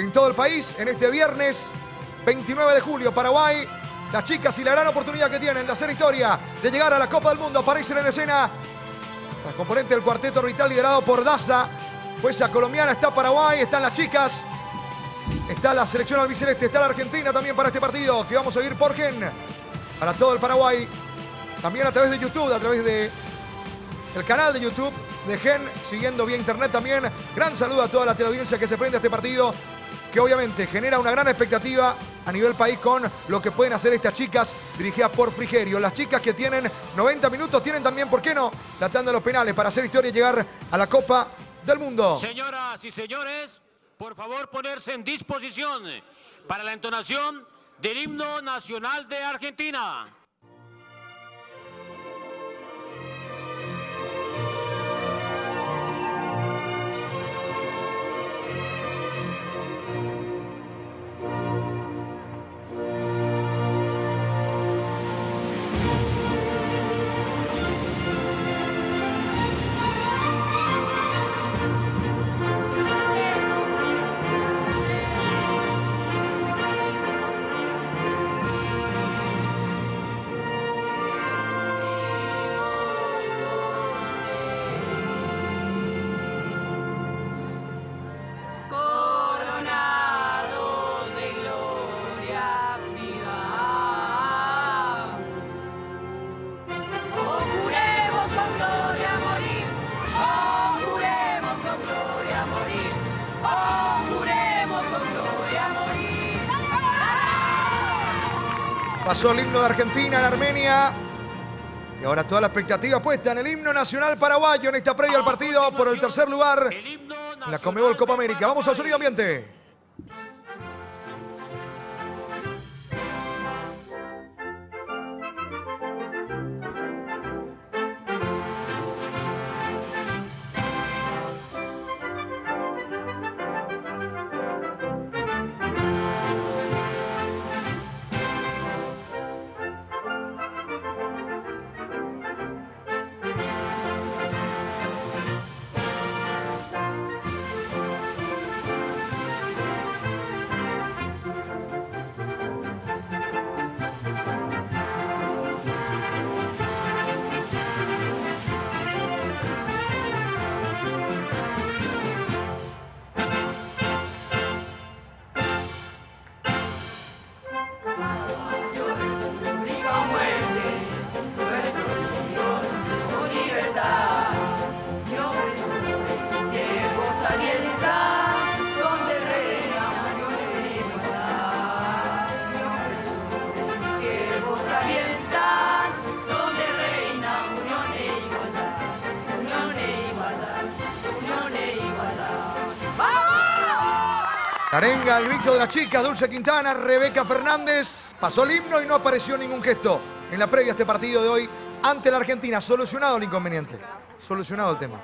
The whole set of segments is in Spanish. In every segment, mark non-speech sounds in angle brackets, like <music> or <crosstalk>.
en todo el país en este viernes 29 de julio. Paraguay, las chicas y la gran oportunidad que tienen de hacer historia, de llegar a la Copa del Mundo. Aparecen en escena la componente del cuarteto orbital liderado por Daza. Jueza colombiana, está Paraguay, están las chicas. Está la selección albiceleste, está la Argentina también para este partido que vamos a vivir por Gen. Para todo el Paraguay. También a través de YouTube, a través de el canal de YouTube de Gen, siguiendo vía internet también. Gran saludo a toda la teleaudiencia que se prende a este partido, que obviamente genera una gran expectativa a nivel país con lo que pueden hacer estas chicas dirigidas por Frigerio. Las chicas que tienen 90 minutos tienen también, ¿por qué no?, la tanda de los penales para hacer historia y llegar a la Copa del Mundo. Señoras y señores, por favor ponerse en disposición para la entonación del himno nacional de Argentina. Pasó el himno de Argentina en Armenia. Y ahora toda la expectativa puesta en el himno nacional paraguayo en esta previa al partido por el tercer lugar en la Comebol Copa de América. Vamos al sonido ambiente. Arenga, el grito de la chica, Dulce Quintana, Rebeca Fernández. Pasó el himno y no apareció ningún gesto en la previa a este partido de hoy ante la Argentina. Solucionado el inconveniente. Solucionado el tema.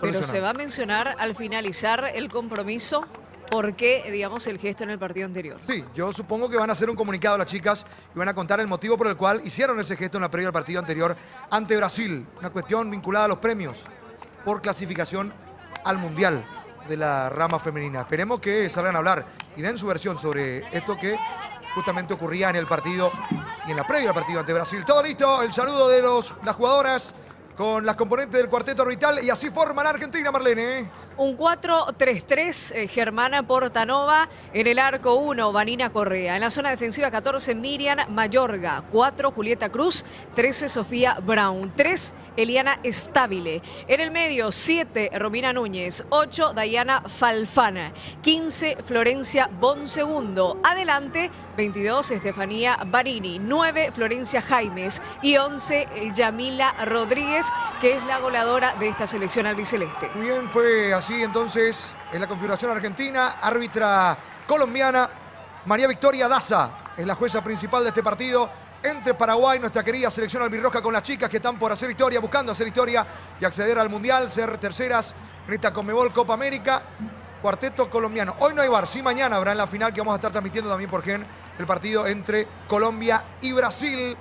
Pero se va a mencionar al finalizar el compromiso por qué, digamos, el gesto en el partido anterior. Sí, yo supongo que van a hacer un comunicado a las chicas y van a contar el motivo por el cual hicieron ese gesto en la previa al partido anterior ante Brasil. Una cuestión vinculada a los premios por clasificación al Mundial de la rama femenina. Esperemos que salgan a hablar y den su versión sobre esto que justamente ocurría en el partido y en la previa al partido ante Brasil. Todo listo, el saludo de los, las jugadoras con las componentes del cuarteto orbital y así forma la Argentina, Marlene. Un 4-3-3, eh, Germana Portanova. En el arco 1, Vanina Correa. En la zona defensiva 14, Miriam Mayorga. 4, Julieta Cruz. 13, Sofía Brown. 3, Eliana Estabile. En el medio, 7, Romina Núñez. 8, Dayana Falfana. 15, Florencia Bonsegundo. Adelante, 22, Estefanía Barini. 9, Florencia Jaimes. Y 11, eh, Yamila Rodríguez, que es la goleadora de esta selección albiceleste. Muy bien, fue así entonces en la configuración argentina. Árbitra colombiana, María Victoria Daza es la jueza principal de este partido. Entre Paraguay, nuestra querida selección albirroja con las chicas que están por hacer historia, buscando hacer historia y acceder al Mundial, ser terceras en esta Conmebol Copa América. Cuarteto colombiano. Hoy no hay bar, sí mañana habrá en la final que vamos a estar transmitiendo también por Gen el partido entre Colombia y Brasil.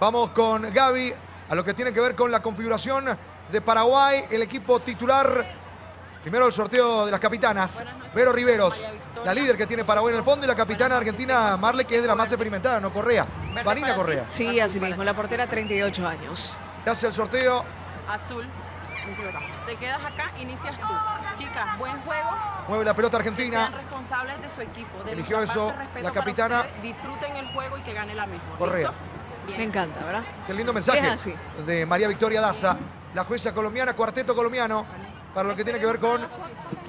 Vamos con Gaby a lo que tiene que ver con la configuración de Paraguay. El equipo titular Primero el sorteo de las capitanas. Vero Riveros, la líder que tiene Paraguay en el fondo, y la capitana argentina Marle, que es de la más experimentada, no Correa. Vanina Correa. Sí, así mismo, la portera 38 años. Hace el sorteo. Azul. Te quedas acá, inicias tú. Chicas, buen juego. Mueve la pelota Sean argentina. responsables de su equipo. De Eligió eso la capitana. Disfruten el juego y que gane la mejor. Correa. Me encanta, ¿verdad? Qué lindo mensaje Es así. de María Victoria Daza, la jueza colombiana, cuarteto colombiano, para lo que tiene que ver con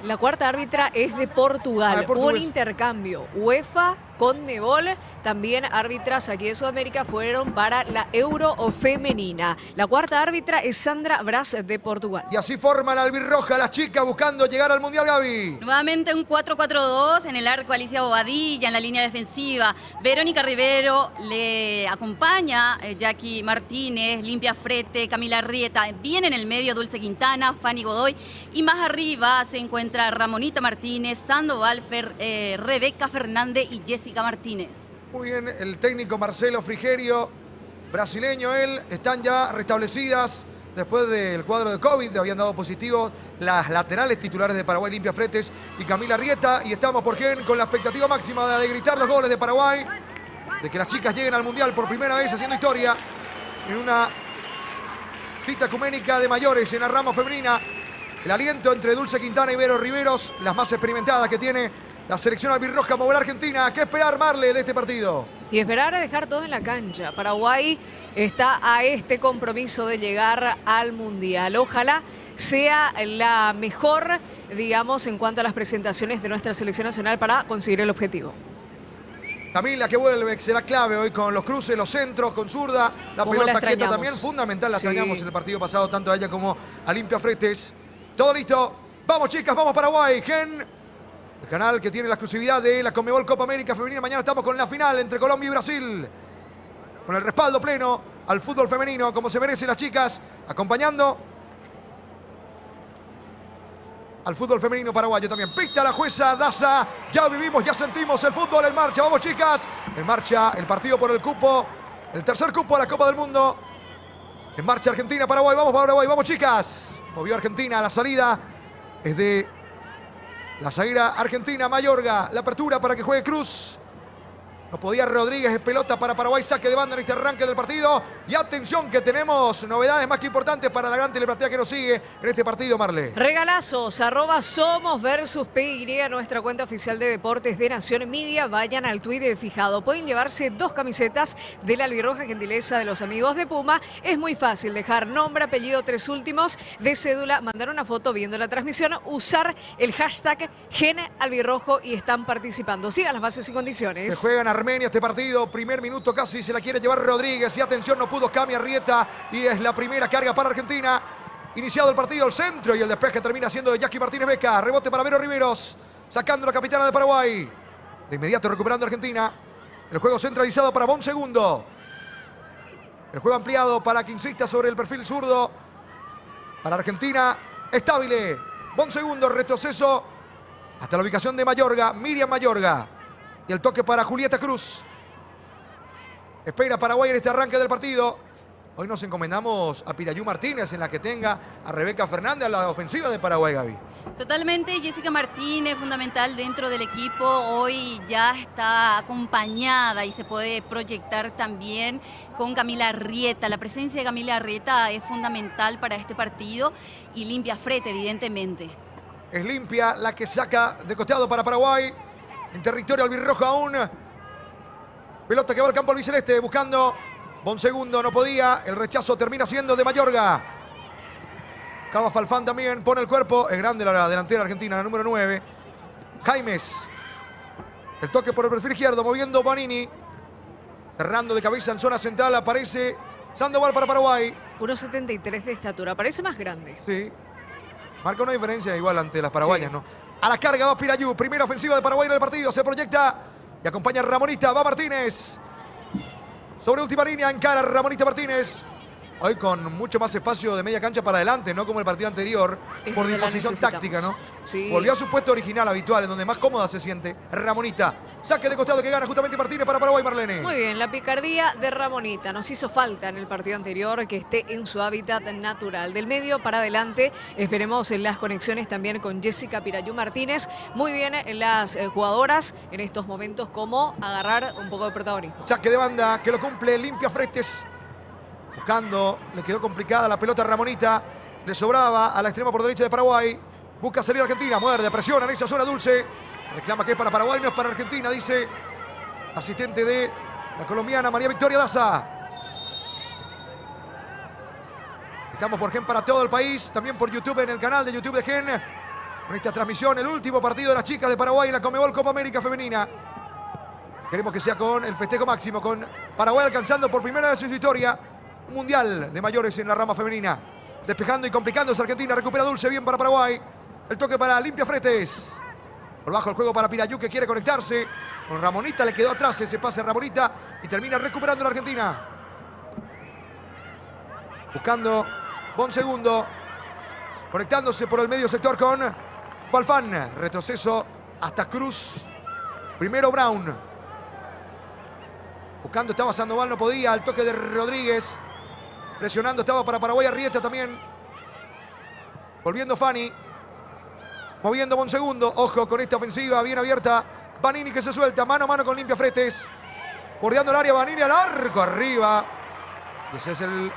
La cuarta árbitra es de Portugal. Ah, de Hubo un intercambio. UEFA con Mebol. También árbitras aquí de Sudamérica fueron para la Euro femenina. La cuarta árbitra es Sandra Brás de Portugal. Y así forman albirroja las chicas buscando llegar al Mundial, Gaby. Nuevamente un 4-4-2 en el arco Alicia Bobadilla en la línea defensiva. Verónica Rivero le acompaña eh, Jackie Martínez, Limpia Frete, Camila Rieta. Bien en el medio Dulce Quintana, Fanny Godoy. Y más arriba se encuentra Ramonita Martínez, Sando Balfer, eh, Rebeca Fernández y Jessica Martínez. Muy bien, el técnico Marcelo Frigerio, brasileño él, están ya restablecidas después del cuadro de COVID, habían dado positivo las laterales titulares de Paraguay, Limpia Fretes y Camila Rieta, y estamos por gen con la expectativa máxima de gritar los goles de Paraguay, de que las chicas lleguen al Mundial por primera vez haciendo historia en una cita ecuménica de mayores en la rama femenina. El aliento entre Dulce Quintana y Vero Riveros, las más experimentadas que tiene la selección albirroja mover Argentina. ¿Qué esperar, Marle, de este partido? Y esperar a dejar todo en la cancha. Paraguay está a este compromiso de llegar al Mundial. Ojalá sea la mejor, digamos, en cuanto a las presentaciones de nuestra selección nacional para conseguir el objetivo. Camila que vuelve, que será clave hoy con los cruces, los centros, con zurda, la ¿Cómo la pelota quieta también, fundamental, la Sí. extrañamos en el partido pasado, tanto a ella como a Limpia Fretes. Todo listo, vamos chicas, vamos Paraguay, Gen, el canal que tiene la exclusividad de la Conmebol Copa América Femenina, mañana estamos con la final entre Colombia y Brasil, con el respaldo pleno al fútbol femenino, como se merecen las chicas, acompañando al fútbol femenino paraguayo también. Pita la jueza Daza. Ya vivimos, ya sentimos el fútbol en marcha. Vamos, chicas. En marcha el partido por el cupo. El tercer cupo a la Copa del Mundo. En marcha Argentina, Paraguay. Vamos, Paraguay. Vamos, chicas. Movió Argentina a la salida. Es de la zaguera argentina, Mayorga. La apertura para que juegue Cruz. No podía Rodríguez, es pelota para Paraguay, saque de banda en este arranque del partido. Y atención que tenemos novedades más que importantes para la gran teleplatea que nos sigue en este partido, Marle. Regalazos, arroba somos versus PY, nuestra cuenta oficial de deportes de Nación Media. Vayan al tuit de fijado. Pueden llevarse dos camisetas de la albirroja gentileza de los amigos de Puma. Es muy fácil dejar nombre, apellido, tres últimos de cédula, mandar una foto viendo la transmisión, usar el hashtag Gen Albirrojo y están participando. Sigan las bases y Se condiciones. juega en Armenia este partido. Primer minuto casi se la quiere llevar Rodríguez. Y atención, no pudo Cami Arrieta. Y es la primera carga para Argentina. Iniciado el partido, el centro y el despeje termina siendo de Jackie Martínez Beca. Rebote para Vero Riveros. Sacando la capitana de Paraguay. De inmediato recuperando Argentina. El juego centralizado para Bon Segundo. El juego ampliado para que insista sobre el perfil zurdo. Para Argentina, estable. Bon Segundo, retroceso. Hasta la ubicación de Mayorga, Miriam Mayorga. Y el toque para Julieta Cruz. Espera Paraguay en este arranque del partido. Hoy nos encomendamos a Pirayú Martínez en la que tenga a Rebeca Fernández a la ofensiva de Paraguay, Gaby. Totalmente, Jessica Martínez, fundamental dentro del equipo, hoy ya está acompañada y se puede proyectar también con Camila Rieta. La presencia de Camila Rieta es fundamental para este partido y limpia frete, evidentemente. Es limpia la que saca de costado para Paraguay. En territorio albirrojo aún. Pelota que va al campo albiceleste buscando. Bon segundo no podía. El rechazo termina siendo de Mayorga. Cava Falfán también pone el cuerpo. Es grande la delantera argentina, la número 9. Jaimes. El toque por el perfil izquierdo, moviendo Bonini. Cerrando de cabeza en zona central. Aparece Sandoval para Paraguay. 1,73 de estatura. Parece más grande. Sí. Marca una diferencia igual ante las paraguayas, Sí. ¿no? A la carga va Pirayú. Primera ofensiva de Paraguay en el partido. Se proyecta y acompaña Ramonita. Va Martínez. Sobre última línea, encara Ramonita Martínez. Hoy con mucho más espacio de media cancha para adelante, ¿no? Como el partido anterior, Es por disposición táctica, ¿no? Sí. Volvió a su puesto original habitual, en donde más cómoda se siente Ramonita. Saque de costado que gana justamente Martínez para Paraguay, Marlene. Muy bien, la picardía de Ramonita. Nos hizo falta en el partido anterior que esté en su hábitat natural. Del medio para adelante, esperemos en las conexiones también con Jessica Pirayú Martínez. Muy bien las eh, jugadoras en estos momentos, como agarrar un poco de protagonismo. Saque de banda que lo cumple limpia Frestes. Buscando, le quedó complicada la pelota a Ramonita. Le sobraba a la extrema por derecha de Paraguay. Busca salir Argentina, muerde, presiona en esa zona dulce. Reclama que es para Paraguay, no es para Argentina, dice asistente de la colombiana María Victoria Daza. Estamos por Gen para todo el país, también por YouTube en el canal de YouTube de Gen. Con esta transmisión, el último partido de las chicas de Paraguay en la Comebol Copa América Femenina. Queremos que sea con el festejo máximo, con Paraguay alcanzando por primera vez en su historia mundial de mayores en la rama femenina. Despejando y complicándose Argentina, recupera Dulce bien para Paraguay. El toque para Limpia Fretes. Por bajo el juego para Pirayú que quiere conectarse. Con Ramonita le quedó atrás ese pase Ramonita y termina recuperando la Argentina. Buscando Bon Segundo. Conectándose por el medio sector con Falfán. Retroceso hasta Cruz. Primero Brown. Buscando estaba Sandoval, no podía. Al toque de Rodríguez. Presionando estaba para Paraguay Arrieta también. Volviendo Fanny. Moviendo Bon Segundo. Ojo con esta ofensiva bien abierta. Vanini que se suelta. Mano a mano con Limpia Fretes. Bordeando el área. Vanini al arco arriba. Ese es el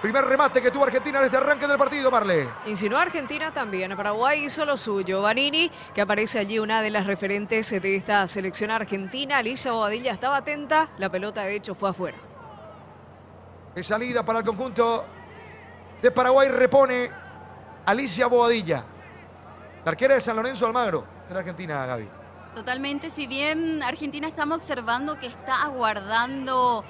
primer remate que tuvo Argentina en este arranque del partido, Marle. Insinuó Argentina también. Paraguay hizo lo suyo. Vanini, que aparece allí una de las referentes de esta selección argentina. Alicia Bobadilla estaba atenta. La pelota, de hecho, fue afuera. De salida para el conjunto de Paraguay repone Alicia Bobadilla. La arquera de San Lorenzo Almagro, de Argentina, Gaby. Totalmente, si bien Argentina estamos observando que está aguardando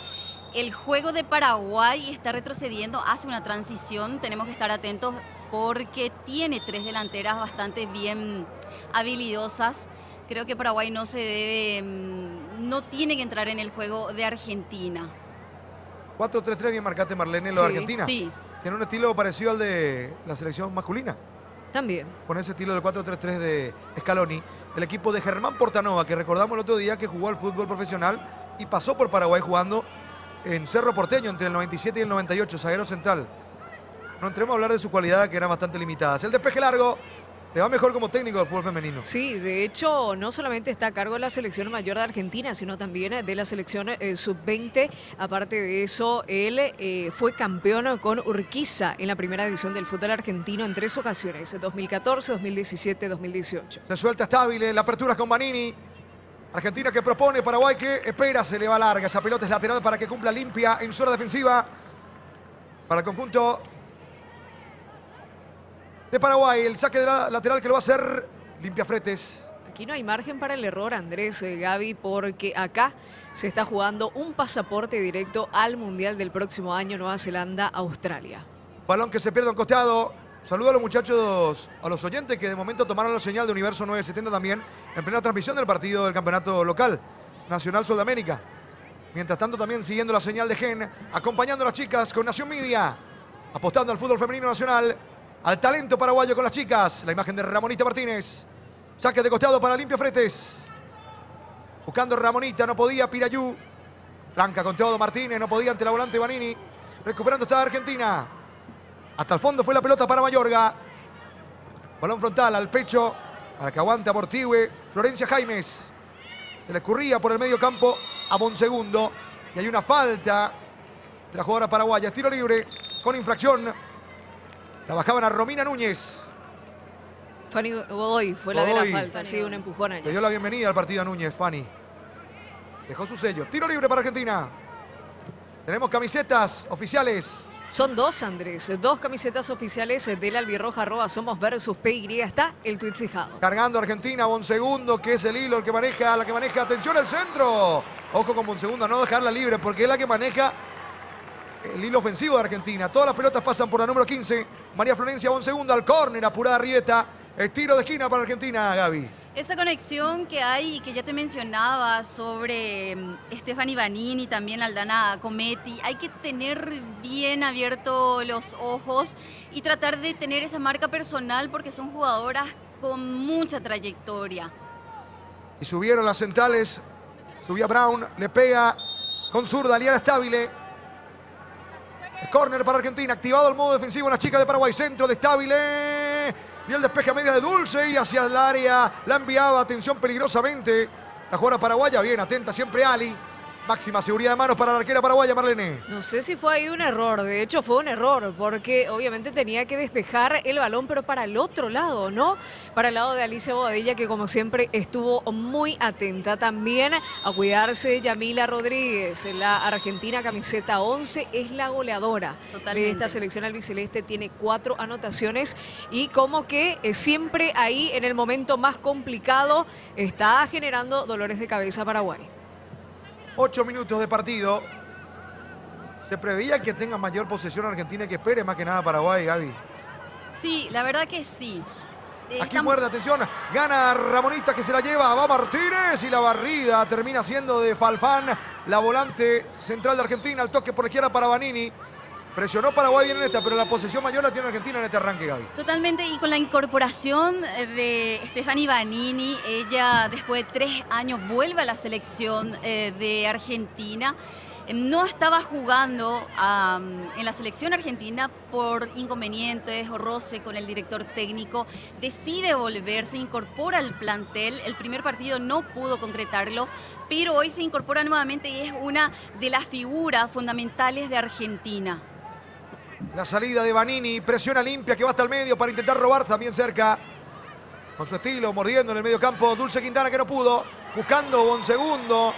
el juego de Paraguay y está retrocediendo hace una transición, tenemos que estar atentos porque tiene tres delanteras bastante bien habilidosas. Creo que Paraguay no se debe, mm, no tiene que entrar en el juego de Argentina. 4-3-3, bien marcate Marlene, lo de Sí, Argentina. Sí, Tiene un estilo parecido al de la selección masculina. También. Con ese estilo del 4-3-3 de Scaloni. El equipo de Germán Portanova, que recordamos el otro día que jugó al fútbol profesional y pasó por Paraguay jugando en Cerro Porteño entre el 97 y el 98, zaguero central. No entremos a hablar de su cualidad, que eran bastante limitadas. El despeje largo le va mejor como técnico del fútbol femenino. Sí, de hecho, no solamente está a cargo de la selección mayor de Argentina, sino también de la selección eh, sub-20. Aparte de eso, él eh, fue campeón con Urquiza en la primera edición del fútbol argentino en tres ocasiones, 2014, 2017, 2018. Se suelta estable, la apertura es con Manini. Argentina que propone, Paraguay que espera, se le va larga. Esa pelota es lateral para que cumpla limpia en zona defensiva. Para el conjunto de Paraguay, el saque de la lateral que lo va a hacer limpia Fretes. Aquí no hay margen para el error, Andrés eh, Gaby, porque acá se está jugando un pasaporte directo al Mundial del próximo año, Nueva Zelanda, Australia. Balón que se pierde un costado. Saludo a los muchachos, a los oyentes que de momento tomaron la señal de Universo 970 también en plena transmisión del partido del campeonato local, Nacional Sudamérica. Mientras tanto también siguiendo la señal de Gen, acompañando a las chicas con Nación Media, apostando al fútbol femenino nacional, al talento paraguayo con las chicas. La imagen de Ramonita Martínez. Saque de costado para Limpia Fretes. Buscando Ramonita, no podía Pirayú. Tranca con todo Martínez, no podía ante la volante Vanini. Recuperando esta Argentina. Hasta el fondo fue la pelota para Mayorga. Balón frontal al pecho para que aguante a Mortigüe. Florencia Jaimes. Se le escurría por el medio campo a Monsegundo. Y hay una falta de la jugadora paraguaya. Tiro libre con infracción. La bajaban a Romina Núñez. Fanny Godoy fue la de la falta, sí, un empujón Le allá. dio la bienvenida al partido a Núñez, Fanny. Dejó su sello. Tiro libre para Argentina. Tenemos camisetas oficiales. Son dos, Andrés, dos camisetas oficiales del albirroja arroba somos versus PY. Está el tuit fijado. Cargando Argentina, Bonsegundo, que es el hilo, el que maneja, la que maneja. Atención al centro. Ojo con Bonsegundo, a no dejarla libre, porque es la que maneja el hilo ofensivo de Argentina. Todas las pelotas pasan por la número 15. María Florencia Bonsegundo al córner, apurada Rieta. El tiro de esquina para Argentina, Gaby. Esa conexión que hay y que ya te mencionaba sobre mm, Stephanie Vanini, también Aldana Cometti, hay que tener bien abiertos los ojos y tratar de tener esa marca personal porque son jugadoras con mucha trayectoria. Y subieron las centrales Subía Brown, le pega con zurda, Liana Estable. Corner para Argentina, activado el modo defensivo la chica de Paraguay, centro de Estable. Y el despeje a media de Dulce y hacia el área la enviaba, atención peligrosamente. La jugadora paraguaya, bien, atenta siempre Ali. Máxima seguridad de manos para la arquera paraguaya, Marlene. No sé si fue ahí un error, de hecho fue un error, porque obviamente tenía que despejar el balón, pero para el otro lado, ¿no? Para el lado de Alicia Bobadilla, que como siempre estuvo muy atenta también a cuidarse Yamila Rodríguez, la argentina camiseta 11, es la goleadora de Totalmente. esta selección albiceleste, tiene cuatro anotaciones y como que eh, siempre ahí en el momento más complicado está generando dolores de cabeza Paraguay. Ocho minutos de partido. Se preveía que tenga mayor posesión Argentina y que espere más que nada Paraguay, Gaby. Sí, la verdad que sí. Eh, Aquí estamos- muerde, atención. Gana Ramonita que se la lleva. Va Martínez y la barrida termina siendo de Falfán, la volante central de Argentina. El toque por la izquierda para Vanini. Presionó Paraguay bien en esta, pero la posesión mayor la tiene Argentina en este arranque, Gaby. Totalmente, y con la incorporación de Stefani Vanini, ella después de tres años vuelve a la selección eh, de Argentina. No estaba jugando en la selección argentina por inconvenientes o roce con el director técnico. Decide volver, se incorpora al plantel. El primer partido no pudo concretarlo, pero hoy se incorpora nuevamente y es una de las figuras fundamentales de Argentina. La salida de Vanini, presiona limpia que va hasta el medio para intentar robar también cerca. Con su estilo, mordiendo en el medio campo. Dulce Quintana que no pudo. Buscando un segundo.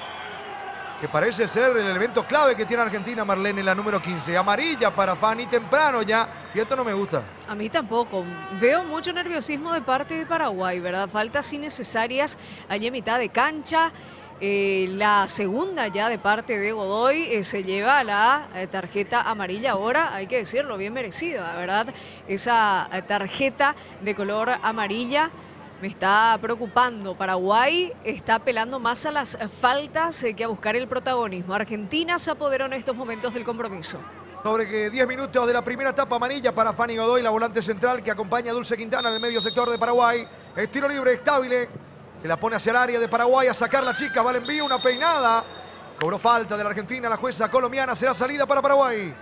Que parece ser el elemento clave que tiene Argentina, Marlene, la número 15. Amarilla para Fanny temprano ya. Y esto no me gusta. A mí tampoco. Veo mucho nerviosismo de parte de Paraguay, ¿verdad? Faltas innecesarias allí en mitad de cancha. Eh, la segunda ya de parte de Godoy eh, se lleva la eh, tarjeta amarilla ahora, hay que decirlo, bien merecida, ¿verdad? Esa tarjeta de color amarilla me está preocupando. Paraguay está apelando más a las faltas que a buscar el protagonismo. Argentina se apoderó en estos momentos del compromiso. Sobre que 10 minutos de la primera etapa amarilla para Fanny Godoy, la volante central que acompaña a Dulce Quintana en el medio sector de Paraguay. Estilo libre, estable, que la pone hacia el área de Paraguay a sacar la chica. Va al envío, una peinada. Cobró falta de la Argentina, la jueza colombiana. Será salida para Paraguay.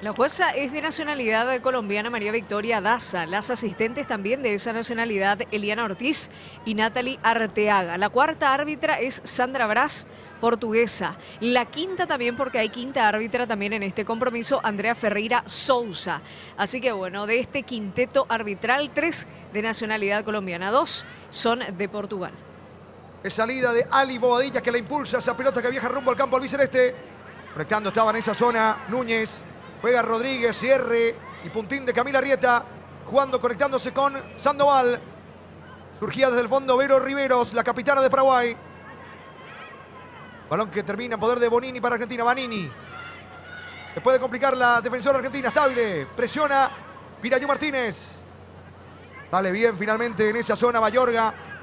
La jueza es de nacionalidad colombiana María Victoria Daza. Las asistentes también de esa nacionalidad Eliana Ortiz y Natalie Arteaga. La cuarta árbitra es Sandra Brás, portuguesa. La quinta también, porque hay quinta árbitra también en este compromiso, Andrea Ferreira Souza. Así que bueno, de este quinteto arbitral, tres de nacionalidad colombiana, dos son de Portugal. Es salida de Ali Bobadilla que la impulsa. Esa pelota que viaja rumbo al campo albiceleste. Conectando estaba en esa zona Núñez. Juega Rodríguez, cierre y puntín de Camila Rieta. Jugando, conectándose con Sandoval. Surgía desde el fondo Vero Riveros, la capitana de Paraguay. Balón que termina en poder de Bonini para Argentina. Vanini. Se puede complicar la defensora argentina. Estable. Presiona. Pirayu Martínez. Sale bien finalmente en esa zona Mayorga.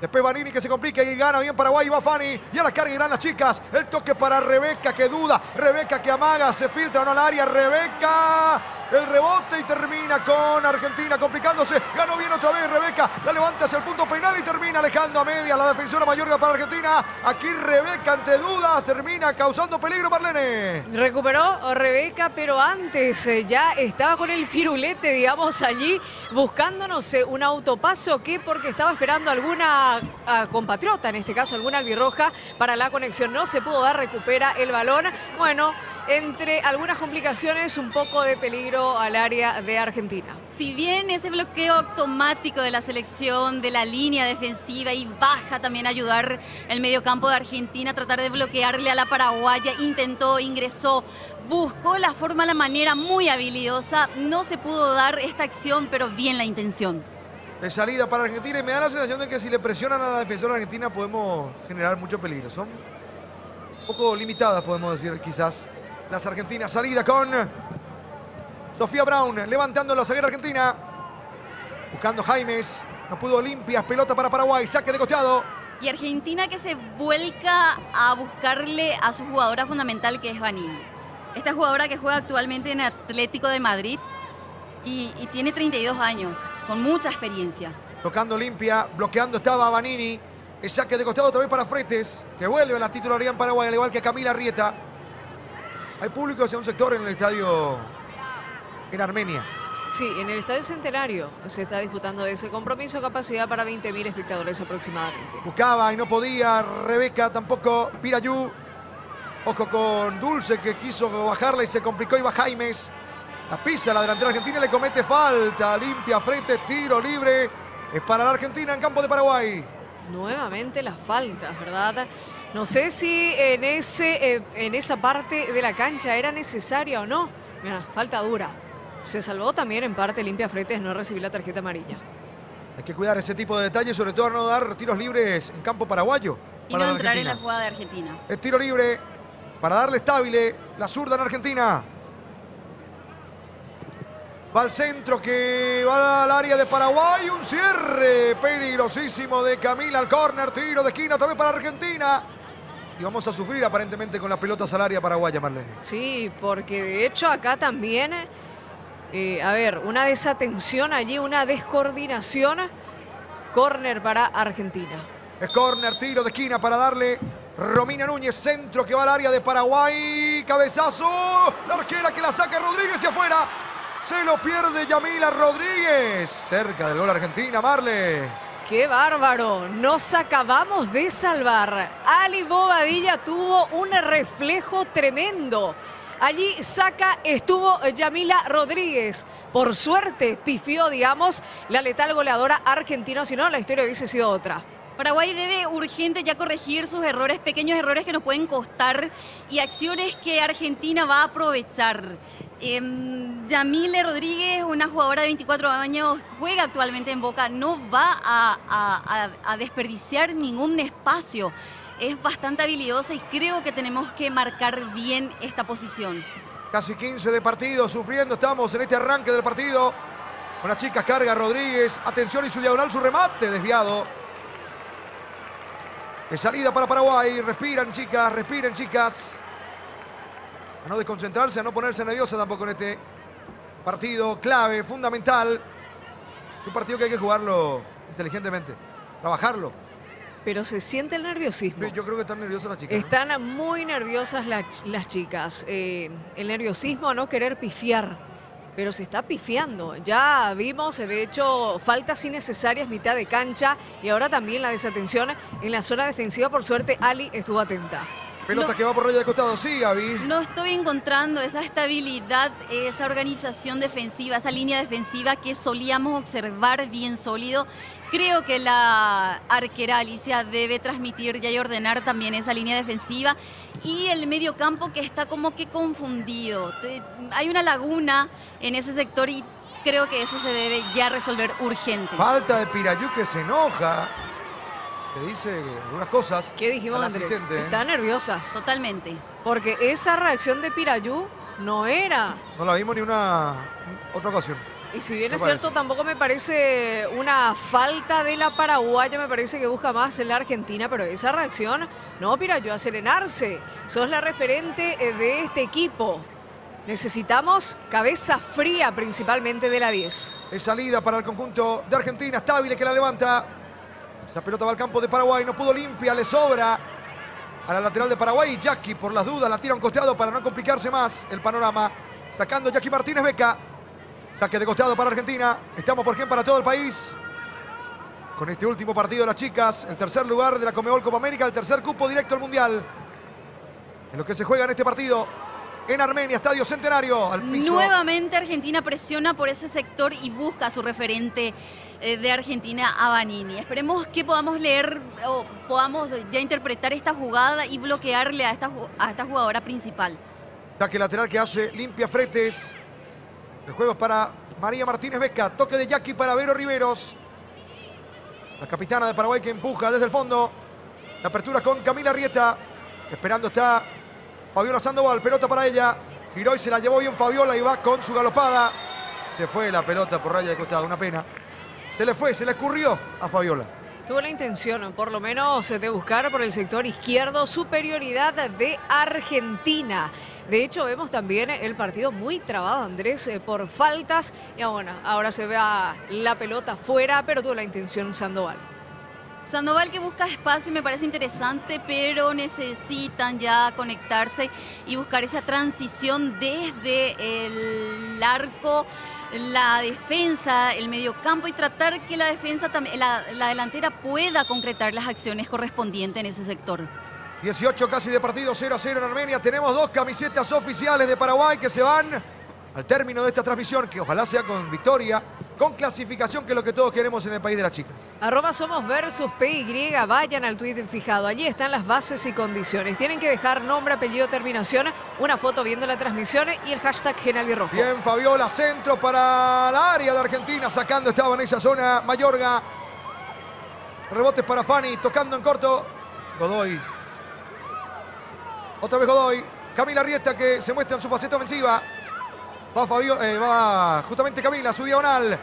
Después Vanini que se complica y gana bien Paraguay. Va Fanny. Y a la carga irán las chicas. El toque para Rebeca que duda. Rebeca que amaga. Se filtra no al área. Rebeca. El rebote y termina con Argentina complicándose. Ganó bien otra vez Rebeca. La levanta hacia el punto penal y termina alejando a media la defensora Mayorga para Argentina. Aquí Rebeca ante dudas. Termina causando peligro Marlene. Recuperó Rebeca, pero antes eh, ya estaba con el firulete, digamos, allí buscándonos eh, un autopaso que porque estaba esperando alguna ah, compatriota, en este caso alguna albirroja, para la conexión. No se pudo dar, recupera el balón. Bueno, entre algunas complicaciones, un poco de peligro al área de Argentina. Si bien ese bloqueo automático de la selección, de la línea defensiva y baja también a ayudar el mediocampo de Argentina, tratar de bloquearle a la paraguaya, intentó, ingresó, buscó la forma, la manera muy habilidosa, no se pudo dar esta acción, pero bien la intención. De salida para Argentina y me da la sensación de que si le presionan a la defensora argentina podemos generar mucho peligro. Son un poco limitadas, podemos decir, quizás, las argentinas. Salida con Sofía Brown, levantando la zaguera argentina. Buscando Jaimes. No pudo limpias. Pelota para Paraguay. Saque de costado. Y Argentina que se vuelca a buscarle a su jugadora fundamental que es Vanini. Esta jugadora que juega actualmente en Atlético de Madrid y, y tiene 32 años, con mucha experiencia. Tocando limpia. Bloqueando estaba Vanini. El saque de costado otra vez para Fretes, que vuelve a la titularidad en Paraguay, al igual que Camila Rieta. Hay público hacia un sector en el estadio en Armenia. Sí, en el Estadio Centenario se está disputando ese compromiso, capacidad para 20.000 espectadores aproximadamente. Buscaba y no podía. Rebeca tampoco. Pirayú. Ojo con Dulce que quiso bajarla y se complicó. Iba Jaimes. La pisa la delantera argentina y le comete falta. Limpia frente, tiro libre. Es para la Argentina en campo de Paraguay. Nuevamente las faltas, ¿verdad? No sé si en, ese, eh, en esa parte de la cancha era necesaria o no. Mira, falta dura. Se salvó también en parte limpia fretes no recibir la tarjeta amarilla. Hay que cuidar ese tipo de detalles, sobre todo a no dar tiros libres en campo paraguayo. Y para no entrar en la jugada de Argentina. Es tiro libre para darle estable la zurda en Argentina. Va al centro que va al área de Paraguay. Un cierre peligrosísimo de Camila al córner. Tiro de esquina también para Argentina. Y vamos a sufrir aparentemente con las pelotas al área paraguaya, Marlene. Sí, porque de hecho acá también, eh, a ver, una desatención allí, una descoordinación. Córner para Argentina. Es córner, tiro de esquina para darle Romina Núñez, centro que va al área de Paraguay. Cabezazo. La arquera que la saca Rodríguez y afuera. Se lo pierde Yamila Rodríguez. Cerca del gol Argentina, Marle. ¡Qué bárbaro! Nos acabamos de salvar. Ali Bobadilla tuvo un reflejo tremendo. Allí saca estuvo Yamila Rodríguez. Por suerte pifió, digamos, la letal goleadora argentina, si no la historia hubiese sido otra. Paraguay debe urgente ya corregir sus errores, pequeños errores que nos pueden costar y acciones que Argentina va a aprovechar. Em, Yamile Rodríguez, una jugadora de 24 años, juega actualmente en Boca, no va a desperdiciar ningún espacio. Es bastante habilidosa y creo que tenemos que marcar bien esta posición. Casi 15 de partido, sufriendo estamos en este arranque del partido. Con las chicas carga Rodríguez. Atención y su diagonal, su remate desviado. De salida para Paraguay. Respiran chicas, respiren chicas. A no desconcentrarse, a no ponerse nerviosa tampoco en este partido clave, fundamental. Es un partido que hay que jugarlo inteligentemente, trabajarlo. Pero se siente el nerviosismo. Yo creo que están nerviosas las chicas. ¿no? Están muy nerviosas las, las chicas. Eh, el nerviosismo a no querer pifiar, pero se está pifiando. Ya vimos, de hecho, faltas innecesarias mitad de cancha y ahora también la desatención en la zona defensiva. Por suerte, Ali estuvo atenta. Pelota No. que va por raya de costado. Sí, Gaby. No estoy encontrando esa estabilidad, esa organización defensiva, esa línea defensiva que solíamos observar bien sólido. Creo que la arquera Alicia debe transmitir ya y ordenar también esa línea defensiva y el medio campo que está como que confundido. Te- hay una laguna en ese sector y creo que eso se debe ya resolver urgente. Falta de Pirayú que se enoja. Le dice algunas cosas. ¿Qué dijimos, Andrés? ¿eh? Están nerviosas. Totalmente. Porque esa reacción de Pirayú no era. No la vimos ni una otra ocasión. Y si bien es cierto, tampoco me parece una falta de la paraguaya, me parece que busca más en la Argentina, pero esa reacción, no, Pirayú, a serenarse. Sos la referente eh, de este equipo. Necesitamos cabeza fría principalmente de la 10. Es salida para el conjunto de Argentina. Estable que la levanta. Esa pelota va al campo de Paraguay. No pudo limpia. Le sobra a la lateral de Paraguay. Jackie, por las dudas, la tira a un costado para no complicarse más el panorama. Sacando Jackie Martínez Beca. Saque de costado para Argentina. Estamos por quién para todo el país. Con este último partido de las chicas. El tercer lugar de la Comebol Copa América. El tercer cupo directo al Mundial. En lo que se juega en este partido. En Armenia, Estadio Centenario. Al piso. Nuevamente Argentina presiona por ese sector y busca a su referente eh, de Argentina, a Vanini. Esperemos que podamos leer o podamos ya interpretar esta jugada y bloquearle a esta, a esta jugadora principal. Saque lateral que hace limpia fretes. El juego es para María Martínez Beca. Toque de Jackie para Vero Riveros. La capitana de Paraguay que empuja desde el fondo. La apertura con Camila Rieta. Esperando está Fabiola Sandoval. Pelota para ella. Giró y se la llevó bien Fabiola y va con su galopada. Se fue la pelota por raya de costado. Una pena. Se le fue, se le escurrió a Fabiola. Tuvo la intención, por lo menos, de buscar por el sector izquierdo superioridad de Argentina. De hecho, vemos también el partido muy trabado, Andrés, eh, por faltas. Y ah, bueno, ahora se ve a la pelota fuera, pero tuvo la intención Sandoval. Sandoval que busca espacio y me parece interesante, pero necesitan ya conectarse y buscar esa transición desde el arco, la defensa, el mediocampo y tratar que la defensa la, la delantera pueda concretar las acciones correspondientes en ese sector. 18 casi de partido, 0 a 0 en Armenia. Tenemos dos camisetas oficiales de Paraguay que se van al término de esta transmisión, que ojalá sea con victoria, con clasificación, que es lo que todos queremos en el país de las chicas. Arroba somos versus PY, vayan al tweet fijado. Allí están las bases y condiciones. Tienen que dejar nombre, apellido, terminación, una foto viendo la transmisión y el hashtag Genalbirrojo. Bien, Fabiola, centro para la área de Argentina, sacando estaba en esa zona Mayorga. Rebotes para Fanny, tocando en corto. Godoy. Otra vez Godoy. Camila Rieta que se muestra en su faceta ofensiva. Va Fabio, eh, va justamente Camila, su diagonal.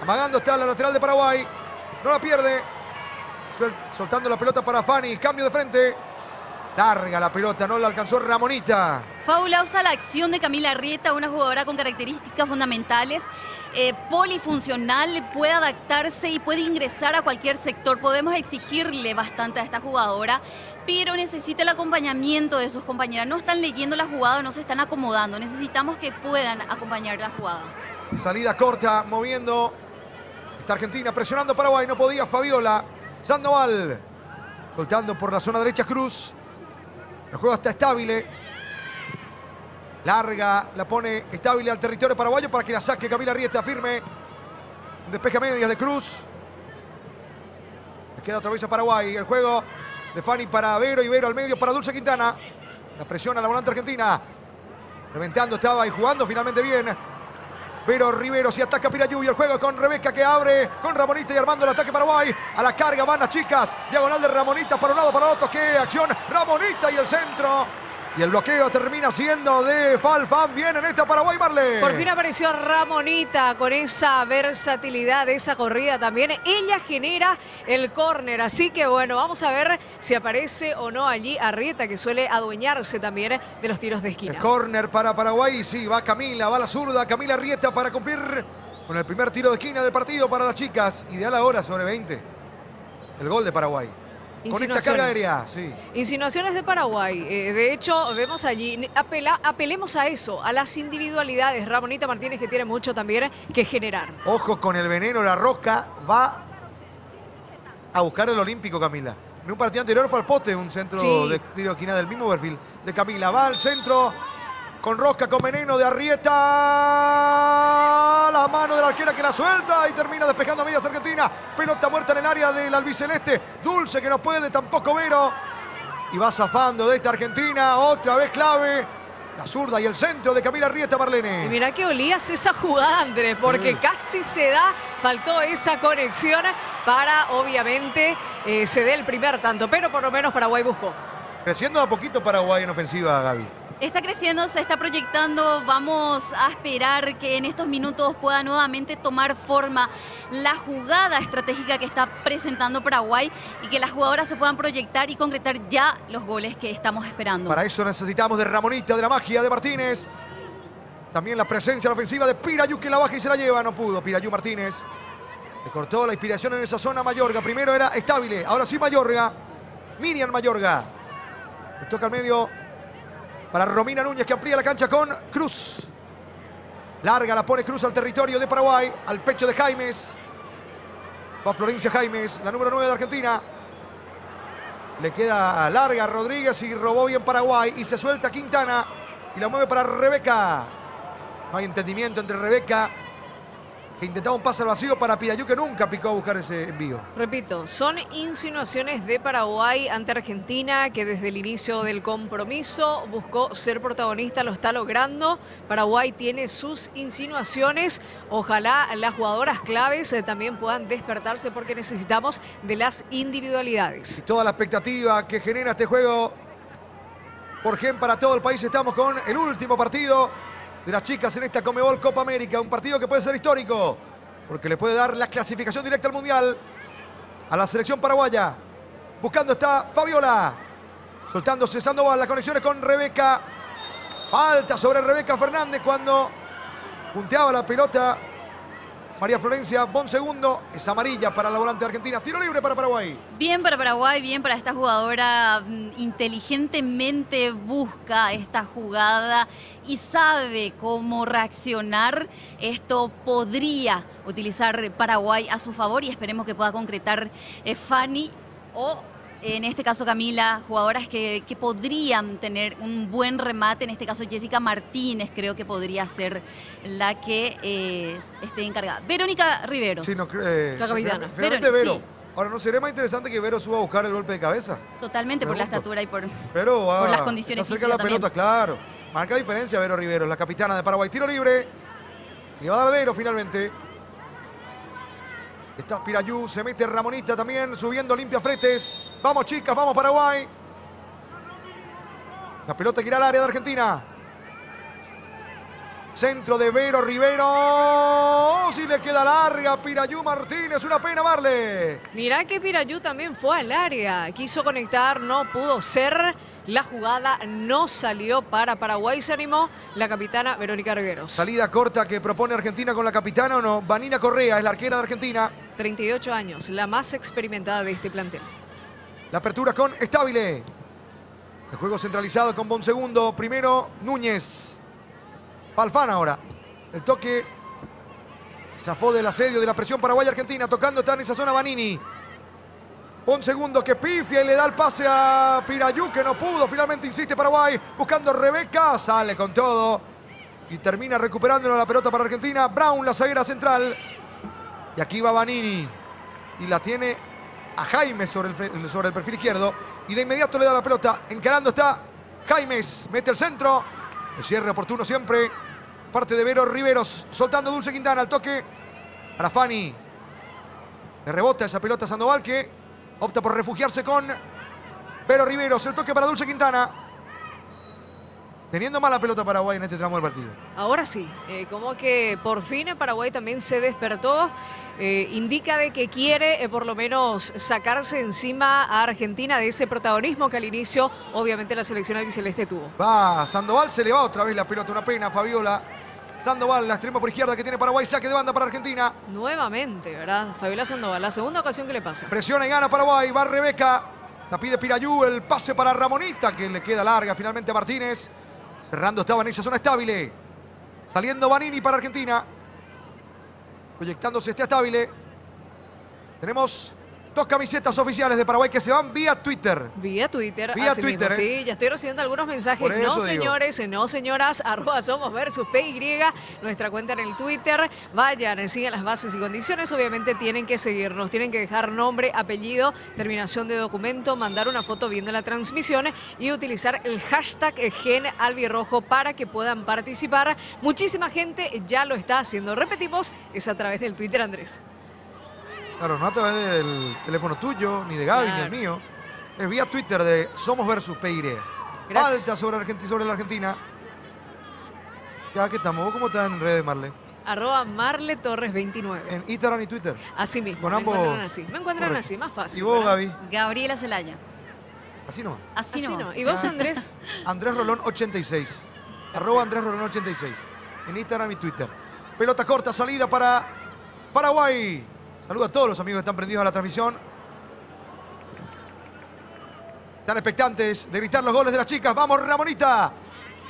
Amagando está la lateral de Paraguay. No la pierde. Soltando la pelota para Fanny. Cambio de frente. Larga la pelota, no la alcanzó Ramonita. Fabulosa la acción de Camila Rieta, una jugadora con características fundamentales, eh, polifuncional, puede adaptarse y puede ingresar a cualquier sector. Podemos exigirle bastante a esta jugadora, pero necesita el acompañamiento de sus compañeras. No están leyendo la jugada, no se están acomodando. Necesitamos que puedan acompañar la jugada. Salida corta, moviendo. Está Argentina presionando Paraguay. No podía Fabiola. Sandoval. Soltando por la zona derecha Cruz. El juego está estable. Larga, la pone estable al territorio paraguayo para que la saque Camila Rieta firme. Un despeje a medias de Cruz. Queda otra vez a Paraguay. El juego de Fanny para Vero y Vero al medio para Dulce Quintana. La presión a la volante argentina. Reventando estaba y jugando finalmente bien. Pero Rivero si ataca Pirayú y el juego con Rebeca que abre con Ramonita y armando el ataque Paraguay. A la carga van las chicas. Diagonal de Ramonita para un lado, para otro. ¡Qué acción! Ramonita y el centro. Y el bloqueo termina siendo de Falfán. Bien en esta Paraguay, Marle. Por fin apareció Ramonita con esa versatilidad, esa corrida también. Ella genera el córner, así que bueno, vamos a ver si aparece o no allí Arrieta, que suele adueñarse también de los tiros de El esquina. córner para Paraguay. Sí, va Camila, va la zurda. Camila Rieta para cumplir con el primer tiro de esquina del partido para las chicas. Ideal ahora sobre 20. El gol de Paraguay. Con esta carga aérea, sí. Insinuaciones de Paraguay. Eh, de hecho, vemos allí, apela- apelemos a eso, a las individualidades. Ramonita Martínez que tiene mucho también que generar. Ojo con el veneno, la rosca va a buscar el olímpico, Camila. En un partido anterior fue al poste, un centro Sí. de tiro de esquina del mismo perfil de Camila. Va al centro con rosca, con veneno de Arrieta. La mano de la arquera que la suelta y termina despejando a medias Argentina. Pelota muerta en el área del albiceleste. Dulce que no puede, tampoco Vero. Y va zafando de esta Argentina. Otra vez clave. La zurda y el centro de Camila Arrieta Marlene. Y mira que olías esa jugada, Andrés, porque casi se da, faltó esa conexión para, obviamente, eh, se dé el primer tanto, pero por lo menos Paraguay buscó. Creciendo a poquito Paraguay en ofensiva, Gaby. Está creciendo, se está proyectando. Vamos a esperar que en estos minutos pueda nuevamente tomar forma la jugada estratégica que está presentando Paraguay y que las jugadoras se puedan proyectar y concretar ya los goles que estamos esperando. Para eso necesitamos de Ramonita, de la magia de Martínez. También la presencia ofensiva de Pirayú que la baja y se la lleva. No pudo Pirayú Martínez. Le cortó la inspiración en esa zona Mayorga. Primero era estable, ahora sí Mayorga. Miriam Mayorga. Le toca al medio para Romina Núñez que amplía la cancha con Cruz. Larga la pone Cruz al territorio de Paraguay, al pecho de Jaimes. Va Florencia Jaimes, la número 9 de Argentina. Le queda larga Rodríguez y robó bien Paraguay y se suelta Quintana y la mueve para Rebeca. No hay entendimiento entre Rebeca que intentaba un pase al vacío para Pirayú que nunca picó a buscar ese envío. Repito, son insinuaciones de Paraguay ante Argentina que desde el inicio del compromiso buscó ser protagonista, lo está logrando. Paraguay tiene sus insinuaciones. Ojalá las jugadoras claves eh, también puedan despertarse porque necesitamos de las individualidades. Y toda la expectativa que genera este juego por Gen para todo el país. Estamos con el último partido de las chicas en esta Comebol Copa América. Un partido que puede ser histórico porque le puede dar la clasificación directa al Mundial a la selección paraguaya. Buscando está Fabiola. Soltándose Sandoval. Las conexiones con Rebeca. Falta sobre Rebeca Fernández cuando punteaba la pelota María Florencia, Bon segundo, es amarilla para la volante argentina. Tiro libre para Paraguay. Bien para Paraguay, bien para esta jugadora. mm, Inteligentemente busca esta jugada y sabe cómo reaccionar. Esto podría utilizar Paraguay a su favor y esperemos que pueda concretar eh, Fanny o en este caso Camila, jugadoras que, que podrían tener un buen remate. En este caso Jessica Martínez creo que podría ser la que eh, esté encargada. Verónica Riveros. Sí, no, eh, La capitana. Finalmente Vero, sí. Ahora, ¿no sería más interesante que Vero suba a buscar el golpe de cabeza? Totalmente por la estatura y por... Pero Por las condiciones está cerca de la pelota, claro. Marca diferencia Vero Rivero, la capitana de Paraguay. Tiro libre. Le va a dar Vero finalmente. Está Pirayú, se mete Ramonita también, subiendo limpia fretes. Vamos chicas, vamos Paraguay. La pelota que irá al área de Argentina. Centro de Vero Rivero. Oh, si le queda larga Pirayú Martínez. Una pena, Marle. Mirá que Pirayú también fue al área. Quiso conectar, no pudo ser. La jugada no salió para Paraguay. Se animó la capitana Verónica Riveros. Salida corta que propone Argentina con la capitana o no. Vanina Correa es la arquera de Argentina. 38 años, la más experimentada de este plantel. La apertura con Estabile. El juego centralizado con Bon Segundo. Primero Núñez. Falfán ahora. El toque. Zafó del asedio de la presión Paraguay-Argentina. Tocando está en esa zona Vanini. Bon Segundo que pifia y le da el pase a Pirayú que no pudo. Finalmente insiste Paraguay. Buscando Rebeca. Sale con todo. Y termina recuperando la pelota para Argentina. Brown, la zaguera central. Y aquí va Vanini. Y la tiene a Jaime sobre el, sobre el perfil izquierdo. Y de inmediato le da la pelota. Encarando está Jaimes. Mete el centro. El cierre oportuno siempre. Parte de Vero Riveros. Soltando Dulce Quintana. Al toque para Fanny. Le rebota esa pelota a Sandoval que opta por refugiarse con Vero Riveros. El toque para Dulce Quintana. Teniendo mala pelota Paraguay en este tramo del partido. Ahora sí, eh, como que por fin Paraguay también se despertó, eh, indica de que quiere eh, por lo menos sacarse encima a Argentina de ese protagonismo que al inicio obviamente la selección albiceleste tuvo. Va, Sandoval se le va otra vez la pelota, una pena, Fabiola. Sandoval, la extrema por izquierda que tiene Paraguay, saque de banda para Argentina. Nuevamente, ¿verdad? Fabiola Sandoval, la segunda ocasión que le pasa. Presiona y gana Paraguay, va Rebeca. La pide Pirayú, el pase para Ramonita, que le queda larga finalmente a Martínez. Cerrando estaba en esa zona estable. Saliendo Vanini para Argentina. Proyectándose este estable. Tenemos dos camisetas oficiales de Paraguay que se van vía Twitter. Vía Twitter, Vía así mismo, Twitter, ¿eh? sí, ya estoy recibiendo algunos mensajes. No, digo. señores, no, señoras, arroba somos versus PY, nuestra cuenta en el Twitter. Vayan, sigan las bases y condiciones. Obviamente tienen que seguirnos, tienen que dejar nombre, apellido, terminación de documento, mandar una foto viendo la transmisión y utilizar el hashtag Gen Albirrojo para que puedan participar. Muchísima gente ya lo está haciendo. Repetimos, es a través del Twitter, Andrés. Claro, no a través del teléfono tuyo, ni de Gaby, ni el mío. Es vía Twitter de Somos versus PY. Gracias. Falta sobre, Argenti- sobre la Argentina. Ya que estamos. ¿Vos cómo estás en redes, Marle? Arroba Marle Torres 29. En Instagram y Twitter. Así mismo. Con me ambos- encuentran así. Me encuentran Correcto. así, más fácil. ¿Y vos, ¿verdad? Gaby? Gabriela Zelaya. Así nomás. Así, no. ¿Y vos, Ah. Andrés? <laughs> Andrés Rolón 86. Arroba Andrés Rolón 86. En Instagram y Twitter. Pelota corta, salida para Paraguay. Saluda a todos los amigos que están prendidos a la transmisión. Están expectantes de gritar los goles de las chicas. Vamos, Ramonita.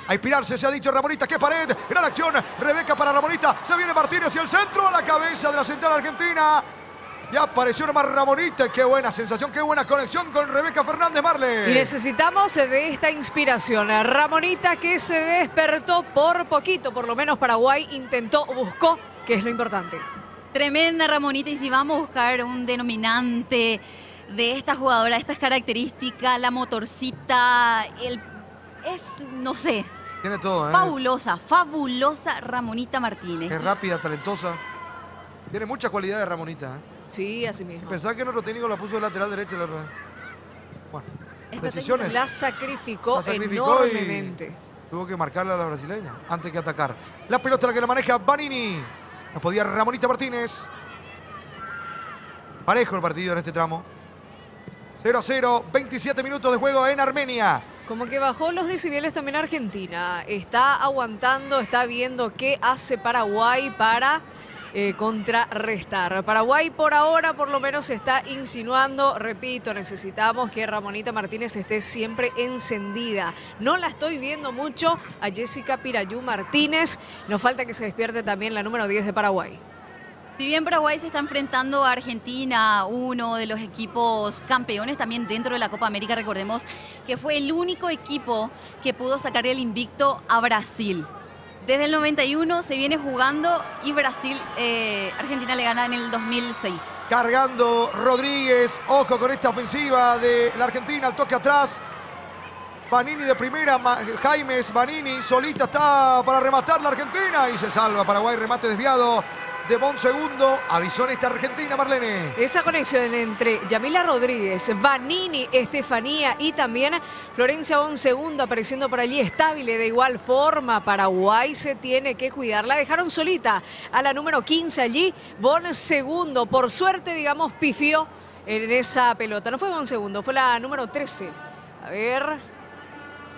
A inspirarse, se ha dicho Ramonita. ¡Qué pared! Gran acción. Rebeca para Ramonita. Se viene Martínez y el centro. La cabeza de la central argentina. Ya apareció nomás Ramonita. Qué buena sensación, qué buena conexión con Rebeca Fernández Marle. Necesitamos de esta inspiración. Ramonita que se despertó por poquito, por lo menos Paraguay intentó, buscó, que es lo importante. Tremenda Ramonita y si vamos a buscar un denominante de esta jugadora, estas características, la motorcita, el es, no sé, Tiene todo, ¿eh? fabulosa, fabulosa Ramonita Martínez. Es rápida, talentosa. Tiene muchas cualidades Ramonita. ¿eh? Sí, así mismo. Pensaba que nuestro técnico la puso de lateral derecha la vez. Bueno, Esta decisiones. La sacrificó, La sacrificó enormemente. Tuvo que marcarla a la brasileña antes que atacar. La pelota la que la maneja Vanini. Podía Ramonita Martínez. Parejo el partido en este tramo. 0 a 0, 27 minutos de juego en Armenia. Como que bajó los decibeles también Argentina. Está aguantando, está viendo qué hace Paraguay para eh, contrarrestar. Paraguay por ahora por lo menos está insinuando, repito, necesitamos que Ramonita Martínez esté siempre encendida. No la estoy viendo mucho a Jessica Pirayú Martínez. Nos falta que se despierte también la número 10 de Paraguay. Si bien Paraguay se está enfrentando a Argentina, uno de los equipos campeones también dentro de la Copa América, recordemos que fue el único equipo que pudo sacar el invicto a Brasil. Desde el 91 se viene jugando y Brasil, eh, Argentina le gana en el 2006. Cargando Rodríguez. Ojo con esta ofensiva de la Argentina. El toque atrás. Vanini de primera. Jaimes Vanini. Solita está para rematar la Argentina. Y se salva Paraguay. Remate desviado de Bon segundo. Avisó esta Argentina, Marlene. Esa conexión entre Yamila Rodríguez, Vanini, Estefanía y también Florencia Bon segundo apareciendo por allí estable de igual forma. Paraguay se tiene que cuidar. La dejaron solita a la número 15 allí. Bon segundo, por suerte, digamos, pifió en esa pelota. No fue Bon segundo, fue la número 13. A ver.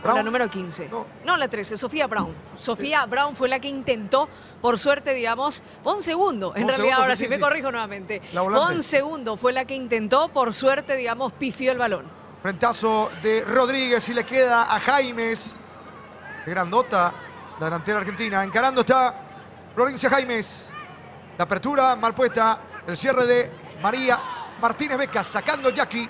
La número 15. No. No. la 13, Sofía Brown. Sofía Brown fue la que intentó, por suerte, digamos, Bon segundo. En Bon realidad, segundo, ahora sí, sí, sí, me corrijo nuevamente. Bon segundo fue la que intentó, por suerte, digamos, pifió el balón. Frentazo de Rodríguez y le queda a Jaimes. Qué grandota la delantera argentina. Encarando está Florencia Jaimes. La apertura mal puesta. El cierre de María Martínez Beca sacando Jackie.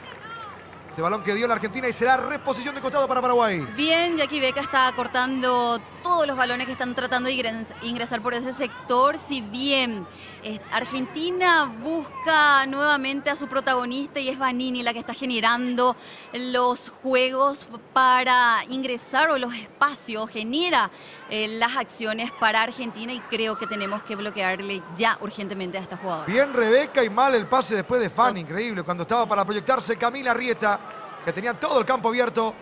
Ese balón que dio la Argentina y será reposición de costado para Paraguay. Bien, Jackie Beca está cortando todos los balones que están tratando de ingres- ingresar por ese sector. Si bien eh, Argentina busca nuevamente a su protagonista y es Vanini la que está generando los juegos para ingresar o los espacios, genera eh, las acciones para Argentina y creo que tenemos que bloquearle ya urgentemente a esta jugadora. Bien Rebeca y mal el pase después de Fanny. Increíble. Cuando estaba para proyectarse Camila Rieta, que tenía todo el campo abierto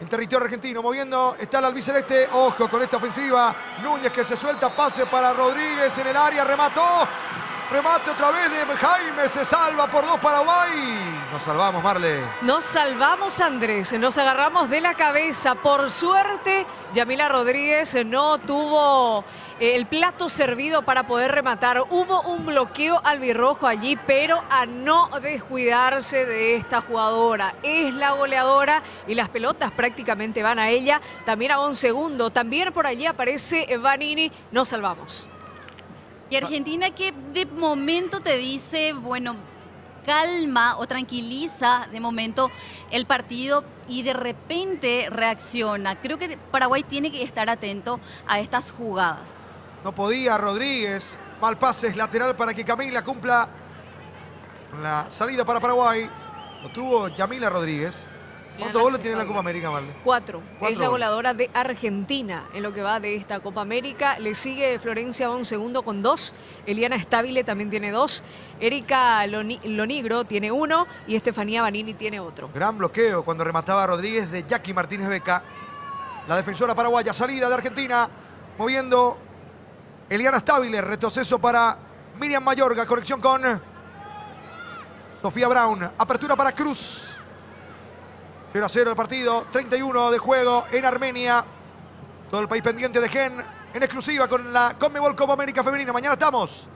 en territorio argentino. Moviendo está el albiceleste. Ojo con esta ofensiva. Núñez que se suelta. Pase para Rodríguez en el área. Remató. Remate otra vez de Jaime. Se salva por dos Paraguay. Nos salvamos, Marle. Nos salvamos, Andrés, nos agarramos de la cabeza. Por suerte, Yamila Rodríguez no tuvo eh, el plato servido para poder rematar. Hubo un bloqueo albirrojo allí, pero a no descuidarse de esta jugadora. Es la goleadora y las pelotas prácticamente van a ella. También a un segundo. También por allí aparece Vanini. Nos salvamos. Y Argentina que de momento te dice, bueno, calma o tranquiliza de momento el partido y de repente reacciona. Creo que Paraguay tiene que estar atento a estas jugadas. No podía Rodríguez. Mal pase lateral para que Camila cumpla la salida para Paraguay. Lo tuvo Yamila Rodríguez. ¿Cuántos goles tiene la Copa. América, Marle? Cuatro. Cuatro Es la goleadora de Argentina en lo que va de esta Copa América. Le sigue Florencia Bon segundo con dos. Eliana Estabile también tiene dos. Erika Loni- Lonigro tiene uno. Y Estefanía Vanini tiene otro. Gran bloqueo cuando remataba Rodríguez de Jackie Martínez Beca. La defensora paraguaya, salida de Argentina, moviendo Eliana Stabile, retroceso para Miriam Mayorga, conexión con Sofía Brown, apertura para Cruz. 0 a 0 el partido, 31 de juego en Armenia. Todo el país pendiente de Gen en exclusiva con la Conmebol Copa América Femenina. Mañana estamos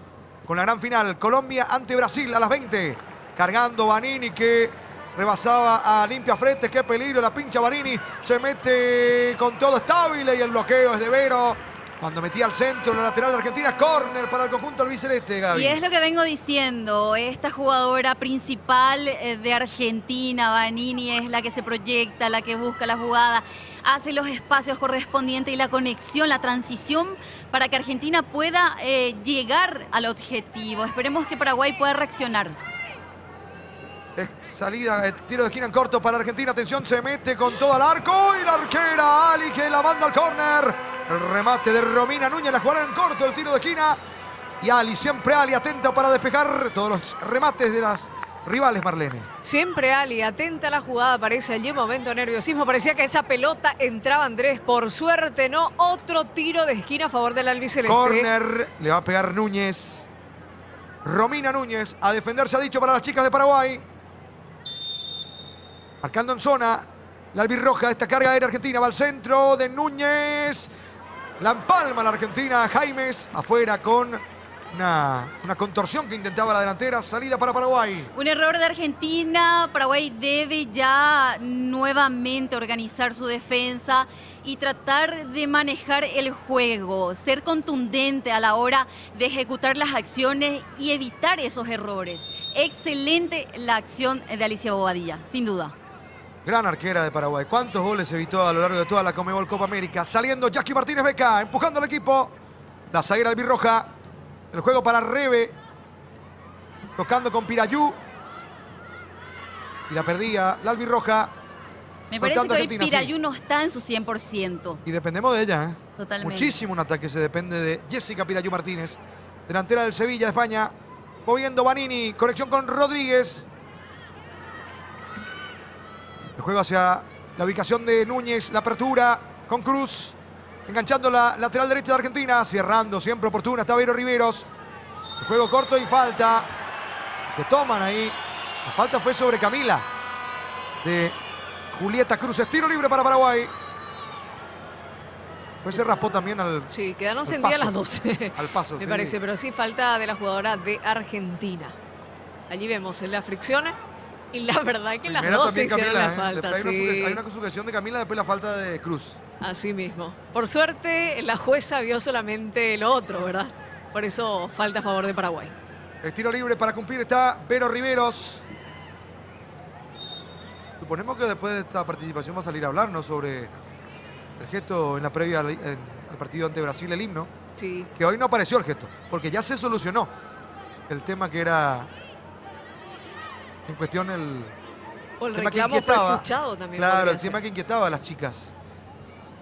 con la gran final, Colombia ante Brasil a las 20. Cargando Vanini que rebasaba a Limpia Frente. Qué peligro, la pincha Vanini. Se mete con todo estable y el bloqueo es de Vero. Cuando metía al centro, la lateral de Argentina, córner para el conjunto albiceleste, Gaby. Y es lo que vengo diciendo, esta jugadora principal eh, de Argentina, Vanini, es la que se proyecta, la que busca la jugada, hace los espacios correspondientes y la conexión, la transición para que Argentina pueda eh, llegar al objetivo. Esperemos que Paraguay pueda reaccionar. Salida, eh, tiro de esquina en corto para Argentina. Atención, se mete con todo al arco. Y la arquera Ali que la manda al córner. El remate de Romina Núñez, la jugada en corto, el tiro de esquina. Y Ali, siempre Ali, atenta para despejar todos los remates de las rivales, Marlene. Siempre Ali, atenta a la jugada, parece allí un momento de nerviosismo. Parecía que esa pelota entraba Andrés. Por suerte, no. Otro tiro de esquina a favor del albiceleste. Córner, le va a pegar Núñez. Romina Núñez a defenderse, ha dicho para las chicas de Paraguay. Marcando en zona, la albirroja, esta carga aérea argentina va al centro de Núñez. La empalma la Argentina, Jaimes, afuera con Una, una contorsión que intentaba la delantera. Salida para Paraguay. Un error de Argentina. Paraguay debe ya nuevamente organizar su defensa y tratar de manejar el juego, ser contundente a la hora de ejecutar las acciones y evitar esos errores. Excelente la acción de Alicia Bobadilla, sin duda. Gran arquera de Paraguay. ¿Cuántos goles evitó a lo largo de toda la Comebol Copa América? Saliendo Jackie Martínez Beca, empujando al equipo. La zaguera albirroja. El juego para Rebe. Tocando con Pirayú. Y la perdía la albirroja. Me parece que hoy Argentina, sí. Pirayú no está en su 100%. Y dependemos de ella, ¿eh? Totalmente. Muchísimo un ataque se depende de Jessica Pirayú Martínez. Delantera del Sevilla de España. Moviendo Vanini. Conexión con Rodríguez. El juego hacia la ubicación de Núñez. La apertura con Cruz. Enganchando la lateral derecha de Argentina. Cerrando siempre oportuna. Está Vero Riveros. El juego corto y falta. Se toman ahí. La falta fue sobre Camila. De Julieta Cruz. Estiro libre para Paraguay. Pues se raspó también al, Sí, quedaron paso. las 12. al paso. <laughs> Me sí. parece, pero sí falta de la jugadora de Argentina. Allí vemos la fricción y la verdad que las dos también hicieron Camila, la ¿eh? falta. Después hay, una sí. suge- hay una sujeción de Camila, después la falta de Cruz. Así mismo. Por suerte, la jueza vio solamente lo otro, ¿verdad? Por eso falta a favor de Paraguay. Estiro libre para cumplir está Vero Riveros. Suponemos que después de esta participación va a salir a hablarnos sobre el gesto en la previa al, en- al partido ante Brasil, el himno. Sí. Que hoy no apareció el gesto, porque ya se solucionó el tema que era en cuestión el, O el tema que reclamo fue inquietaba. escuchado también. Claro, el tema que inquietaba a las chicas.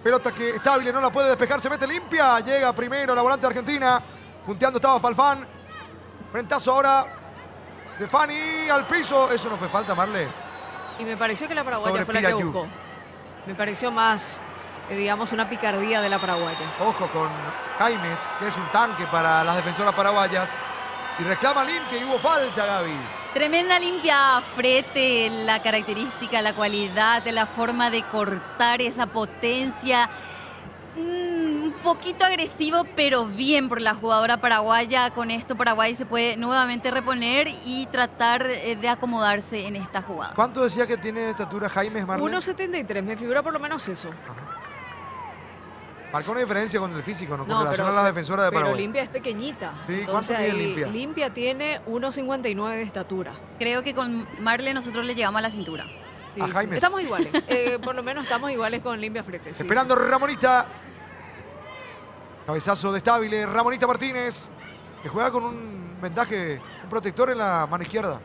Pelota que estable, no la puede despejar, se mete limpia. Llega primero la volante argentina. Punteando estaba Falfán. Frentazo ahora de Fanny al piso. Eso no fue falta, Marle. Y me pareció que la paraguaya Sobre fue la que buscó. Me pareció más, eh, digamos, una picardía de la paraguaya. Ojo con Jaimes, que es un tanque para las defensoras paraguayas. Y reclama limpia y hubo falta, Gaby. Tremenda limpia frete, la característica, la cualidad, la forma de cortar esa potencia. Mm, un poquito agresivo, pero bien por la jugadora paraguaya. Con esto Paraguay se puede nuevamente reponer y tratar eh, de acomodarse en esta jugada. ¿Cuánto decía que tiene de estatura Jaimes, Marle? 1.73, me figura por lo menos eso. Marcó una diferencia con el físico, ¿no? Con No, relación pero- a las defensoras de Pero Paraguay. Limpia es pequeñita. Sí, ¿cuánto mide ahí Limpia? Limpia tiene 1.59 de estatura. Creo que con Marle nosotros le llegamos a la cintura. Sí, A sí. Jaimes. Estamos iguales. <laughs> Eh, por lo menos estamos iguales con Limpia Frete. sí, Esperando sí, sí. Ramonita. Cabezazo de estable. Ramonita Martínez. Que juega con un vendaje, un protector en la mano izquierda.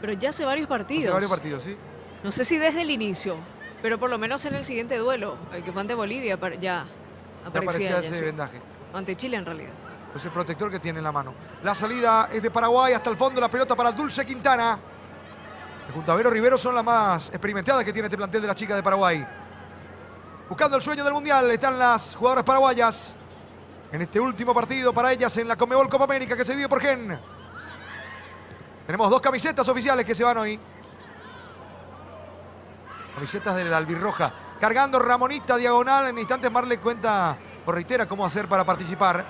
Pero ya hace varios Hace partidos. varios partidos, sí. No sé si desde el inicio, pero por lo menos en el siguiente duelo, el que fue ante Bolivia, apar- Ya aparecía. ya, ese sí. vendaje. Ante Chile en realidad. Ese protector que tiene en la mano. La salida es de Paraguay hasta el fondo. La pelota para Dulce Quintana. El Juntavero Rivero son las más experimentadas que tiene este plantel de las chicas de Paraguay. Buscando el sueño del Mundial están las jugadoras paraguayas. En este último partido para ellas en la Comebol Copa América que se vive por Gen. Tenemos dos camisetas oficiales que se van hoy. Camisetas de la albirroja. Cargando Ramonita diagonal. En instantes Marle cuenta o reitera cómo hacer para participar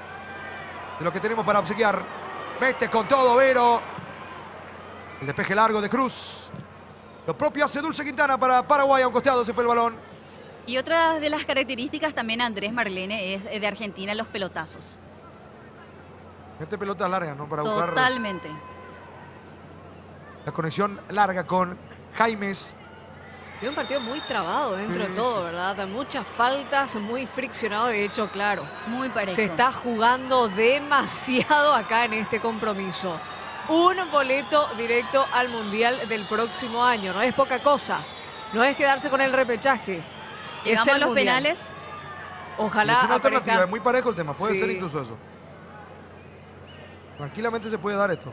de lo que tenemos para obsequiar. Mete con todo Vero. El despeje largo de Cruz. Lo propio hace Dulce Quintana para Paraguay. A un costado se fue el balón. Y otra de las características también Andrés Marlene es eh, de Argentina los pelotazos. Mete pelotas largas, ¿no? Para buscar Totalmente. la conexión larga con Jaimes. Fue un partido muy trabado dentro Sí, de todo. ¿verdad? Muchas faltas, muy friccionado. De hecho, claro, Muy parejo. se está jugando demasiado acá en este compromiso. Un boleto directo al Mundial del próximo año. No es poca cosa. No es quedarse con el repechaje. Es a el los Mundial. penales. Ojalá es una alternativa, es muy parejo el tema. Puede ser incluso eso. Tranquilamente se puede dar esto.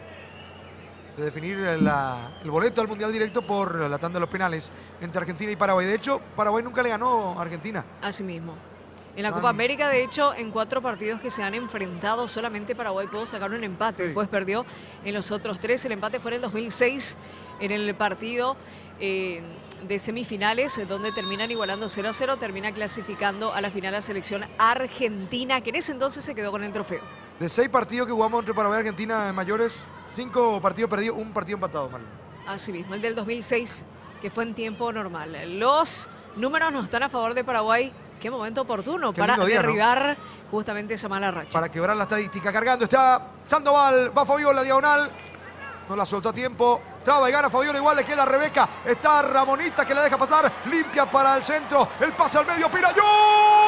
De definir la- el boleto al Mundial directo por la tanda de los penales entre Argentina y Paraguay. De hecho, Paraguay nunca le ganó a Argentina. Así mismo. En la Ah, Copa. América, de hecho, en cuatro partidos que se han enfrentado, solamente Paraguay pudo sacar un empate. Sí. Después perdió en los otros tres. El empate fue en el 2006, en el partido eh, de semifinales, donde terminan igualando 0 a 0. Termina clasificando a la final la selección argentina, que en ese entonces se quedó con el trofeo. De seis partidos que jugamos entre Paraguay y Argentina en mayores, cinco partidos perdidos, un partido empatado, Marlene. Así mismo, el del 2006, que fue en tiempo normal. Los números no están a favor de Paraguay. Qué momento oportuno Qué para derribar justamente esa mala racha. Para quebrar la estadística. Cargando está Sandoval. Va Fabiola, diagonal. No la soltó a tiempo. Traba y gana Fabiola. Igual le queda a Rebeca. Está Ramonita que la deja pasar. Limpia para el centro. El pase al medio. Pirayú.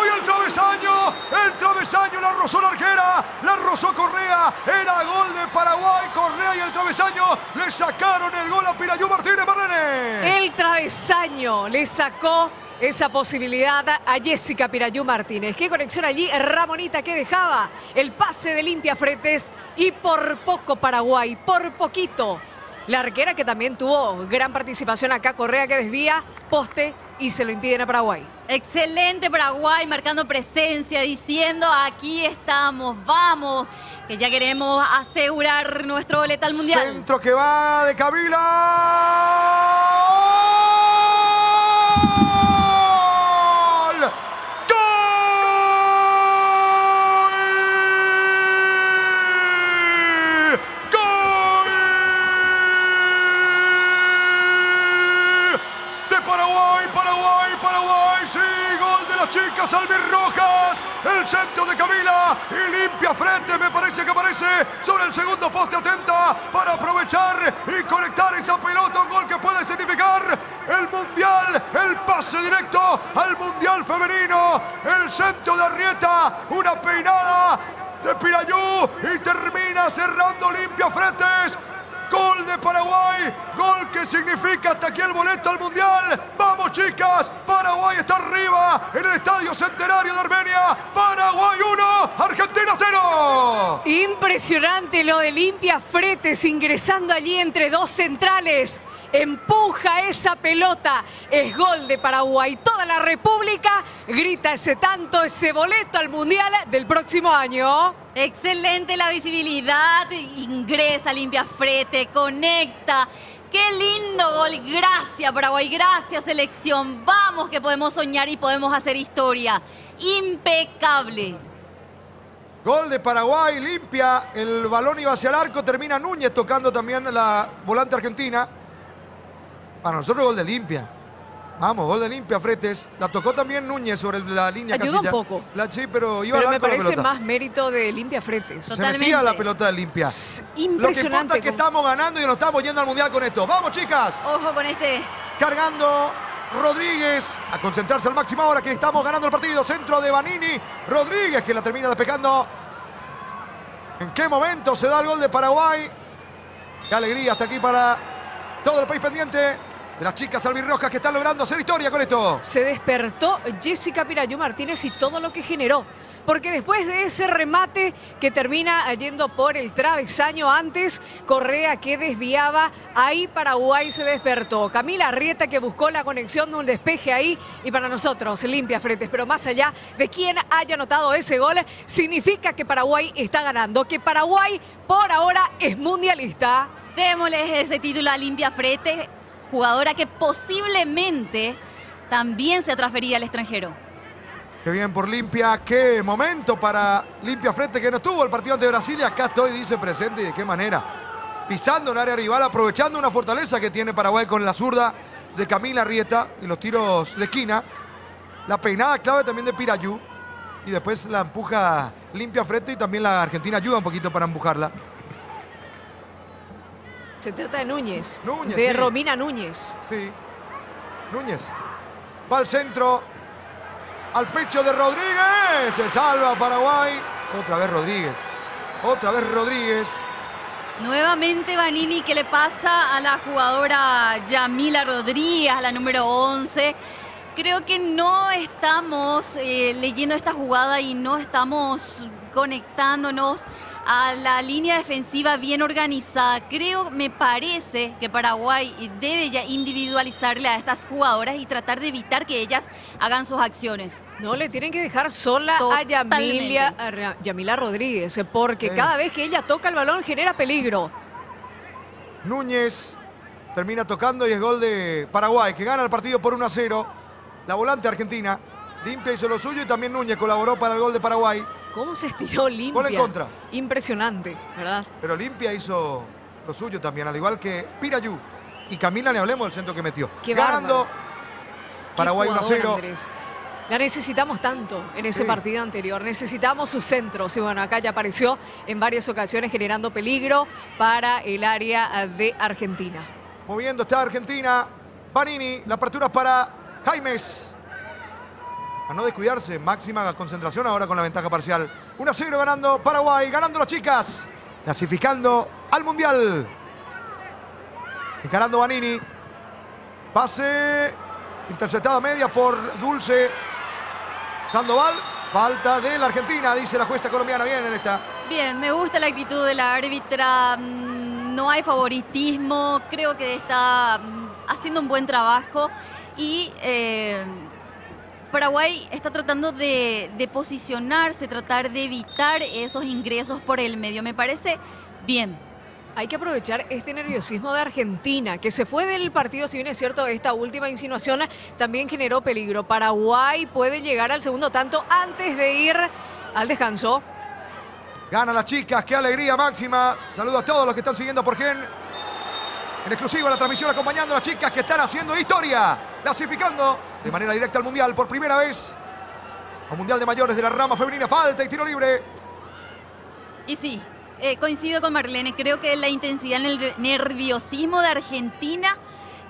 Y el travesaño. El travesaño. La rozó la arquera. La rozó Correa. Era gol de Paraguay. Correa y el travesaño. Le sacaron el gol a Pirayú Martínez Marlene. El travesaño le sacó esa posibilidad a Jessica Pirayú Martínez. Qué conexión allí, Ramonita que dejaba el pase de limpia fretes y por poco Paraguay, por poquito. La arquera que también tuvo gran participación acá, Correa que desvía, poste y se lo impiden a Paraguay. Excelente Paraguay, marcando presencia, diciendo aquí estamos, vamos, que ya queremos asegurar nuestro boleto al mundial. Centro que va de Kabila. ¡Gol! ¡Gol! ¡Gol! De Paraguay, Paraguay, Paraguay. Sí, gol albirrojas. El centro de Camila y limpia frente. Me parece que aparece sobre el segundo poste. Atenta para aprovechar y conectar esa pelota. Un gol que puede significar el mundial. El pase directo al mundial femenino. El centro de Arrieta. Una peinada de Pirayú y termina cerrando limpia fretes. Gol de Paraguay, gol que significa hasta aquí el boleto al Mundial. Vamos chicas, Paraguay está arriba en el Estadio Centenario de Armenia. Paraguay 1, Argentina 0. Impresionante lo de limpia fretes ingresando allí entre dos centrales. Empuja esa pelota. Es gol de Paraguay. Toda la República grita ese tanto, ese boleto al Mundial del próximo año. Excelente la visibilidad, ingresa, limpia frete, conecta. Qué lindo gol, gracias Paraguay, gracias selección. Vamos que podemos soñar y podemos hacer historia. Impecable. Gol de Paraguay, limpia. El balón iba hacia el arco, termina Núñez tocando también la volante argentina. Para nosotros gol de limpia. Vamos, gol de limpia, Fretes. La tocó también Núñez sobre la línea Ayuda un casilla. poco. La, sí, pero iba Pero me la parece pelota. más mérito de limpia fretes. Se metía la pelota de limpia. Es Lo que Impresionante. importa es que estamos ganando y nos estamos yendo al mundial con esto. Vamos, chicas. Ojo con este. Cargando Rodríguez a concentrarse al máximo ahora que estamos ganando el partido. Centro de Vanini. Rodríguez que la termina despejando. ¿En qué momento se da el gol de Paraguay? Qué alegría hasta aquí para todo el país pendiente de las chicas albirrojas que están logrando hacer historia con esto. Se despertó Jessica Pirayú Martínez y todo lo que generó. Porque después de ese remate que termina yendo por el travesaño antes, Correa que desviaba, ahí Paraguay se despertó. Camila Arrieta que buscó la conexión de un despeje ahí y para nosotros limpia fretes. Pero más allá de quien haya anotado ese gol, significa que Paraguay está ganando, que Paraguay por ahora es mundialista. Démosles ese título a Limpia Frete, jugadora que posiblemente también se transfería al extranjero. Qué bien por Limpia, qué momento para Limpia Frente que no tuvo el partido ante Brasil y acá estoy, dice presente y de qué manera. Pisando el área rival, aprovechando una fortaleza que tiene Paraguay con la zurda de Camila Rieta y los tiros de esquina. La peinada clave también de Pirayú y después la empuja Limpia Frente y también la Argentina ayuda un poquito para empujarla. Se trata de Núñez, Núñez, de sí. Romina Núñez. Sí. Núñez. Va al centro. Al pecho de Rodríguez. Se salva Paraguay. Otra vez Rodríguez. Otra vez Rodríguez. Nuevamente Vanini, ¿qué le pasa a la jugadora Yamila Rodríguez, a la número 11? Creo que no estamos eh, leyendo esta jugada y no estamos conectándonos a la línea defensiva bien organizada. Creo, me parece que Paraguay debe ya individualizarle a estas jugadoras y tratar de evitar que ellas hagan sus acciones. No le tienen que dejar sola a. Yamilia, a Yamila Rodríguez, eh, porque Sí. cada vez que ella toca el balón genera peligro. Núñez termina tocando y es gol de Paraguay, que gana el partido por 1 a 0. La volante argentina. Limpia hizo lo suyo y también Núñez colaboró para el gol de Paraguay. ¿Cómo se estiró limpia? Gol en contra. Impresionante, ¿verdad? Pero Limpia hizo lo suyo también, al igual que Pirayú. Y Camila, le hablemos del centro que metió. Qué Ganando Paraguay 1 a jugador, 0. Andrés. La necesitamos tanto en ese Sí. partido anterior. Necesitamos sus centros. Y bueno, acá ya apareció en varias ocasiones generando peligro para el área de Argentina. Moviendo está Argentina. Vanini, la apertura para Jaimes. A no descuidarse, máxima concentración ahora con la ventaja parcial. 1 a 0 ganando Paraguay, ganando las chicas. Clasificando al Mundial. Encarando Vanini. Pase interceptada media por Dulce. Sandoval. Falta de la Argentina, dice la jueza colombiana. Bien en esta. Bien, me gusta la actitud de la árbitra. mm, No hay favoritismo. Creo que está mm, haciendo un buen trabajo. Y eh, Paraguay está tratando de, de posicionarse, tratar de evitar esos ingresos por el medio. Me parece bien. Hay que aprovechar este nerviosismo de Argentina, que se fue del partido, si bien es cierto, esta última insinuación también generó peligro. Paraguay puede llegar al segundo tanto antes de ir al descanso. Gana las chicas, qué alegría máxima. Saludo a todos los que están siguiendo por Gen. En exclusiva la transmisión acompañando a las chicas que están haciendo historia, clasificando de manera directa al Mundial por primera vez. Al Mundial de Mayores de la rama femenina, falta y tiro libre. Y sí, eh, coincido con Marlene. Creo que la intensidad en el nerviosismo de Argentina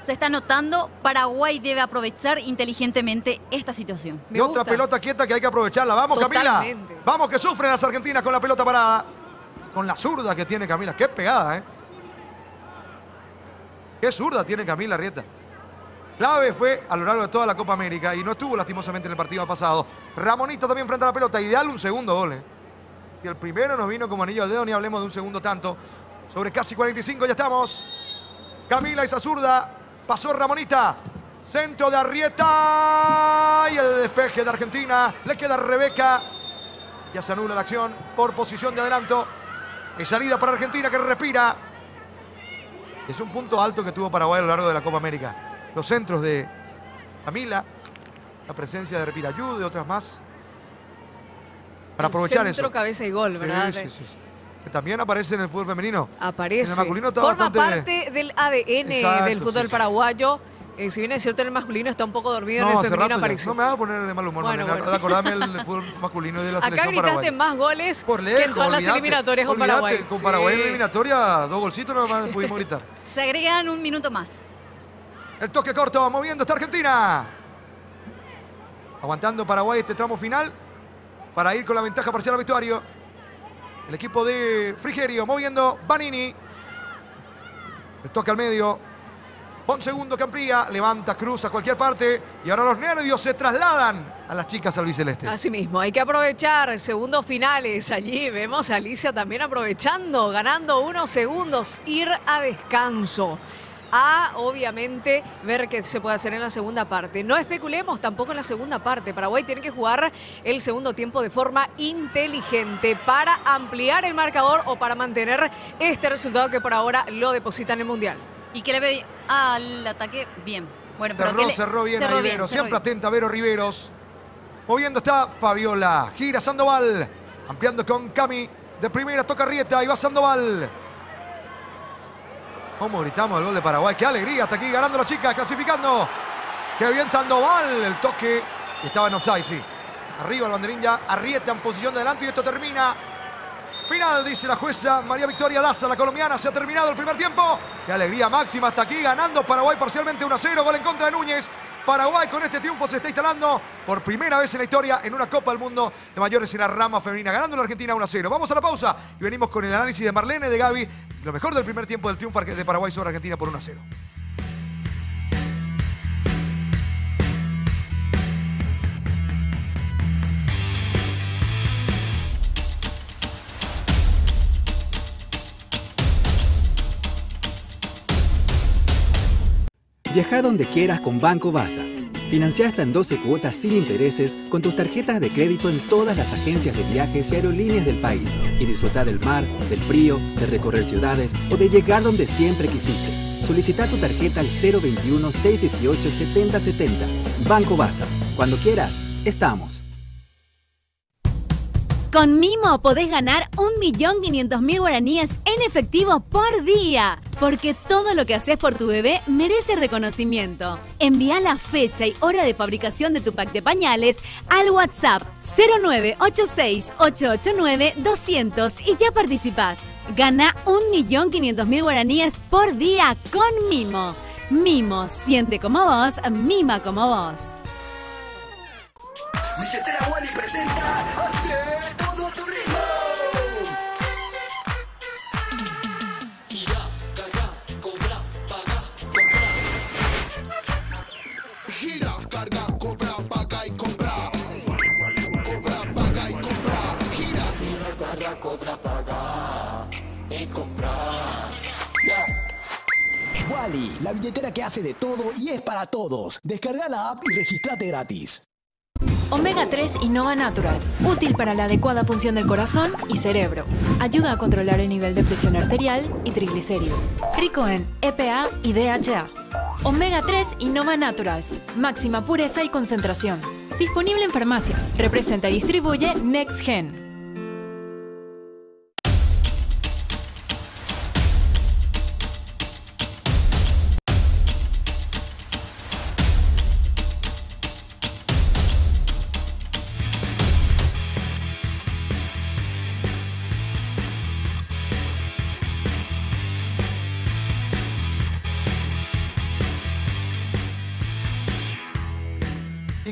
se está notando. Paraguay debe aprovechar inteligentemente esta situación. Me y otra pelota quieta que hay que aprovecharla. Vamos, Camila. Totalmente. Vamos que sufren las argentinas con la pelota parada. Con la zurda que tiene Camila. Qué pegada, ¿eh? Qué zurda tiene Camila Rieta. Clave fue a lo largo de toda la Copa América y no estuvo lastimosamente en el partido pasado. Ramonita también frente a la pelota. Ideal un segundo gol, ¿eh? Si el primero nos vino como anillo al dedo, ni hablemos de un segundo tanto. Sobre casi 45 ya estamos. Camila esa zurda. Pasó Ramonita. Centro de Arrieta. Y el despeje de Argentina. Le queda Rebeca. Ya se anula la acción por posición de adelanto. Es salida para Argentina que respira. Es un punto alto que tuvo Paraguay a lo largo de la Copa América. Los centros de Camila. La presencia de Repirayú, de otras más. Para El aprovechar centro, eso. cabeza y gol, Sí, ¿verdad? sí, sí, sí. Que también aparece en el fútbol femenino. Aparece. En el masculino está Forma bastante- parte del ADN Exacto, del fútbol paraguayo. Eh, si bien es cierto, en el masculino está un poco dormido, en No, el hace femenino apareció. No me hagas poner de mal humor, Bueno, bueno. Acordame del <laughs> fútbol masculino y de la Acá selección gritaste paraguaya. más goles Por que lejos, en todas las eliminatorias con Paraguay. Con Sí. Paraguay en la eliminatoria, dos golcitos nomás pudimos gritar. Se agregan un minuto más. El toque corto, moviendo esta Argentina. Aguantando Paraguay este tramo final para ir con la ventaja parcial al vestuario. El equipo de Frigerio moviendo Vanini. Le toca al medio. Pon segundo que amplía, levanta, cruza cualquier parte. Y ahora los nervios se trasladan a las chicas albiceleste. Así mismo, hay que aprovechar segundos finales. Allí vemos a Alicia también aprovechando, ganando unos segundos, ir a descanso. A, obviamente, ver qué se puede hacer en la segunda parte. No especulemos tampoco en la segunda parte. Paraguay tiene que jugar el segundo tiempo de forma inteligente para ampliar el marcador o para mantener este resultado que por ahora lo deposita en el Mundial. Y que le pedí al ataque bien. Bueno, pero Cerró, le- cerró bien cerró a bien, Rivero. cerró Siempre bien. atenta Vero Riveros. Moviendo está Fabiola. Gira Sandoval. Ampliando con Cami. De primera toca Rieta y va Sandoval. ¿Cómo gritamos el gol de Paraguay? ¡Qué alegría! Hasta aquí ganando las chicas, clasificando. ¡Qué bien Sandoval! El toque. Estaba en offside, sí. Arriba el banderín. Arrieta en posición de adelante y esto termina. Final, dice la jueza María Victoria Daza, la colombiana. Se ha terminado el primer tiempo. Qué alegría máxima hasta aquí, ganando Paraguay parcialmente 1 a 0. Gol en contra de Núñez. Paraguay con este triunfo se está instalando por primera vez en la historia en una Copa del Mundo de mayores en la rama femenina, ganando la Argentina 1 a 0. Vamos a la pausa y venimos con el análisis de Marlene, de Gaby, lo mejor del primer tiempo del triunfo de Paraguay sobre Argentina por 1 a 0. Viaja donde quieras con Banco Basa. Financia hasta en 12 cuotas sin intereses con tus tarjetas de crédito en todas las agencias de viajes y aerolíneas del país. Y disfruta del mar, del frío, de recorrer ciudades o de llegar donde siempre quisiste. Solicita tu tarjeta al 021-618-7070. Banco Basa. Cuando quieras, estamos. Con Mimo podés ganar 1.500.000 guaraníes en efectivo por día. Porque todo lo que haces por tu bebé merece reconocimiento. Envía la fecha y hora de fabricación de tu pack de pañales al WhatsApp 0986-889-200 y ya participás. Gana 1.500.000 guaraníes por día con Mimo. Mimo, siente como vos, mima como vos. Billetera Wally presenta Hace todo tu ritmo. Gira, carga, cobra, paga, compra. Gira, carga, cobra, paga y compra. Cobra, paga y compra. Gira, gira, carga, cobra, paga y compra. Wally, la billetera que hace de todo y es para todos. Descarga la app y registrate gratis. Omega 3 Innova Naturals. Útil para la adecuada función del corazón y cerebro. Ayuda a controlar el nivel de presión arterial y triglicéridos. Rico en EPA y DHA. Omega 3 Innova Naturals. Máxima pureza y concentración. Disponible en farmacias. Representa y distribuye NextGen.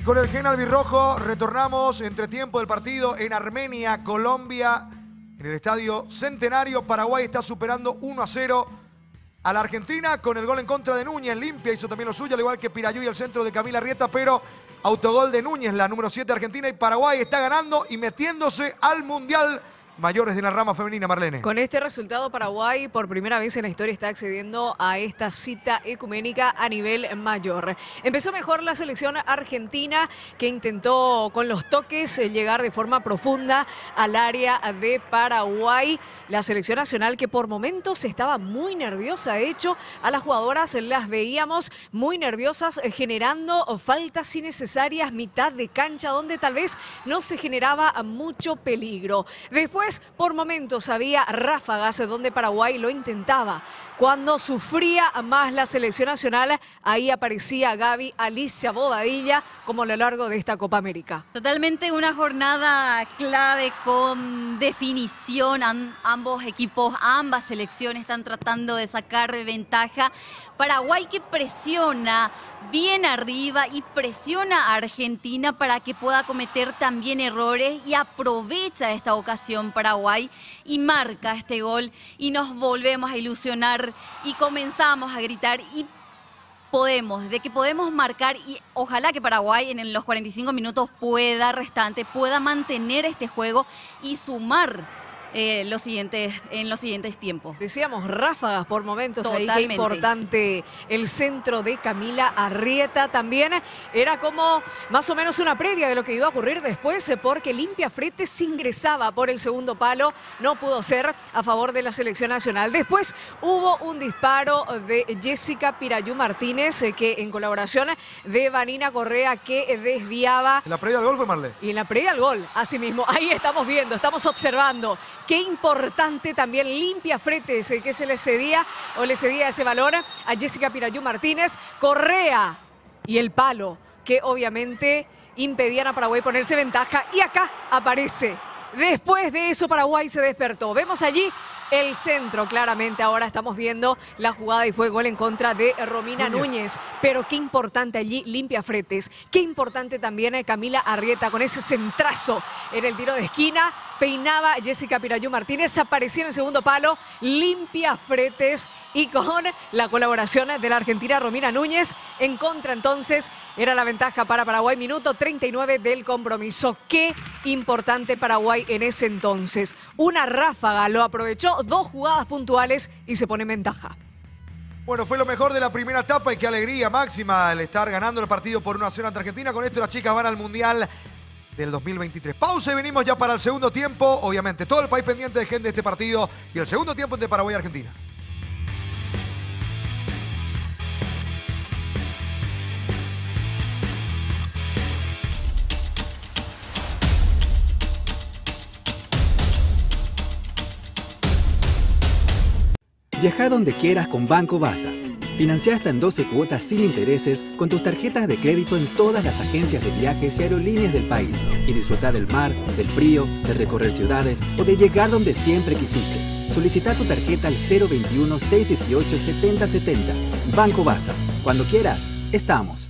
Con el gen albirrojo retornamos entre tiempo del partido en Armenia, Colombia, en el estadio Centenario. Paraguay está superando 1 a 0 a la Argentina con el gol en contra de Núñez. Limpia hizo también lo suyo, al igual que Pirayú y el centro de Camila Rieta, pero autogol de Núñez, la número 7 de Argentina. Y Paraguay está ganando y metiéndose al Mundial mayores de la rama femenina, Marlene. Con este resultado, Paraguay por primera vez en la historia está accediendo a esta cita ecuménica a nivel mayor. Empezó mejor la selección argentina que intentó con los toques eh, llegar de forma profunda al área de Paraguay. La selección nacional que por momentos estaba muy nerviosa. De hecho, a las jugadoras las veíamos muy nerviosas eh, generando faltas innecesarias mitad de cancha donde tal vez no se generaba mucho peligro. Después por momentos había ráfagas donde Paraguay lo intentaba. Cuando sufría más la selección nacional, ahí aparecía Gaby Alicia Bobadilla como a lo largo de esta Copa América. Totalmente una jornada clave con definición. Am- ambos equipos, ambas selecciones están tratando de sacar ventaja. Paraguay que presiona bien arriba y presiona a Argentina para que pueda cometer también errores y aprovecha esta ocasión Paraguay y marca este gol y nos volvemos a ilusionar y comenzamos a gritar y podemos, de que podemos marcar y ojalá que Paraguay en los 45 minutos pueda restante, pueda mantener este juego y sumar eh, los siguientes, en los siguientes tiempos. Decíamos ráfagas por momentos ahí, qué importante el centro de Camila Arrieta también. Era como más o menos una previa de lo que iba a ocurrir después, eh, porque Limpia Fretes ingresaba por el segundo palo, no pudo ser a favor de la selección nacional. Después hubo un disparo de Jessica Pirayú Martínez, eh, que en colaboración de Vanina Correa, que desviaba En la previa del gol fue Marlene. y en la previa al gol, así mismo, ahí estamos viendo, estamos observando. Qué importante también limpia fretes eh, que se le cedía o le cedía ese valor a Jessica Pirayú Martínez. Correa y el palo que obviamente impedían a Paraguay ponerse ventaja. Y acá aparece. Después de eso Paraguay se despertó. Vemos allí el centro, claramente ahora estamos viendo la jugada y fue gol en contra de Romina Núñez. Núñez. Pero qué importante allí limpia fretes. Qué importante también eh, Camila Arrieta con ese centrazo en el tiro de esquina. Peinaba Jessica Pirayú Martínez, aparecía en el segundo palo, limpia fretes y con la colaboración de la argentina Romina Núñez. En contra entonces era la ventaja para Paraguay, minuto 39 del compromiso. Qué importante Paraguay en ese entonces. Una ráfaga lo aprovechó, dos jugadas puntuales y se pone en ventaja. Bueno, fue lo mejor de la primera etapa y qué alegría máxima el estar ganando el partido por una acción ante Argentina. Con esto las chicas van al Mundial del 2023. Pausa y venimos ya para el segundo tiempo. Obviamente, todo el país pendiente de gente de este partido y el segundo tiempo entre Paraguay y Argentina. Viaja donde quieras con Banco Basa. Financia hasta en 12 cuotas sin intereses con tus tarjetas de crédito en todas las agencias de viajes y aerolíneas del país. Y disfruta del mar, del frío, de recorrer ciudades o de llegar donde siempre quisiste. Solicita tu tarjeta al 021-618-7070. Banco Basa. Cuando quieras, estamos.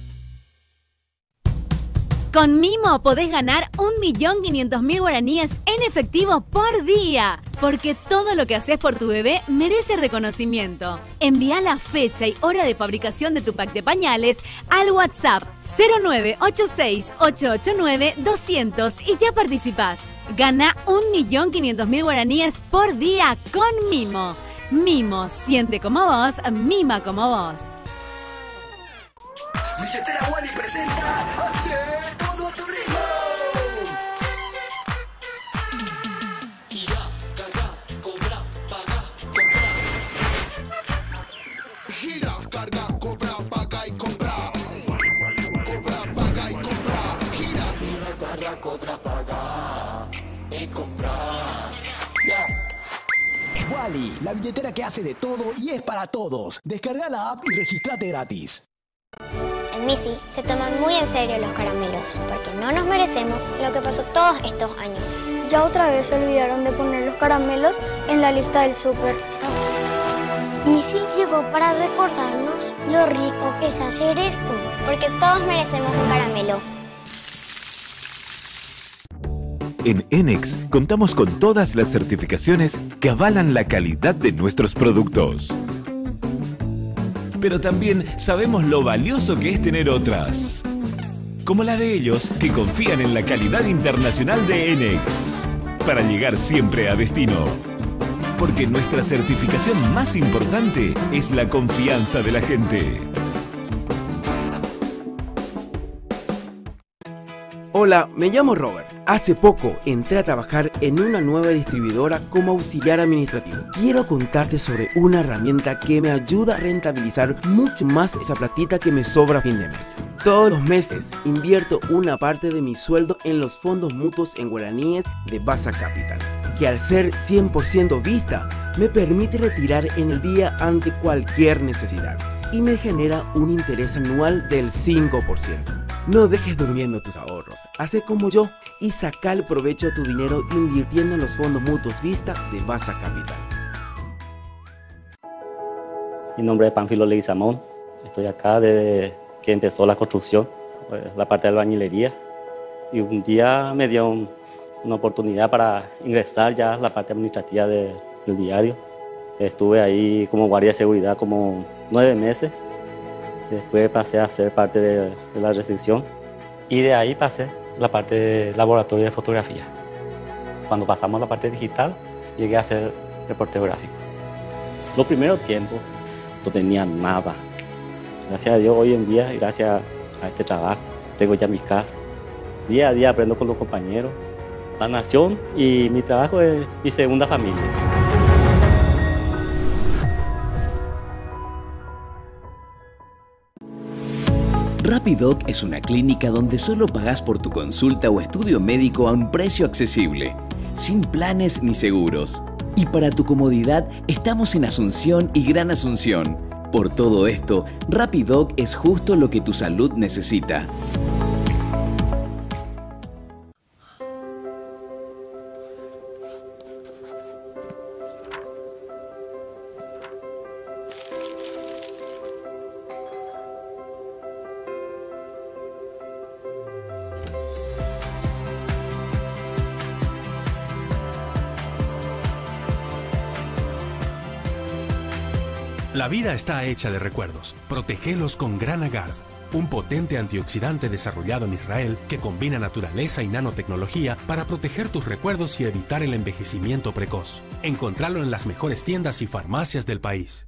Con Mimo podés ganar 1.500.000 guaraníes en efectivo por día. Porque todo lo que haces por tu bebé merece reconocimiento. Envía la fecha y hora de fabricación de tu pack de pañales al WhatsApp 0986-889-200 y ya participás. Gana 1.500.000 guaraníes por día con Mimo. Mimo, siente como vos, mima como vos. Billetera Wally presenta Hace todo tu ritmo. Gira, carga, cobra, paga, compra. Gira, carga, cobra, paga y compra. Cobra, paga y compra. Gira, gira, carga, cobra, paga y compra. Wally, la billetera que hace de todo y es para todos. Descarga la app y registrate gratis. En Missy se toman muy en serio los caramelos, porque no nos merecemos lo que pasó todos estos años. Ya otra vez se olvidaron de poner los caramelos en la lista del súper. Missy llegó para recordarnos lo rico que es hacer esto, porque todos merecemos un caramelo. En Enex contamos con todas las certificaciones que avalan la calidad de nuestros productos. Pero también sabemos lo valioso que es tener otras. Como la de ellos que confían en la calidad internacional de Enex. Para llegar siempre a destino. Porque nuestra certificación más importante es la confianza de la gente. Hola, me llamo Robert. Hace poco entré a trabajar en una nueva distribuidora como auxiliar administrativo. Quiero contarte sobre una herramienta que me ayuda a rentabilizar mucho más esa platita que me sobra a fin de mes. Todos los meses invierto una parte de mi sueldo en los fondos mutuos en guaraníes de Basa Capital, que al ser 100% vista, me permite retirar en el día ante cualquier necesidad y me genera un interés anual del 5%. No dejes durmiendo tus ahorros, hace como yo y saca el provecho de tu dinero invirtiendo en los fondos mutuos Vista de Basa Capital. Mi nombre es Panfilo Leguizamón. Estoy acá desde que empezó la construcción, pues, la parte de albañilería. Y un día me dio un- una oportunidad para ingresar ya a la parte administrativa de- del diario. Estuve ahí como guardia de seguridad como nueve meses. Después pasé a ser parte de, la recepción. Y de ahí pasé la parte de laboratorio de fotografía. Cuando pasamos a la parte digital, llegué a ser reportero gráfico. Los primeros tiempos no tenía nada. Gracias a Dios hoy en día, gracias a este trabajo, tengo ya mi casa. Día a día aprendo con los compañeros. La nación y mi trabajo es mi segunda familia. Rapidoc es una clínica donde solo pagas por tu consulta o estudio médico a un precio accesible, sin planes ni seguros. Y para tu comodidad, estamos en Asunción y Gran Asunción. Por todo esto, Rapidoc es justo lo que tu salud necesita. Vida está hecha de recuerdos. Protégelos con Granagard, un potente antioxidante desarrollado en Israel que combina naturaleza y nanotecnología para proteger tus recuerdos y evitar el envejecimiento precoz. Encontralo en las mejores tiendas y farmacias del país.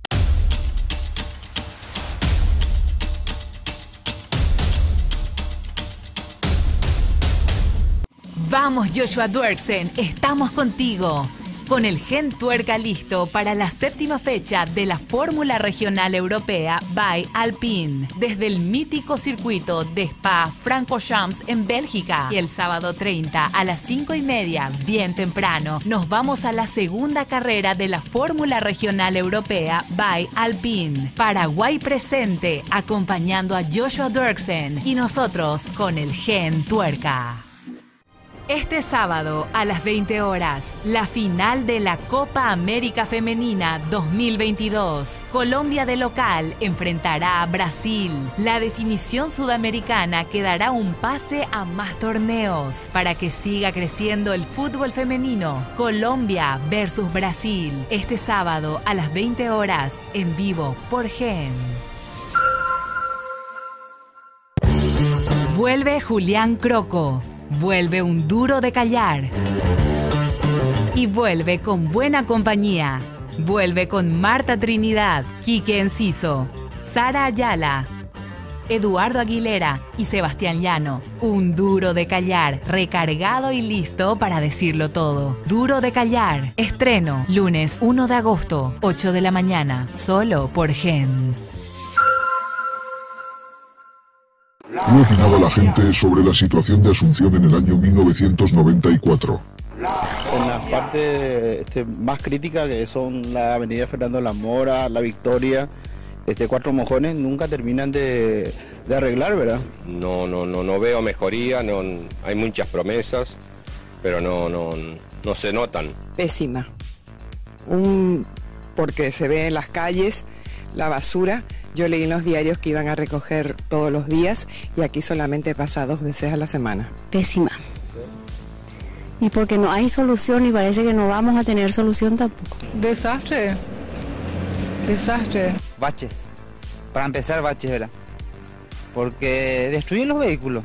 Vamos, Joshua Duerksen, estamos contigo. Con el Gen Tuerca listo para la séptima fecha de la Fórmula Regional Europea by Alpine, desde el mítico circuito de Spa-Francorchamps en Bélgica. Y el sábado 30 a las 5 y media, bien temprano, nos vamos a la segunda carrera de la Fórmula Regional Europea by Alpine. Paraguay presente, acompañando a Joshua Dirksen y nosotros con el Gen Tuerca. Este sábado a las 20 horas, la final de la Copa América Femenina 2022. Colombia de local enfrentará a Brasil. La definición sudamericana que dará un pase a más torneos para que siga creciendo el fútbol femenino. Colombia versus Brasil. Este sábado a las 20 horas en vivo por Gen. Vuelve Julián Croco. Vuelve un duro de callar. Y vuelve con buena compañía. Vuelve con Marta Trinidad, Quique Enciso, Sara Ayala, Eduardo Aguilera y Sebastián Llano. Un duro de callar, recargado y listo para decirlo todo. Duro de callar. Estreno, lunes 1 de agosto, 8 de la mañana, solo por Gen. ¿Qué opinaba la gente sobre la situación de Asunción en el año 1994? En la parte este, más crítica que son la avenida Fernando La Mora, La Victoria, este, Cuatro Mojones, nunca terminan de, de arreglar, ¿verdad? No, no, no, no veo mejoría, no, hay muchas promesas, pero no, no, no se notan. Pésima. Un, porque se ve en las calles la basura. Yo leí en los diarios que iban a recoger todos los días y aquí solamente pasa dos veces a la semana. Pésima. Y porque no hay solución y parece que no vamos a tener solución tampoco. Desastre. Desastre. Baches. Para empezar, baches, ¿verdad? Porque destruyen los vehículos.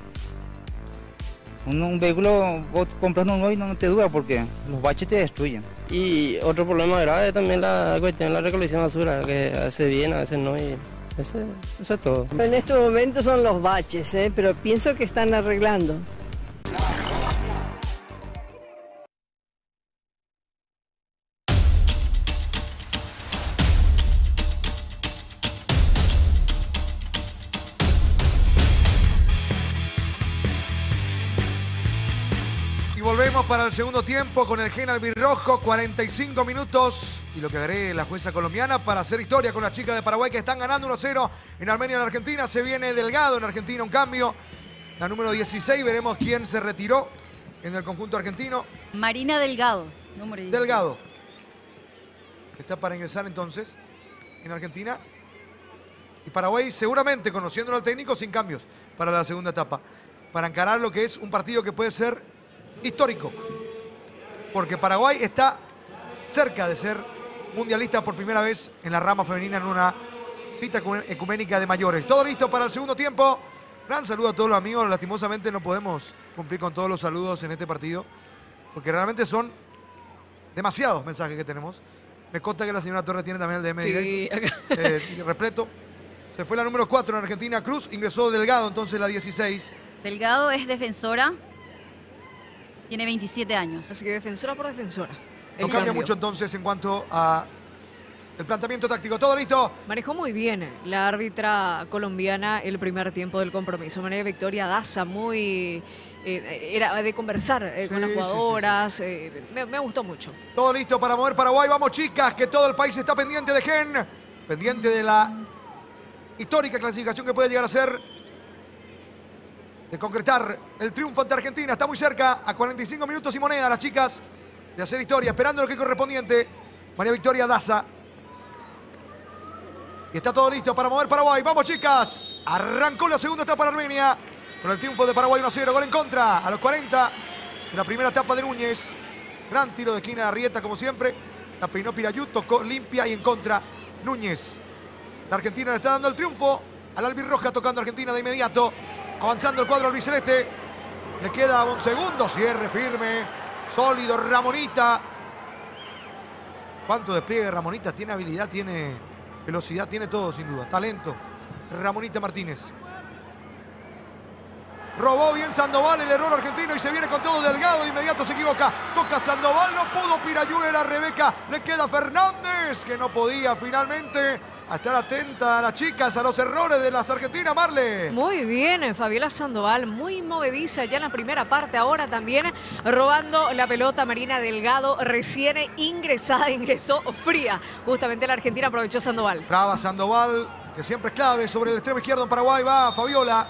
Un, un vehículo, vos compras uno nuevo y no te dura porque los baches te destruyen. Y otro problema grave es también la cuestión de la recolección de basura, que a veces bien, a veces no, y eso, eso es todo. En este momento son los baches, ¿eh? pero pienso que están arreglando. Para el segundo tiempo con el Gen Albirrojo, 45 minutos. Y lo que agregue la jueza colombiana para hacer historia con las chicas de Paraguay que están ganando 1-0 en Armenia, en Argentina. Se viene Delgado en Argentina, un cambio. La número 16, veremos quién se retiró en el conjunto argentino. Marina Delgado, número 16. Delgado. Está para ingresar entonces en Argentina. Y Paraguay seguramente, conociéndolo al técnico, sin cambios para la segunda etapa. Para encarar lo que es un partido que puede ser histórico. Porque Paraguay está cerca de ser mundialista por primera vez en la rama femenina en una cita ecuménica de mayores. Todo listo para el segundo tiempo. Gran saludo a todos los amigos. Lastimosamente no podemos cumplir con todos los saludos en este partido. Porque realmente son demasiados mensajes que tenemos. Me consta que la señora Torres tiene también el DM Sí, directo. Eh, repleto. Se fue la número 4 en Argentina. Cruz ingresó Delgado, entonces la 16. Delgado es defensora, tiene 27 años. Así que defensora por defensora. No cambia mucho entonces en cuanto a el planteamiento táctico. ¿Todo listo? Manejó muy bien la árbitra colombiana el primer tiempo del compromiso. María Victoria Daza, muy. eh, era de conversar eh, con las Sí, sí, sí, jugadoras. eh, me, me gustó mucho. Todo listo para mover Paraguay. Vamos, chicas, que todo el país está pendiente de Gen. Pendiente de la histórica clasificación que puede llegar a ser. De concretar el triunfo ante Argentina. Está muy cerca, a 45 minutos y moneda, las chicas de hacer historia, esperando lo que es correspondiente. María Victoria Daza. Y está todo listo para mover Paraguay. Vamos, chicas. Arrancó la segunda etapa en Armenia. Con el triunfo de Paraguay 1-0. Gol en contra. A los 40 de la primera etapa de Núñez. Gran tiro de esquina de Arrieta, como siempre. La peinó Pirayú, tocó limpia y en contra Núñez. La Argentina le está dando el triunfo al albirroja, tocando Argentina de inmediato. Avanzando el cuadro albiceleste. Le queda un segundo. Cierre firme. Sólido. Ramonita. ¿Cuánto despliegue Ramonita? Tiene habilidad, tiene velocidad, tiene todo sin duda. Talento. Ramonita Martínez. Robó bien Sandoval, el error argentino y se viene con todo Delgado. De inmediato se equivoca. Toca Sandoval, no pudo Pirayuela, Rebeca. Le queda Fernández, que no podía finalmente. A estar atenta a las chicas, a los errores de las argentinas, Marle. Muy bien, Fabiola Sandoval, muy movediza ya en la primera parte. Ahora también robando la pelota Marina Delgado, recién ingresada, ingresó fría. Justamente la Argentina aprovechó Sandoval. Brava Sandoval, que siempre es clave sobre el extremo izquierdo en Paraguay. Va Fabiola.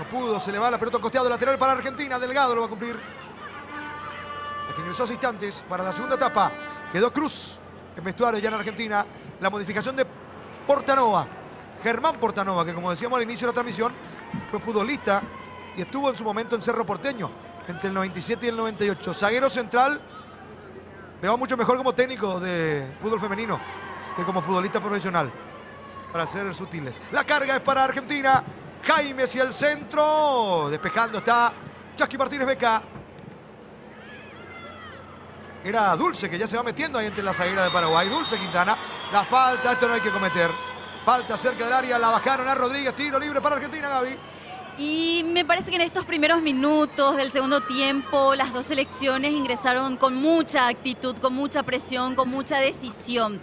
No pudo, se le va la pelota costeado lateral para Argentina. Delgado lo va a cumplir. Aquí ingresó hace instantes para la segunda etapa. Quedó Cruz en vestuario ya en Argentina. La modificación de Portanova. Germán Portanova, que como decíamos al inicio de la transmisión, fue futbolista y estuvo en su momento en Cerro Porteño entre el 97 y el 98. Zaguero central, le va mucho mejor como técnico de fútbol femenino que como futbolista profesional, para ser sutiles. La carga es para Argentina. Jaime hacia el centro. Despejando está Jackie Martínez Beca. Era Dulce que ya se va metiendo ahí entre la zaguera de Paraguay. Dulce Quintana. La falta, esto no hay que cometer. Falta cerca del área, la bajaron a Rodríguez. Tiro libre para Argentina, Gaby. Y me parece que en estos primeros minutos del segundo tiempo las dos selecciones ingresaron con mucha actitud, con mucha presión, con mucha decisión.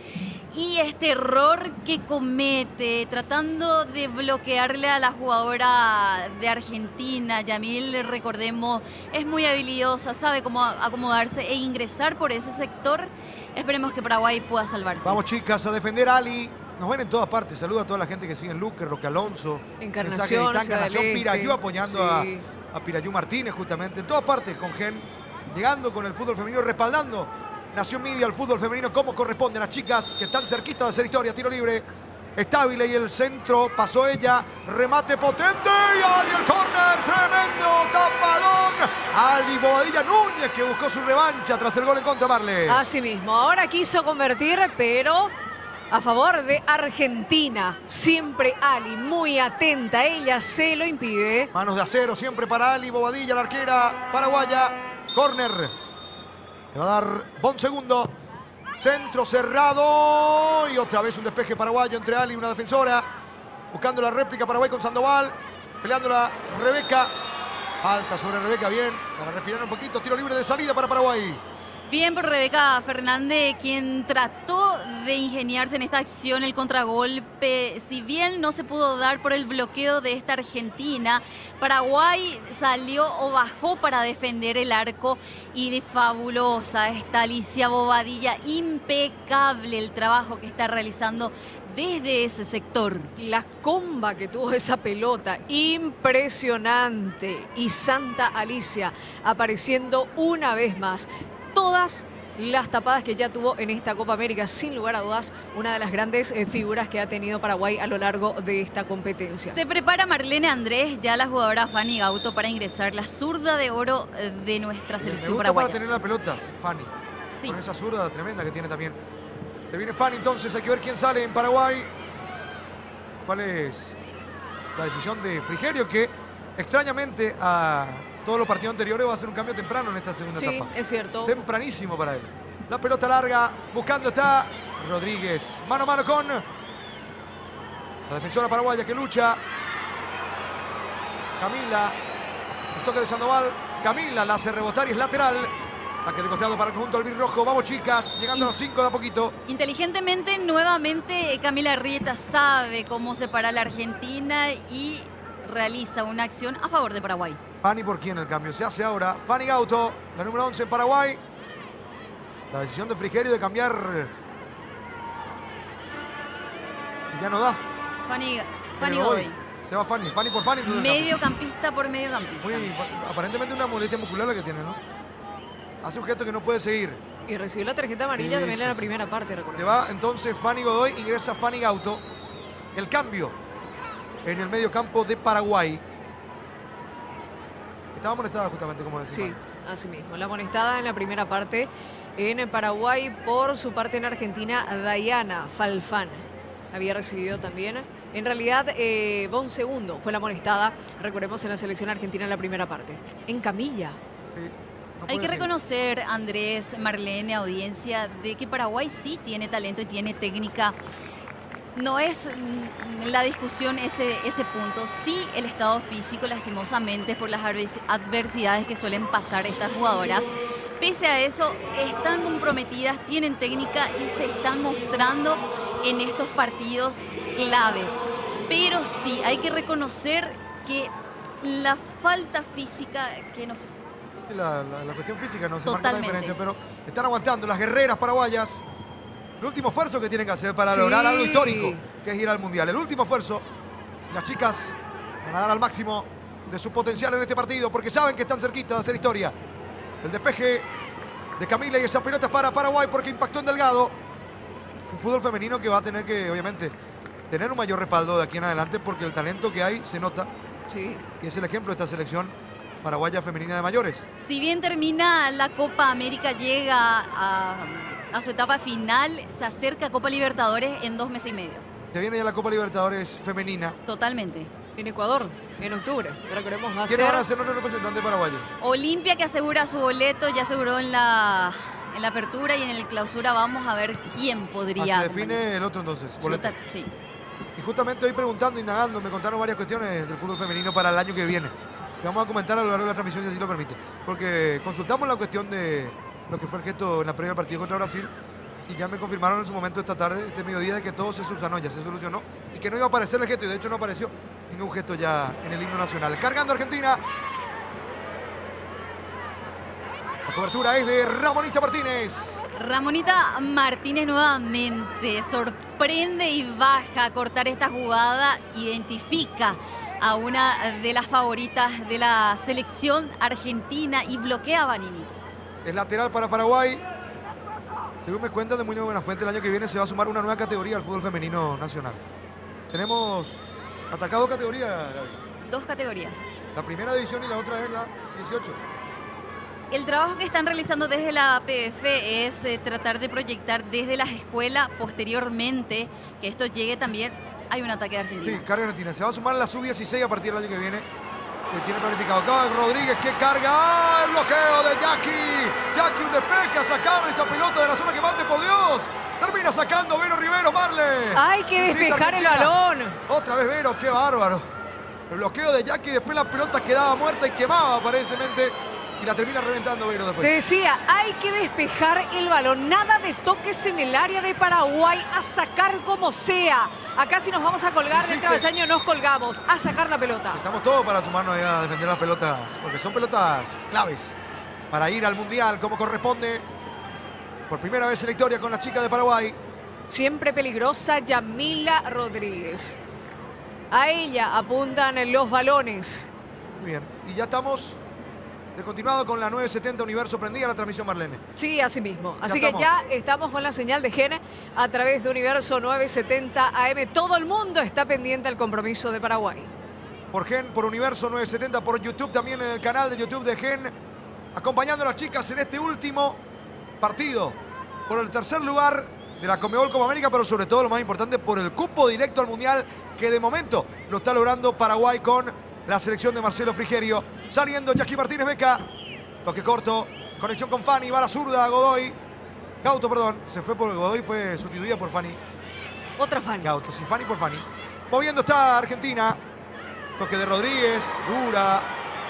Y este error que comete tratando de bloquearle a la jugadora de Argentina, Yamil, recordemos, es muy habilidosa, sabe cómo acomodarse e ingresar por ese sector. Esperemos que Paraguay pueda salvarse. Vamos chicas a defender a Ali. Nos ven en todas partes. Saluda a toda la gente que sigue en Luque, Roque Alonso. Encarnación, Mensaje Encarnación, Este. Pirayú apoyando Sí. a, a Pirayú Martínez justamente. En todas partes con Gen. Llegando con el fútbol femenino, respaldando Nación Media al fútbol femenino como corresponde a las chicas que están cerquita de hacer historia. Tiro libre. Estable y el centro. Pasó ella. Remate potente. Y Ali el córner. Tremendo tapadón. Ali Bobadilla Núñez que buscó su revancha tras el gol en contra Marle. Así mismo, ahora quiso convertir, pero a favor de Argentina. Siempre Ali, muy atenta, ella se lo impide. Manos de acero siempre para Ali Bobadilla, la arquera paraguaya. Corner. Le va a dar Bon segundo. Centro cerrado. Y otra vez un despeje paraguayo entre Ali y una defensora. Buscando la réplica Paraguay con Sandoval. Peleándola Rebeca. Falta sobre Rebeca, bien. Para respirar un poquito. Tiro libre de salida para Paraguay. Bien por Rebeca Fernández, quien trató de ingeniarse en esta acción el contragolpe. Si bien no se pudo dar por el bloqueo de esta Argentina, Paraguay salió o bajó para defender el arco y fabulosa esta Alicia Bobadilla. Impecable el trabajo que está realizando desde ese sector. La comba que tuvo esa pelota, impresionante. Y Santa Alicia apareciendo una vez más. Todas las tapadas que ya tuvo en esta Copa América, sin lugar a dudas, una de las grandes eh, figuras que ha tenido Paraguay a lo largo de esta competencia. Se prepara Marlene Andrés, ya la jugadora Fanny Gauto, para ingresar la zurda de oro eh, de nuestra Me selección gusta paraguaya. para tener la pelota, Fanny. Con esa zurda tremenda que tiene también. Se viene Fanny entonces, hay que ver quién sale en Paraguay. ¿Cuál es la decisión de Frigerio? Que extrañamente a todos los partidos anteriores va a hacer un cambio temprano en esta segunda Sí, etapa. es cierto. Tempranísimo para él. La pelota larga, buscando está Rodríguez. Mano a mano con la defensora paraguaya que lucha. Camila. El toque de Sandoval. Camila la hace rebotar y es lateral. Saque de costado para el conjunto albirrojo. Vamos chicas, llegando a los cinco de a poquito. Inteligentemente, nuevamente Camila Rieta sabe cómo separar a la Argentina y realiza una acción a favor de Paraguay. Fanny por quién el cambio. Se hace ahora. Fanny Gauto, la número 11 en Paraguay. La decisión de Frigerio de cambiar. Y ya no da. Fanny, Fanny Godoy. hoy Se va Fanny. Fanny por Fanny. Mediocampista por mediocampista. Muy, aparentemente una molestia muscular la que tiene, ¿no? Hace un gesto que no puede seguir. Y recibió la tarjeta amarilla Sí, también sí, en la sí. primera parte, Se recordemos. va entonces Fanny Godoy, ingresa Fanny Gauto. El cambio en el medio campo de Paraguay. Estaba molestada justamente, como decía. Sí, así mismo. La amonestada en la primera parte en Paraguay, por su parte en Argentina, Dayana Falfán. Había recibido también. En realidad, eh, Bon Segundo fue la amonestada, recordemos, en la selección argentina en la primera parte. En camilla. Hay que reconocer, Andrés, Marlene, audiencia, de que Paraguay sí tiene talento y tiene técnica. No es mm, la discusión ese, ese punto. Sí, el estado físico, lastimosamente, por las advers- adversidades que suelen pasar estas jugadoras. Pese a eso, están comprometidas, tienen técnica y se están mostrando en estos partidos claves. Pero sí, hay que reconocer que la falta física que nos La, la- la cuestión física no se marca la diferencia, pero están aguantando las guerreras paraguayas. El último esfuerzo que tienen que hacer para Sí. lograr algo histórico, que es ir al Mundial. El último esfuerzo. Las chicas van a dar al máximo de su potencial en este partido porque saben que están cerquita de hacer historia. El despeje de Camila y esa pelota es para Paraguay porque impactó en Delgado. Un fútbol femenino que va a tener que, obviamente, tener un mayor respaldo de aquí en adelante porque el talento que hay se nota. Sí. Y es el ejemplo de esta selección paraguaya femenina de mayores. Si bien termina la Copa América, llega a, a su etapa final, se acerca a Copa Libertadores en dos meses y medio. Se viene ya la Copa Libertadores femenina. Totalmente. En Ecuador, en octubre. Pero queremos hacer... ¿Quiénes van a ser nuestros representantes paraguayos? Olimpia que asegura su boleto, ya aseguró en la, en la apertura y en el clausura. Vamos a ver quién podría. Ah, se define el otro entonces. boleto. Sí. Y justamente hoy preguntando, indagando, me contaron varias cuestiones del fútbol femenino para el año que viene. Que vamos a comentar a lo largo de la transmisión, si así lo permite. Porque consultamos la cuestión de lo que fue el gesto en la previa del partido contra Brasil. Y ya me confirmaron en su momento esta tarde, este mediodía, de que todo se subsanó, ya se solucionó. Y que no iba a aparecer el gesto, y de hecho no apareció ningún gesto ya en el himno nacional. Cargando Argentina. La cobertura es de Ramonita Martínez. Ramonita Martínez nuevamente sorprende y baja a cortar esta jugada, identifica a una de las favoritas de la selección argentina y bloquea a Vanini. Es lateral para Paraguay. Según me cuentan de muy buena fuente, el año que viene se va a sumar una nueva categoría al fútbol femenino nacional. Tenemos atacado categoría, Gaby. Dos categorías. La primera división y la otra es la 18. El trabajo que están realizando desde la APF es eh, tratar de proyectar desde las escuelas posteriormente que esto llegue también. Hay un ataque de Argentina. Sí, carga Argentina. Se va a sumar la sub-16 a partir del año que viene. Que tiene planificado. Acaba Rodríguez que carga. ¡Ah! El bloqueo de Jackie. Jackie un despeje a sacar esa pelota de la zona que mate por Dios. Termina sacando Vero Rivero, Marle. Hay que despejar el balón. Otra vez Vero, qué bárbaro. El bloqueo de Jackie, después la pelota quedaba muerta y quemaba aparentemente. Y la termina reventando Vero después. Te decía, hay que despejar el balón. Nada de toques en el área de Paraguay. A sacar como sea. Acá si nos vamos a colgar del travesaño, nos colgamos. A sacar la pelota. Estamos todos para sumarnos a defender las pelotas, porque son pelotas claves para ir al Mundial como corresponde. Por primera vez en la historia con la chica de Paraguay. Siempre peligrosa Yamila Rodríguez. A ella apuntan los balones. Muy bien. Y ya estamos de continuado con la 970 Universo Prendida, la transmisión Marlene. Sí, así mismo. Ya Así que estamos. ya estamos con la señal de Gen a través de Universo 970 AM. Todo el mundo está pendiente al compromiso de Paraguay. Por Gen, por Universo 970, por YouTube, también en el canal de YouTube de Gen. Acompañando a las chicas en este último partido. Por el tercer lugar de la Comebol Copa América, pero sobre todo lo más importante, por el cupo directo al Mundial que de momento lo está logrando Paraguay con la selección de Marcelo Frigerio. Saliendo Jackie Martínez Beca. Toque corto. Conexión con Fanny. Va la zurda Godoy. Gauto, perdón. Se fue por Godoy, fue sustituida por Fanny. Otra Fanny. Gauto, sí, Fanny por Fanny. Moviendo está Argentina. Toque de Rodríguez. Dura.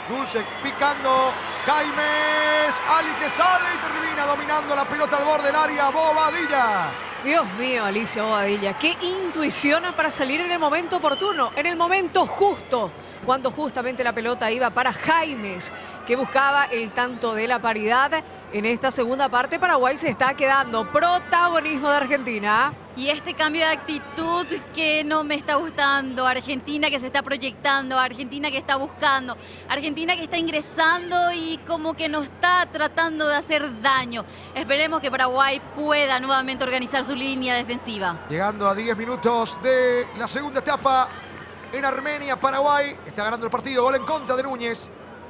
Dulce picando. Jaimes. Ali que sale y termina dominando la pelota al borde del área. Bobadilla. Dios mío, Alicia Bobadilla, qué intuición para salir en el momento oportuno, en el momento justo, cuando justamente la pelota iba para Jaimes, que buscaba el tanto de la paridad. En esta segunda parte, Paraguay se está quedando protagonismo de Argentina. Y este cambio de actitud que no me está gustando, Argentina que se está proyectando, Argentina que está buscando, Argentina que está ingresando y como que no está tratando de hacer daño. Esperemos que Paraguay pueda nuevamente organizar su línea defensiva. Llegando a 10 minutos de la segunda etapa en Armenia, Paraguay. Está ganando el partido. Gol en contra de Núñez.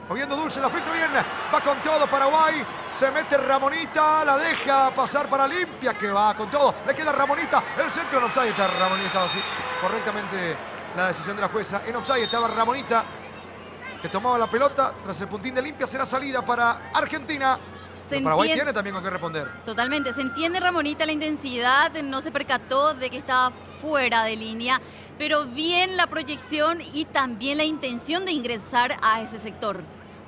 Moviendo Dulce, la filtra bien. Va con todo Paraguay. Se mete Ramonita. La deja pasar para Limpia, que va con todo. Le queda Ramonita. El centro en offside. Está Ramonita estaba así. Correctamente la decisión de la jueza. En offside estaba Ramonita, que tomaba la pelota. Tras el puntín de Limpia será salida para Argentina. Pero Paraguay entiende- tiene también con qué responder. Totalmente, se entiende Ramonita la intensidad, no se percató de que estaba fuera de línea, pero bien la proyección y también la intención de ingresar a ese sector.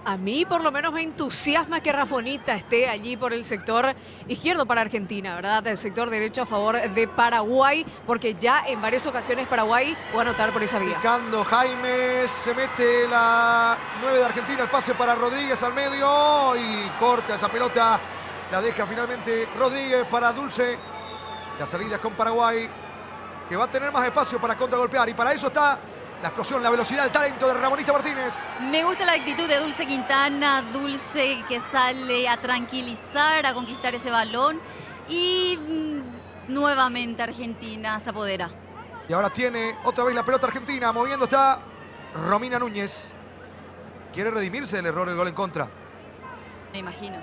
A mí por lo menos me entusiasma que Rafonita esté allí por el sector izquierdo para Argentina, ¿verdad? El sector derecho a favor de Paraguay, porque ya en varias ocasiones Paraguay puede anotar por esa vía. Picando Jaime, se mete la 9 de Argentina, el pase para Rodríguez al medio y corta esa pelota. La deja finalmente Rodríguez para Dulce. La salida es con Paraguay, que va a tener más espacio para contragolpear y para eso está la explosión, la velocidad, el talento de Ramonita Martínez. Me gusta la actitud de Dulce Quintana, Dulce que sale a tranquilizar, a conquistar ese balón y mm, nuevamente Argentina se apodera. Y ahora tiene otra vez la pelota argentina, moviendo está Romina Núñez. Quiere redimirse del error del gol en contra. Me imagino.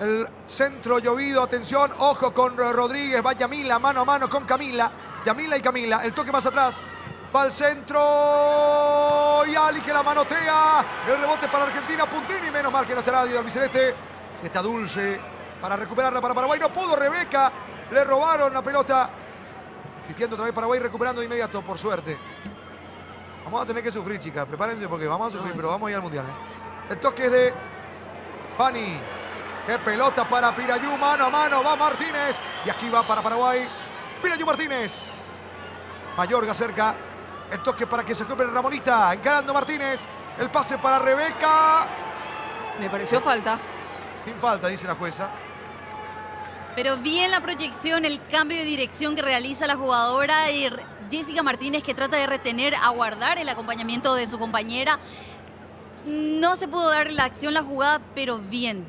El centro llovido, atención, ojo con Rodríguez, va Yamila mano a mano con Camila. Yamila y Camila, el toque más atrás, Va al centro. Y Ali que la manotea. El rebote para Argentina. Puntini. Menos mal que no estará Díaz Albiceleste. Está dulce para recuperarla para Paraguay. No pudo Rebeca. Le robaron la pelota. Existiendo otra vez Paraguay recuperando de inmediato, por suerte. Vamos a tener que sufrir, chicas. Prepárense porque vamos a sufrir, pero vamos a ir al Mundial. ¿eh? El toque es de Fanny. Qué pelota para Pirayú. Mano a mano. Va Martínez. Y aquí va para Paraguay. Pirayú Martínez. Mayorga cerca. El toque para que se ocupe el Ramonista. Encarando Martínez. El pase para Rebeca. Me pareció falta. Sin falta, dice la jueza. Pero bien la proyección, el cambio de dirección que realiza la jugadora y Jessica Martínez que trata de retener, a guardar el acompañamiento de su compañera. No se pudo dar la acción, la jugada, pero bien.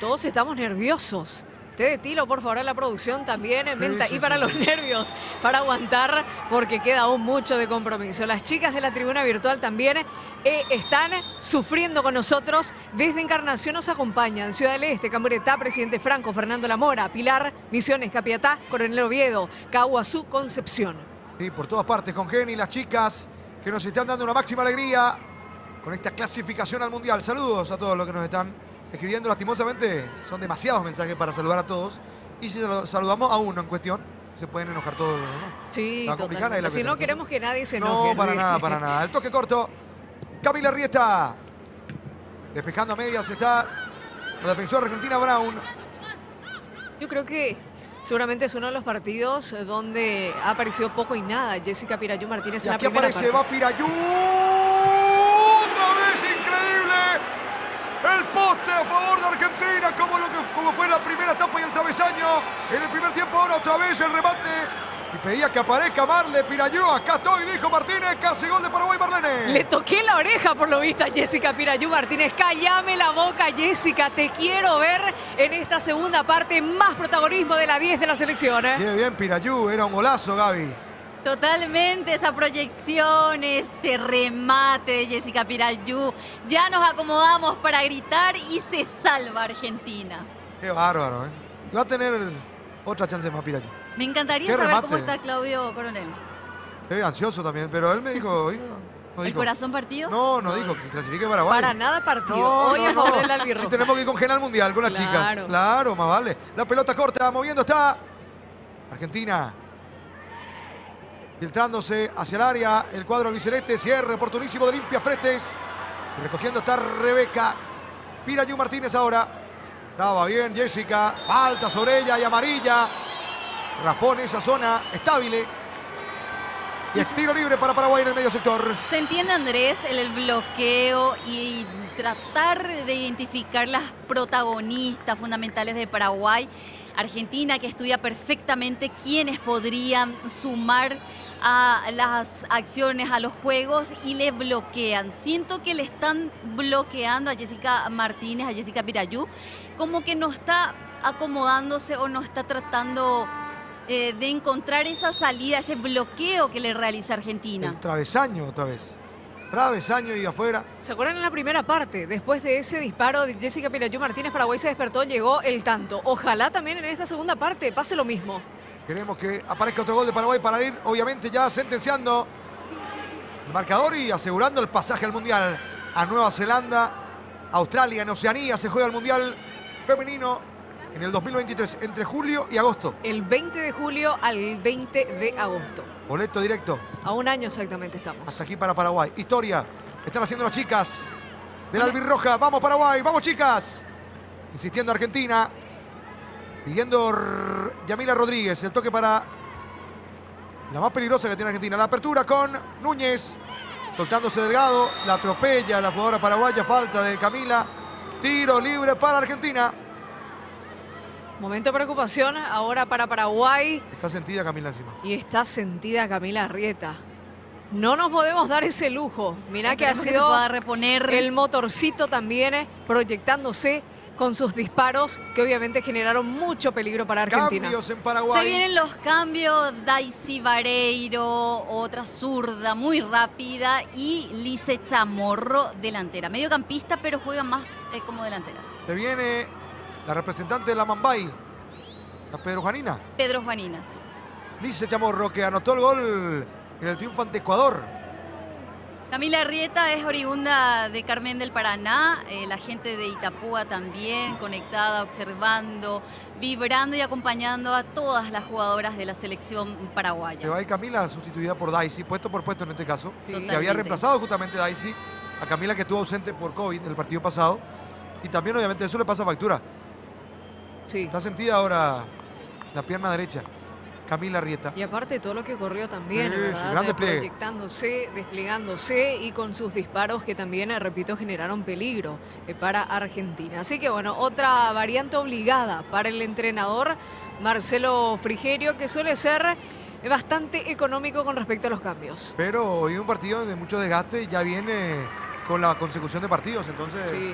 Todos estamos nerviosos. Te de tilo, por favor, a la producción también en venta. sí, y para sí, los nervios, para aguantar, porque queda aún mucho de compromiso. Las chicas de la tribuna virtual también eh, están sufriendo con nosotros. Desde Encarnación nos acompañan Ciudad del Este, Camburetá, Presidente Franco, Fernando Lamora, Pilar, Misiones, Capiatá, Coronel Oviedo, Caguazú, Concepción. Sí, por todas partes con Geni, las chicas que nos están dando una máxima alegría con esta clasificación al Mundial. Saludos a todos los que nos están escribiendo lastimosamente. Son demasiados mensajes para saludar a todos. Y si saludamos a uno en cuestión, se pueden enojar todos los demás. Sí, la totalmente. Si no queremos que nadie se enoje. No, para nada, para nada. El toque corto. Camila Rieta. Despejando a medias está la defensora argentina Brown. Yo creo que seguramente es uno de los partidos donde ha aparecido poco y nada Jessica Pirayú Martínez Y en la primera aparece, parte. va Pirayú. El poste a favor de Argentina, como, lo que, como fue la primera etapa y el travesaño. En el primer tiempo, ahora otra vez el remate. Y pedía que aparezca Marle Pirayú. Acá estoy, dijo Martínez. Casi gol de Paraguay, Marlene. Le toqué la oreja por lo visto a Jessica Pirayú Martínez. Cállame la boca, Jessica. Te quiero ver en esta segunda parte. Más protagonismo de la 10 de la selección. ¿eh? Qué bien, Pirayú. Era un golazo, Gaby. Totalmente esa proyección, ese remate de Jessica Pirayú. Ya nos acomodamos para gritar y se salva Argentina. Qué bárbaro, ¿eh? Y Va a tener otra chance más, Pirayú. Me encantaría Qué saber remate. cómo está Claudio Coronel. Estoy ansioso también, pero él me dijo... hoy no, no ¿El dijo. corazón partido? No, no dijo que clasifique Paraguay. Para nada partido. No, Hoy no, no. del albirrojo. Sí, tenemos que congelar el mundial con las Claro. chicas. Claro, más vale. La pelota corta, moviendo está Argentina. Filtrándose hacia el área, el cuadro albiceleste, cierre oportunísimo de limpia fretes. Recogiendo está Rebeca. Pirayu Martínez ahora. Traba bien Jessica. Falta sobre ella y amarilla. Raspone esa zona estable. Y es tiro libre para Paraguay en el medio sector. Se entiende, Andrés, el bloqueo y tratar de identificar las protagonistas fundamentales de Paraguay. Argentina, que estudia perfectamente quiénes podrían sumar a las acciones, a los juegos y le bloquean. Siento que le están bloqueando a Jessica Martínez, a Jessica Pirayú, como que no está acomodándose o no está tratando eh, de encontrar esa salida, ese bloqueo que le realiza Argentina. El travesaño otra vez. Travesaño y afuera. ¿Se acuerdan en la primera parte? Después de ese disparo de Jessica Pirayú Martínez, Paraguay se despertó, llegó el tanto. Ojalá también en esta segunda parte pase lo mismo. Queremos que aparezca otro gol de Paraguay para ir, obviamente, ya sentenciando el marcador y asegurando el pasaje al Mundial a Nueva Zelanda, Australia, en Oceanía se juega el Mundial femenino en el 2023, entre julio y agosto. El 20 de julio al 20 de agosto. Boleto directo. A un año exactamente estamos. Hasta aquí para Paraguay. Historia. Están haciendo las chicas de la albirroja. Vamos Paraguay, vamos chicas. Insistiendo Argentina. Pidiendo Yamila Rodríguez. El toque para la más peligrosa que tiene Argentina. La apertura con Núñez. Soltándose Delgado. La atropella la jugadora paraguaya. Falta de Camila. Tiro libre para Argentina. Momento de preocupación ahora para Paraguay Está sentida Camila encima. y está sentida Camila Arrieta. No nos podemos dar ese lujo. Mirá que ha que se sido pueda reponer. el motorcito también eh, proyectándose con sus disparos que obviamente generaron mucho peligro para Argentina. Cambios en Se Paraguay. vienen los cambios, Daisy Vareiro, otra zurda muy rápida y Lice Chamorro delantera. Mediocampista, pero juega más eh, como delantera. Se viene la representante de la Mambay. La Pedro Janina. Pedro Juanina, sí. Lice Chamorro que anotó el gol en el triunfo ante Ecuador. Camila Rieta es oriunda de Carmen del Paraná, eh, la gente de Itapúa también, conectada, observando, vibrando y acompañando a todas las jugadoras de la selección paraguaya. Se va a ir Camila sustituida por Daisy, puesto por puesto en este caso. Sí. Que había reemplazado justamente Daisy a Camila que estuvo ausente por COVID en el partido pasado. Y también obviamente eso le pasa factura. Sí. Está sentida ahora la pierna derecha. Camila Rieta. Y aparte todo lo que corrió también, Sí, ¿verdad? gran despliegue. Proyectándose, desplegándose y con sus disparos que también, eh, repito, generaron peligro eh, para Argentina. Así que bueno, otra variante obligada para el entrenador Marcelo Frigerio, que suele ser eh, bastante económico con respecto a los cambios. Pero hoy un partido de mucho desgaste ya viene con la consecución de partidos. Entonces Sí.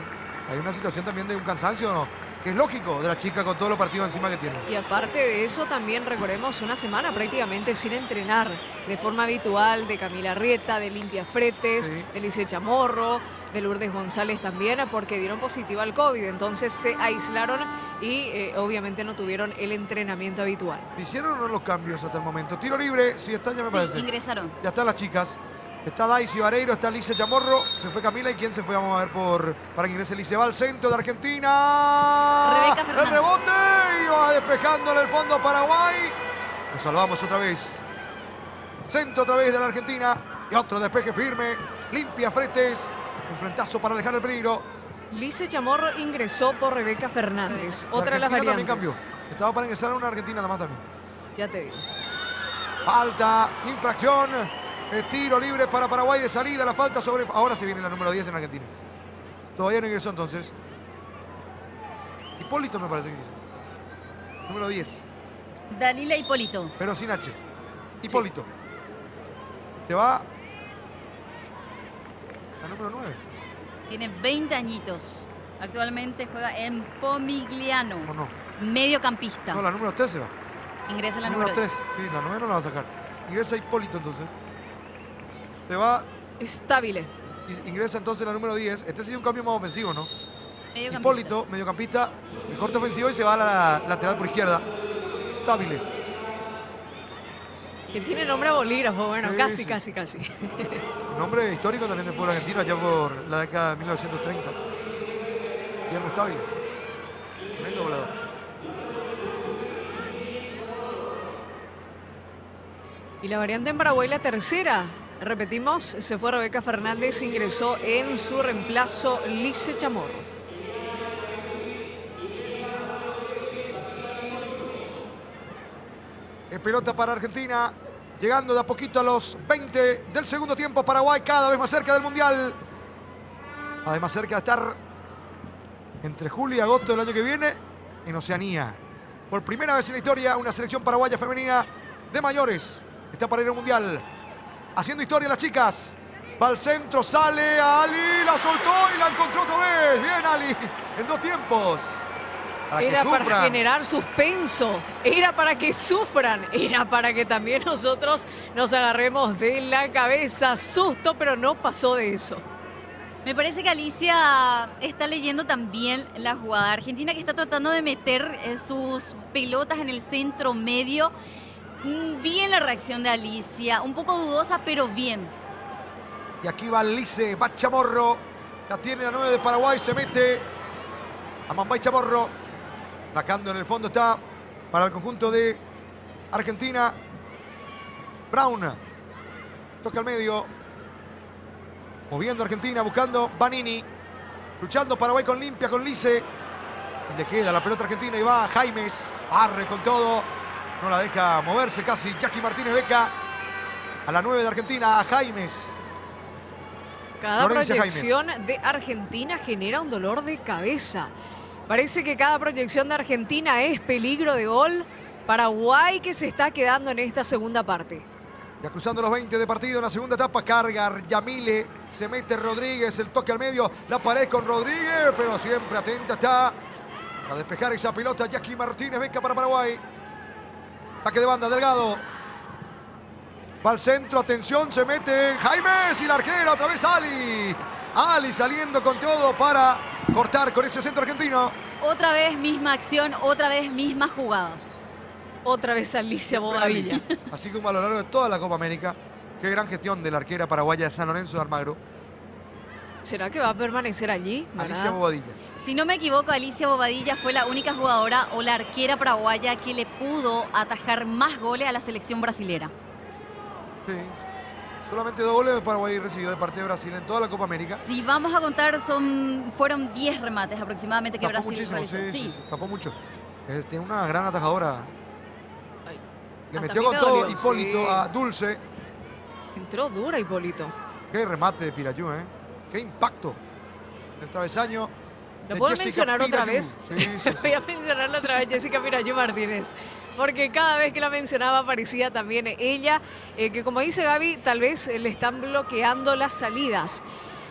Hay una situación también de un cansancio que es lógico de la chica con todos los partidos encima que tiene. Y aparte de eso, también recordemos una semana prácticamente sin entrenar de forma habitual de Camila Rieta, de Limpia Fretes, de Lice Chamorro, de Lourdes González también, porque dieron positivo al COVID. Entonces se aislaron y eh, obviamente no tuvieron el entrenamiento habitual. ¿Hicieron o no los cambios hasta el momento? Tiro libre, si están ya me Sí, parece. ingresaron. Ya están las chicas. Está Daisy Vareiro, está Lice Chamorro, se fue Camila y quién se fue, vamos a ver por para que ingrese Lice. Va al centro de Argentina. El rebote y va despejando en el fondo Paraguay. Nos salvamos otra vez. Centro otra vez de la Argentina y otro despeje firme. Limpia Fretes. Un frentazo para alejar el peligro. Lice Chamorro ingresó por Rebeca Fernández, La otra de las variantes. también cambió. Estaba para ingresar a una Argentina nada más también. Ya te digo. Falta, infracción, eh, tiro libre para Paraguay de salida, la falta sobre... Ahora se viene la número 10 en Argentina. Todavía no ingresó entonces. Hipólito me parece que dice. Número 10, Dalila Hipólito. pero sin H. Hipólito. Se va... La número 9. Tiene 20 añitos. Actualmente juega en Pomigliano. No, no. Mediocampista. No, la número 3 se va. Ingresa la número número 3. Sí, la 9 no la va a sacar. Ingresa Hipólito entonces. Se va... Estable. Ingresa entonces la número 10. Este sería un cambio más ofensivo, ¿no? Mediocampista. Hipólito, mediocampista, de corte ofensivo y se va a la lateral por izquierda. Estable. Que tiene nombre a bolígrafo, bueno, Sí, casi, sí. casi, casi. <laughs> Nombre histórico también del fútbol argentino, allá por la década de 1930. Guillermo Estable. Tremendo volador. Y la variante en Paraguay, la tercera. Repetimos, se fue Rebeca Fernández, ingresó en su reemplazo Lice Chamorro. El pelota para Argentina. Llegando de a poquito a los 20 del segundo tiempo. Paraguay cada vez más cerca del Mundial. Además cerca de estar entre julio y agosto del año que viene en Oceanía. Por primera vez en la historia, una selección paraguaya femenina de mayores. Está para ir al Mundial. Haciendo historia las chicas. Va al centro, sale a Ali, la soltó y la encontró otra vez. Bien Ali, en dos tiempos. Para que Era para generar suspenso, era para que sufran, era para que también nosotros nos agarremos de la cabeza. Susto, pero no pasó de eso. Me parece que Alicia está leyendo también la jugada argentina que está tratando de meter eh, sus pelotas en el centro medio. Mm, Bien la reacción de Alicia, un poco dudosa, pero bien. Y aquí va Lice, va Chamorro. La tiene la 9 de Paraguay, se mete a Mambay Chamorro. Sacando en el fondo está para el conjunto de Argentina. Brown. Toca al medio. Moviendo Argentina, buscando Vanini. Luchando Paraguay con limpia, con Lice. Le queda la pelota argentina y va Jaimes. Arre con todo. No la deja moverse casi Jackie Martínez Beca. A la 9 de Argentina, a Jaimes. Cada proyección de Argentina genera un dolor de cabeza. Parece que cada proyección de Argentina es peligro de gol. Paraguay que se está quedando en esta segunda parte. Ya cruzando los 20 de partido en la segunda etapa, carga Yamile, se mete Rodríguez, el toque al medio, la pared con Rodríguez, pero siempre atenta está para despejar esa pelota. Jackie Martínez, beca para Paraguay. Saque de banda, Delgado. Va al centro, atención, se mete Jaimes y la arquera, otra vez Ali. Ali saliendo con todo para cortar con ese centro argentino. Otra vez misma acción, otra vez misma jugada. Otra vez Alicia Bobadilla. Así como a lo largo de toda la Copa América. Qué gran gestión de la arquera paraguaya de San Lorenzo de Almagro. ¿Será que va a permanecer allí? ¿verdad? Alicia Bobadilla. Si no me equivoco, Alicia Bobadilla fue la única jugadora o la arquera paraguaya que le pudo atajar más goles a la selección brasilera. Sí. Solamente dos goles de Paraguay recibió de parte de Brasil en toda la Copa América. Si vamos a contar, son, fueron 10 remates aproximadamente que Tapó Brasil muchísimo, realizó. sí, Sí. sí, sí, tapó mucho. Eh, tiene una gran atajadora. Le Hasta metió con me todo dolió, Hipólito sí. a Dulce. Entró dura Hipólito. Qué remate de Pirayú, ¿eh? Qué impacto. En el travesaño. ¿Lo puedo Jessica mencionar otra vez? Sí, sí, sí. <laughs> Voy a mencionarla otra vez, Jessica Pirayu Martínez. Porque cada vez que la mencionaba aparecía también ella, eh, que como dice Gaby, tal vez le están bloqueando las salidas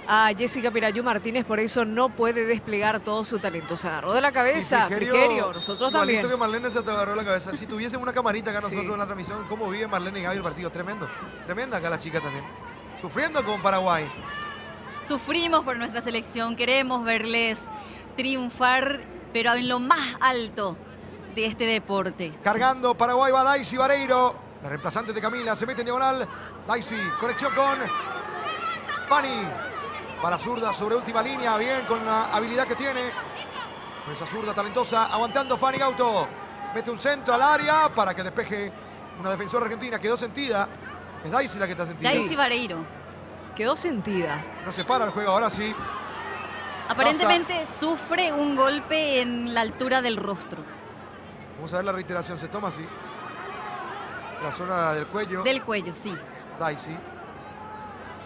a Jessica Pirayu Martínez, por eso no puede desplegar todo su talento. Se agarró de la cabeza, Frigerio, nosotros también. que Marlene se te agarró la cabeza. Si tuviésemos una camarita acá nosotros en la transmisión, ¿cómo vive Marlene y Gaby el partido? Tremendo. Tremenda acá la chica también. Sufriendo con Paraguay. Sufrimos por nuestra selección, queremos verles triunfar, pero en lo más alto de este deporte. Cargando Paraguay va Daisy Vareiro. La reemplazante de Camila se mete en diagonal. Daisy, conexión con Fanny. Para zurda sobre última línea. Bien con la habilidad que tiene. Con esa zurda talentosa. Aguantando Fanny Gauto. Mete un centro al área para que despeje una defensora argentina. Quedó sentida. Es Daisy la que está sentida. Daisy Vareiro. Quedó sentida. No se para el juego ahora sí. Aparentemente sufre un golpe en la altura del rostro. Vamos a ver la reiteración. Se toma así. La zona del cuello. Del cuello, sí. Daisy.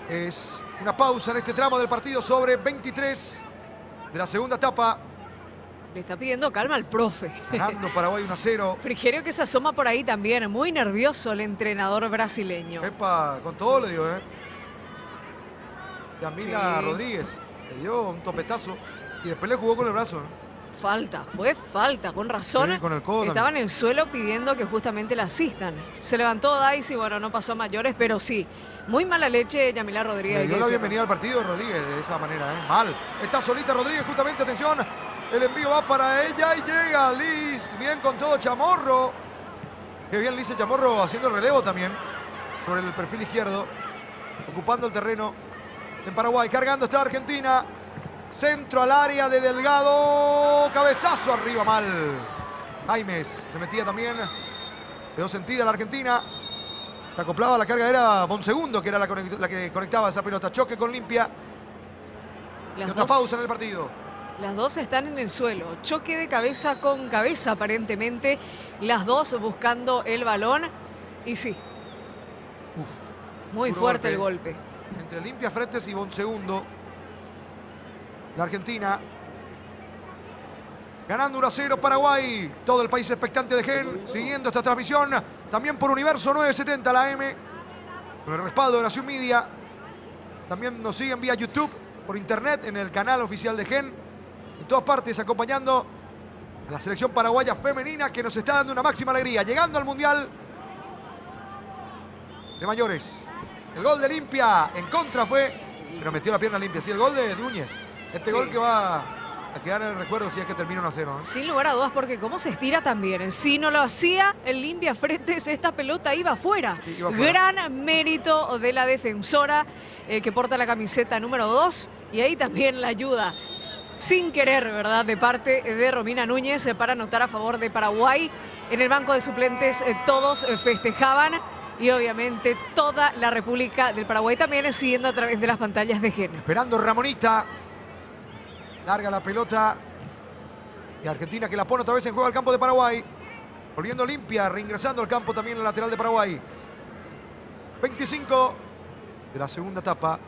Es una pausa en este tramo del partido sobre 23 de la segunda etapa. Le está pidiendo calma al profe. Ganando Paraguay 1 a 0. <laughs> Frigerio que se asoma por ahí también, muy nervioso el entrenador brasileño. Epa, con todo le dio, ¿eh? Yamila Sí. Rodríguez le dio un topetazo y después le jugó con el brazo. ¿eh? Falta, fue falta, con razón. Sí, con el codo Estaba también. en el suelo pidiendo que justamente la asistan. Se levantó Daisy, bueno, no pasó a mayores, pero sí. Muy mala leche Yamila Rodríguez. Le dio la bienvenida al partido Rodríguez de esa manera, ¿eh? Mal. Está solita Rodríguez, justamente, atención. El envío va para ella y llega Liz. Bien con todo Chamorro. Qué bien Liz Chamorro haciendo el relevo también. Sobre el perfil izquierdo. Ocupando el terreno en Paraguay. Cargando está Argentina. Centro al área de Delgado. Cabezazo arriba, mal. Jaimes se metía también. Quedó sentida la Argentina. Se acoplaba la carga, era Bonsegundo, que era la, que conectaba esa pelota. Choque con limpia. Las y otra dos- pausa en el partido. Las dos están en el suelo. Choque de cabeza con cabeza, aparentemente. Las dos buscando el balón. Y sí. Muy fuerte el golpe. Entre limpia Fretes y Bonsegundo. La Argentina. Ganando 1 a 0 Paraguay. Todo el país expectante de Gen. Siguiendo esta transmisión. También por Universo 970, la M. Con el respaldo de Nación Media. También nos siguen vía YouTube, por internet, en el canal oficial de Gen. En todas partes acompañando a la selección paraguaya femenina que nos está dando una máxima alegría. Llegando al Mundial de mayores. El gol de Limpia en contra fue, pero metió la pierna limpia. Sí, el gol de Núñez. Este Sí. gol que va a quedar en el recuerdo si es que termina 1 a 0. ¿eh? Sin lugar a dudas, porque cómo se estira también. Si no lo hacía el limpia fretes, <laughs> esta pelota iba afuera. Sí, iba afuera. Gran mérito de la defensora eh, que porta la camiseta número 2. Y ahí también la ayuda sin querer, ¿verdad? De parte de Romina Núñez eh, para anotar a favor de Paraguay. En el banco de suplentes eh, todos eh, festejaban y obviamente toda la República del Paraguay también siguiendo a través de las pantallas de Gen. Esperando Ramonita. Larga la pelota. Y Argentina que la pone otra vez en juego al campo de Paraguay. Volviendo limpia, reingresando al campo también el lateral de Paraguay. 25 de la segunda etapa.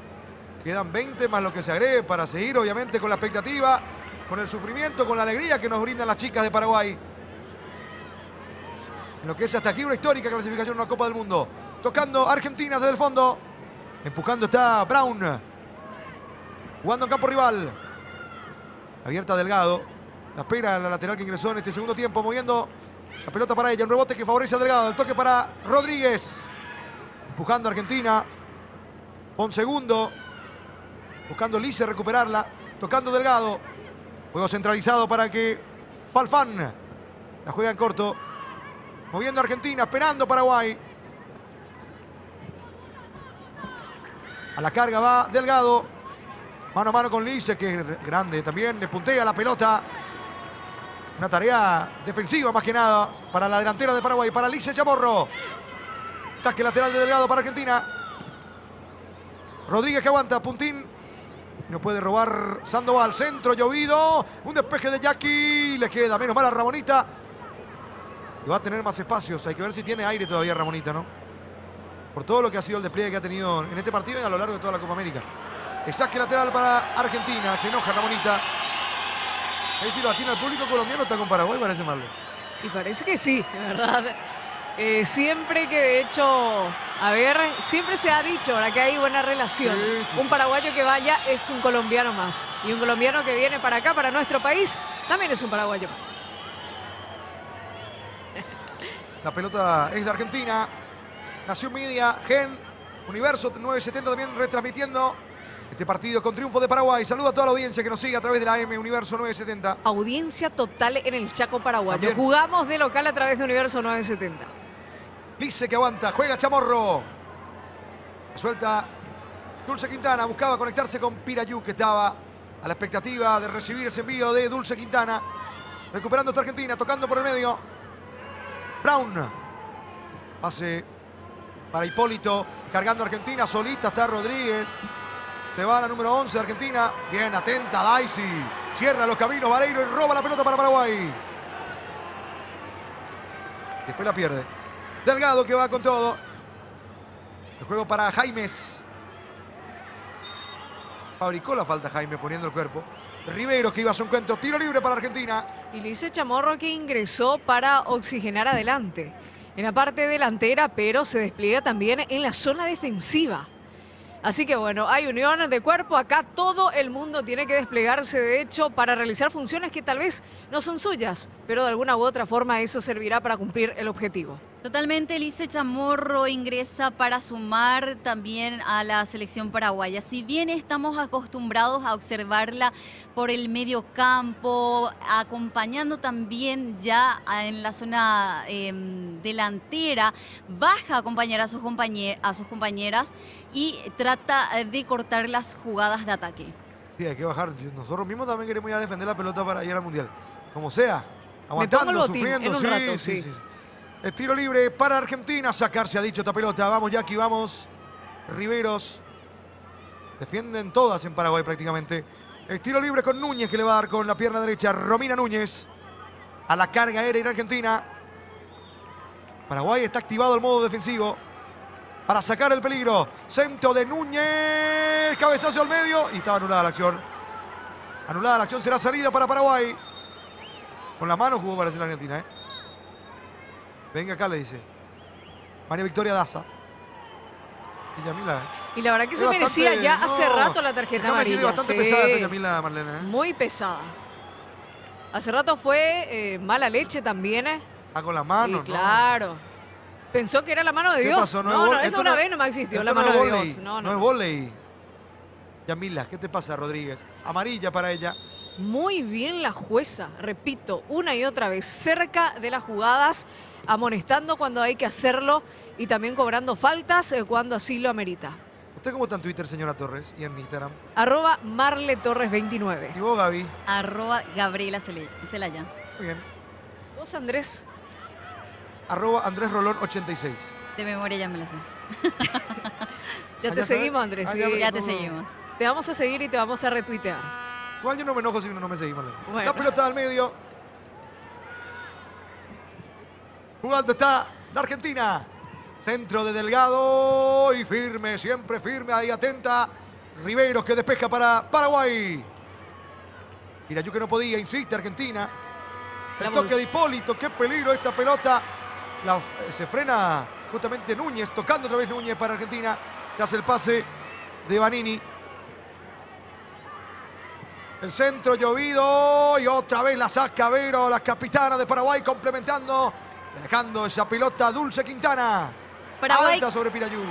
Quedan 20 más lo que se agregue para seguir, obviamente, con la expectativa, con el sufrimiento, con la alegría que nos brindan las chicas de Paraguay. En lo que es hasta aquí una histórica clasificación a una Copa del Mundo. Tocando Argentina desde el fondo. Empujando está Brown. Jugando en campo rival. Abierta Delgado. La espera la lateral que ingresó en este segundo tiempo. Moviendo la pelota para ella. Un rebote que favorece a Delgado. El toque para Rodríguez. Empujando a Argentina. Pon segundo. Buscando Lice recuperarla. Tocando Delgado. Juego centralizado para que Falfán la juega en corto. Moviendo Argentina, esperando Paraguay. A la carga va Delgado. Mano a mano con Lice, que es grande también. Le puntea la pelota. Una tarea defensiva más que nada para la delantera de Paraguay. Para Lice Chamorro. Saque lateral de Delgado para Argentina. Rodríguez que aguanta. Puntín. No puede robar Sandoval. Centro llovido. Un despeje de Jackie. Le queda menos mal a Ramonita. Y va a tener más espacios. Hay que ver si tiene aire todavía Ramonita, ¿no? Por todo lo que ha sido el despliegue que ha tenido en este partido y a lo largo de toda la Copa América. El saque lateral para Argentina. Se enoja Ramonita. Ahí si lo atiende al público colombiano está con Paraguay, parece malo. Y parece que sí, de verdad. Eh, siempre que de hecho, a ver, siempre se ha dicho ahora que hay buena relación. Sí, sí, un sí. paraguayo que vaya es un colombiano más. Y un colombiano que viene para acá, para nuestro país, también es un paraguayo más. La pelota es de Argentina. Nación Media, Gen, Universo 970 también retransmitiendo este partido con triunfo de Paraguay. Saluda a toda la audiencia que nos sigue a través de la M Universo 970. Audiencia total en el Chaco paraguayo. También. Jugamos de local a través de Universo 970. Dice que aguanta, juega Chamorro. Suelta Dulce Quintana, buscaba conectarse con Pirayú, que estaba a la expectativa de recibir ese envío de Dulce Quintana. Recuperando esta Argentina, tocando por el medio. Brown. Pase para Hipólito, cargando Argentina, solita está Rodríguez. Se va la número 11 de Argentina. Bien, atenta Daisy. Cierra los caminos Vareiro y roba la pelota para Paraguay. Después la pierde. Delgado que va con todo. El juego para Jaimes. Fabricó la falta Jaime poniendo el cuerpo. Ribeiro que iba a su encuentro. Tiro libre para Argentina. Y dice Chamorro que ingresó para oxigenar adelante. En la parte delantera, pero se despliega también en la zona defensiva. Así que bueno, hay unión de cuerpo. Acá todo el mundo tiene que desplegarse, de hecho, para realizar funciones que tal vez no son suyas, pero de alguna u otra forma eso servirá para cumplir el objetivo. Totalmente, Lice Chamorro ingresa para sumar también a la selección paraguaya. Si bien estamos acostumbrados a observarla por el medio campo, acompañando también ya en la zona eh, delantera, baja a acompañar a sus, compañe- a sus compañeras y trata eh, de cortar las jugadas de ataque. Sí, hay que bajar. Nosotros mismos también queremos ir a defender la pelota para ir al Mundial. Como sea. Me pongo el Aguantando, botín sufriendo. en un sí, rato, sí, sí. sí, sí. El tiro libre para Argentina. Sacarse ha dicho esta pelota. Vamos, Jackie, vamos. Riveros. Defienden todas en Paraguay prácticamente. El tiro libre con Núñez que le va a dar con la pierna derecha. Romina Núñez. A la carga aérea en Argentina. Paraguay está activado el modo defensivo. Para sacar el peligro. Centro de Núñez. Cabezazo al medio. Y estaba anulada la acción. Anulada la acción. Será salida para Paraguay. Con la mano jugó para la Argentina, ¿eh? Venga acá, le dice. María Victoria Daza. Y Yamila. Y la verdad que Es se merecía ya hace no, rato la tarjeta amarilla. bastante Sí. pesada esta Yamila Marlene. ¿eh? Muy pesada. Hace rato fue eh, mala leche también. ¿eh? Ah, con la mano, Sí, claro. Pensó que era la mano de ¿Qué Dios. pasó? No, es no, eso una no- vez no me existió, la no mano de Dios. No, No no. es volei. Yamila, ¿qué te pasa, Rodríguez? Amarilla para ella. Muy bien la jueza, repito, una y otra vez, cerca de las jugadas, amonestando cuando hay que hacerlo y también cobrando faltas eh, cuando así lo amerita. ¿Usted cómo está en Twitter, señora Torres? Y en Instagram. Arroba Marle Torres 29. ¿Y vos, Gaby? Arroba Gabriela Celaya. Muy bien. ¿Vos, Andrés? Arroba Andrés Rolón 86. De memoria ya me lo sé. <laughs> Ya te seguimos, Andrés. Ah, sí. ya Ya te seguimos. Te vamos a seguir y te vamos a retuitear. Igual yo no me enojo si no me seguís, Marlene. Bueno. La pelota al medio. Jugando está la Argentina. Centro de Delgado y firme, siempre firme, ahí atenta. Riveros que despeja para Paraguay. Pirayú que no podía, insiste Argentina. El toque de Hipólito, qué peligro esta pelota. La- se frena justamente Núñez, tocando otra vez Núñez para Argentina. Se hace el pase de Vanini. El centro llovido y otra vez la saca Vero, la capitana de Paraguay, complementando, dejando esa pelota Dulce Quintana. Paraguay- Alta sobre Pirayú.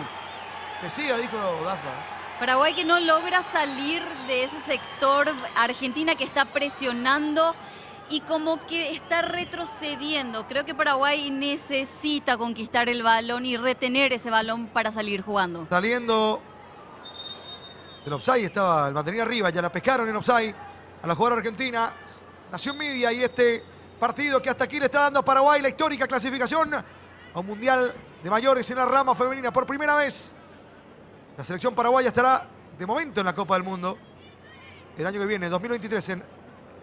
Que siga, dijo Daza. Paraguay que no logra salir de ese sector, Argentina que está presionando y como que está retrocediendo. Creo que Paraguay necesita conquistar el balón y retener ese balón para salir jugando. Saliendo del offside estaba el mantenía arriba, ya la pescaron en offside a la jugadora argentina. Nación Media y este partido que hasta aquí le está dando a Paraguay la histórica clasificación a un mundial de mayores en la rama femenina por primera vez. La selección paraguaya estará de momento en la Copa del Mundo el año que viene, 2023, en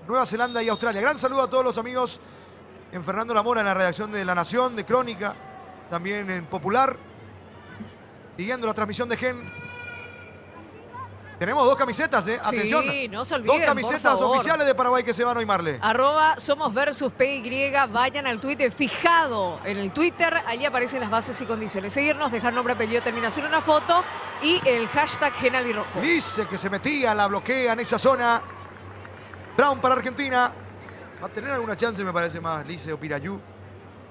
Nueva Zelanda y Australia. Gran saludo a todos los amigos en Fernando Lamora, en la redacción de La Nación, de Crónica, también en Popular, siguiendo la transmisión de Gen. Tenemos dos camisetas, ¿eh? Sí, Atención. no se Dos olviden, por camisetas favor. oficiales de Paraguay que se van hoy, Marle. Arroba Somos Versus PY, vayan al Twitter fijado en el Twitter, allí aparecen las bases y condiciones. Seguirnos, dejar nombre, apellido, terminación, una foto y el hashtag Genal y Rojo. Lice que se metía, la bloquea en esa zona. Brown para Argentina. Va a tener alguna chance, me parece más, Lice o Pirayú,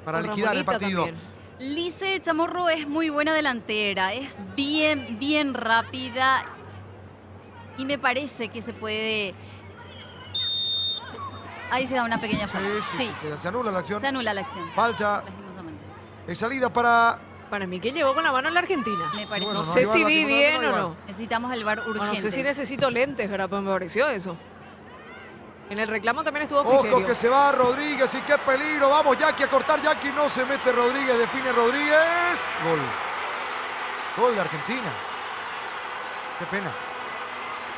para Con liquidar el partido. también. Lice Chamorro es muy buena delantera, es bien, bien rápida y me parece que se puede... Ahí se da una pequeña falta. Sí, sí, sí, se, se anula la acción. se anula la acción. Falta de salida para. Para mí que llegó con la mano en la Argentina. Me parece. no sé si vi bien o no. Necesitamos el bar urgente. no sé si necesito lentes, ¿verdad? Pues me pareció eso. En el reclamo también estuvo Ojo Frigerio. que se va Rodríguez y qué peligro. Vamos, Jackie, a cortar. Jackie no se mete Rodríguez, define Rodríguez. Gol. Gol de Argentina. Qué pena.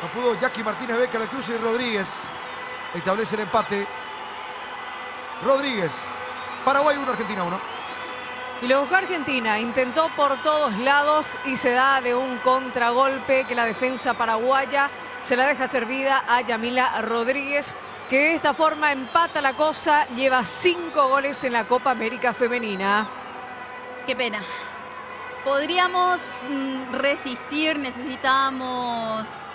No pudo Jackie Martínez Beca, la cruce y Rodríguez establece el empate. Rodríguez. Paraguay 1, Argentina 1. Y lo buscó Argentina, intentó por todos lados y se da de un contragolpe que la defensa paraguaya se la deja servida a Yamila Rodríguez, que de esta forma empata la cosa, lleva cinco goles en la Copa América Femenina. Qué pena. Podríamos mm, resistir, necesitamos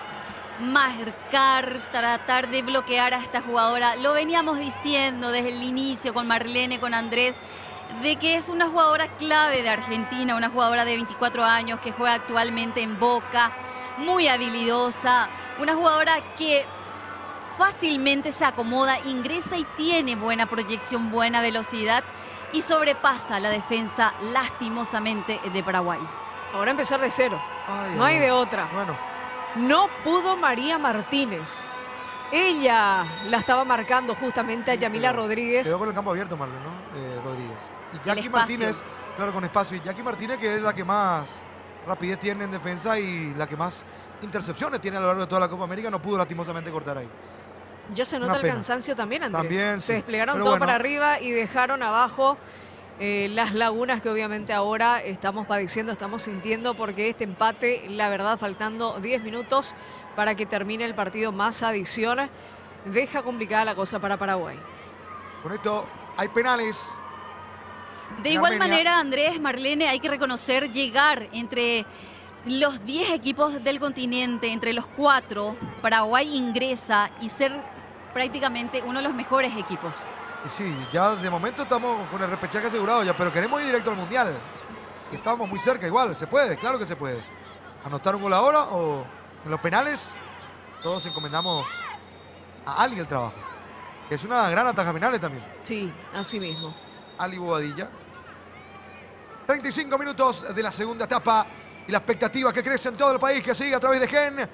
marcar, tratar de bloquear a esta jugadora. Lo veníamos diciendo desde el inicio con Marlene, con Andrés, de que es una jugadora clave de Argentina, una jugadora de 24 años que juega actualmente en Boca, muy habilidosa, una jugadora que fácilmente se acomoda, ingresa y tiene buena proyección, buena velocidad y sobrepasa la defensa lastimosamente de Paraguay. Ahora empezar de cero. Ay, No hay ay, de otra. Bueno. No pudo María Martínez. Ella la estaba marcando justamente a Yamila Rodríguez. Quedó con el campo abierto, Marlon, ¿no? Eh, Rodríguez. Y Jackie. Martínez, claro, con espacio. Y Jackie Martínez, que es la que más rapidez tiene en defensa y la que más intercepciones tiene a lo largo de toda la Copa América, no pudo lastimosamente cortar ahí. Ya se nota Una el pena. cansancio también, Andrés. También, Se sí. desplegaron Pero todo bueno. para arriba y dejaron abajo eh, las lagunas que obviamente ahora estamos padeciendo, estamos sintiendo, porque este empate, la verdad, faltando 10 minutos para que termine el partido más adición, deja complicada la cosa para Paraguay. Con esto hay penales. De En igual Armenia. manera, Andrés, Marlene, hay que reconocer llegar entre los 10 equipos del continente, entre los cuatro, Paraguay ingresa y ser prácticamente uno de los mejores equipos. Y sí, ya de momento estamos con el repechaje asegurado ya, pero queremos ir directo al Mundial. Estamos muy cerca igual, se puede, claro que se puede. Anotar un gol ahora o en los penales, todos encomendamos a Ali el trabajo. Que es una gran ataja penales también. Sí, así mismo. Ali Bobadilla. 35 minutos de la segunda etapa. y la expectativa que crece en todo el país que sigue a través de Gen.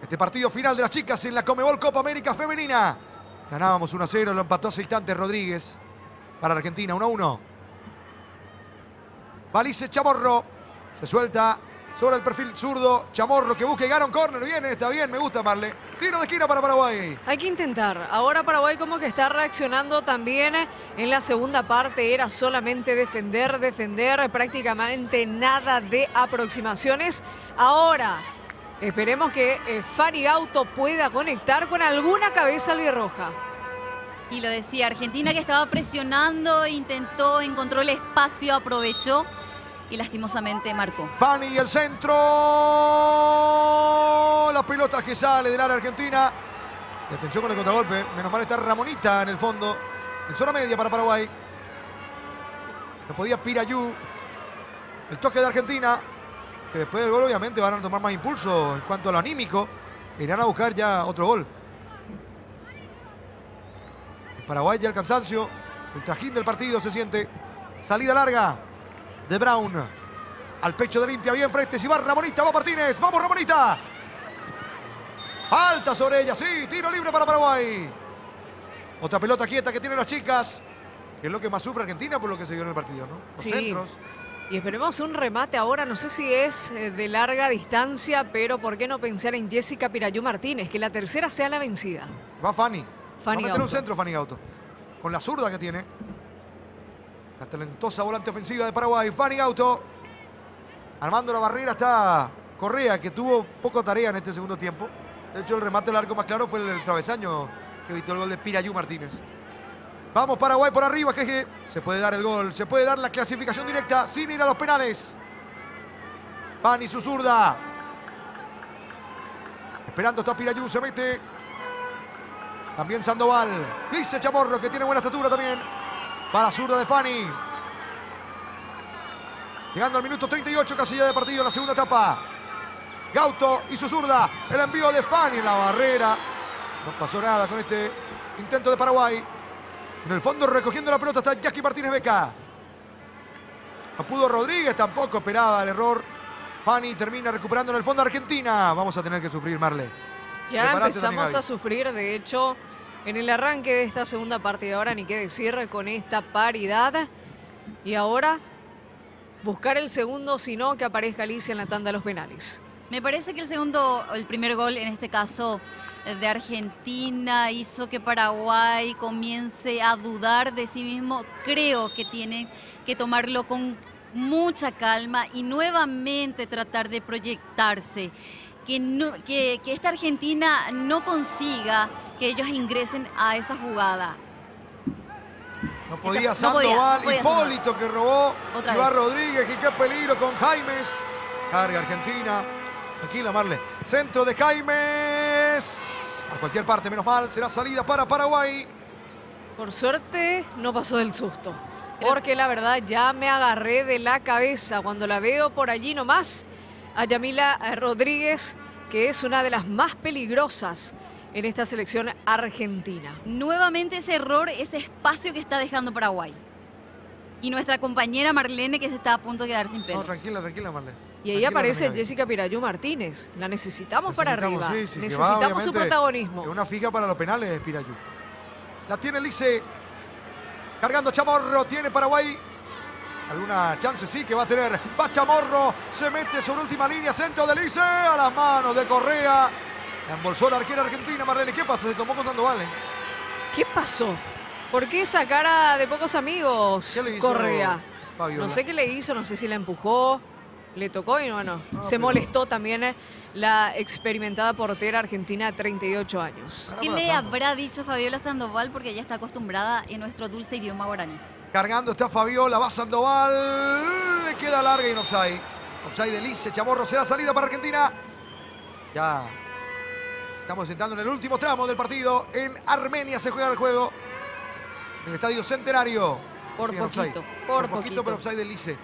Este partido final de las chicas en la Comebol Copa América Femenina. Ganábamos 1 a 0, lo empató hace instantes Rodríguez para Argentina, 1 a 1. Valice Chamorro se suelta sobre el perfil zurdo. Chamorro que busca y gana un córner. Bien, está bien, me gusta Marle. Tiro de esquina para Paraguay. Hay que intentar. Ahora Paraguay como que está reaccionando también en la segunda parte. Era solamente defender, defender, prácticamente nada de aproximaciones. Ahora esperemos que eh, Fari Gauto pueda conectar con alguna cabeza albirroja. Y lo decía, Argentina que estaba presionando, intentó, encontró el espacio, aprovechó y lastimosamente marcó. Pani el centro. La pelota que sale del área argentina. Y atención con el contragolpe. Menos mal está Ramonita en el fondo. En zona media para Paraguay. No podía Pirayú. El toque de Argentina. Que después del gol obviamente van a tomar más impulso en cuanto a lo anímico. Irán a buscar ya otro gol. Paraguay ya el cansancio. El trajín del partido se siente. Salida larga de Brown. Al pecho de limpia, bien frente. Si va Ramonita, va Martínez. Vamos, Ramonita. Alta sobre ella, sí. Tiro libre para Paraguay. Otra pelota quieta que tienen las chicas. Que es lo que más sufre Argentina por lo que se vio en el partido, ¿no? Los Sí. centros. Y esperemos un remate ahora, no sé si es eh, de larga distancia, pero ¿por qué no pensar en Jessica Pirayú Martínez? Que la tercera sea la vencida. Va Fanny. Fanny Va a meter un centro Fanny Gauto. Con la zurda que tiene. La talentosa volante ofensiva de Paraguay. Fanny Gauto. Armando la barrera está Correa, que tuvo poco tarea en este segundo tiempo. De hecho, el remate del arco más claro fue el, travesaño que evitó el gol de Pirayú Martínez. Vamos Paraguay por arriba, que se puede dar el gol, se puede dar la clasificación directa sin ir a los penales. Fanny su zurda. Esperando está Pirayú, se mete. También Sandoval. Dice Chamorro, que tiene buena estatura también. Va la zurda de Fanny. Llegando al minuto 38, casilla de partido en la segunda etapa. Gauto y su zurda. El envío de Fanny en la barrera. No pasó nada con este intento de Paraguay. En el fondo recogiendo la pelota está Jackie Martínez Beca. No pudo Rodríguez, tampoco esperaba el error. Fanny termina recuperando en el fondo Argentina. Vamos a tener que sufrir, Marle. Ya Preparate empezamos también, a sufrir, de hecho, en el arranque de esta segunda parte. Y ahora ni qué decir con esta paridad. Y ahora buscar el segundo, sino que aparezca Alicia en la tanda de los penales. Me parece que el segundo, el primer gol en este caso de Argentina hizo que Paraguay comience a dudar de sí mismo. Creo que tienen que tomarlo con mucha calma y nuevamente tratar de proyectarse. Que, no- que, que esta Argentina no consiga que ellos ingresen a esa jugada. No podía No podía, Sandoval, no podía Hipólito que robó. Otra Iván vez. Rodríguez, y qué peligro con Jaimes. Carga Argentina. Tranquila, Marle. Centro de Jaimes. A cualquier parte, menos mal. Será salida para Paraguay. Por suerte no pasó del susto. Porque la verdad ya me agarré de la cabeza cuando la veo por allí nomás a Yamila eh, Rodríguez, que es una de las más peligrosas en esta selección argentina. Nuevamente ese error, ese espacio que está dejando Paraguay. Y nuestra compañera Marlene que se está a punto de quedar sin pelos. No, tranquila, tranquila, Marle. Y ahí Tranquila, aparece. Jessica Pirayú Martínez. La necesitamos, para arriba. sí, sí, que va, necesitamos su protagonismo. Es una fija para los penales, Pirayú. La tiene Lice. Cargando Chamorro. Tiene Paraguay. Alguna chance sí que va a tener. Va Chamorro. Se mete sobre última línea. Centro de Lice. A las manos de Correa. La embolsó la arquera argentina, Marlene. ¿Qué pasa? Se tomó con Sandoval. eh? ¿Qué pasó? ¿Por qué esa cara de pocos amigos, ¿Qué le hizo Correa? Fabiola? No sé qué le hizo, no sé si la empujó, le tocó y no, no. Se pero- molestó también eh, la experimentada portera argentina de 38 años. ¿Qué le habrá dicho Fabiola Sandoval? Porque ella está acostumbrada en nuestro dulce idioma guaraní. Cargando está Fabiola. Va Sandoval. Le queda larga y en offside. Offside de Lice. Chamorro será salida para Argentina. Ya Estamos entrando en el último tramo del partido. En Armenia se juega el juego. En el estadio Centenario. Por poquito, por poquito, poquito. pero offside del Lice.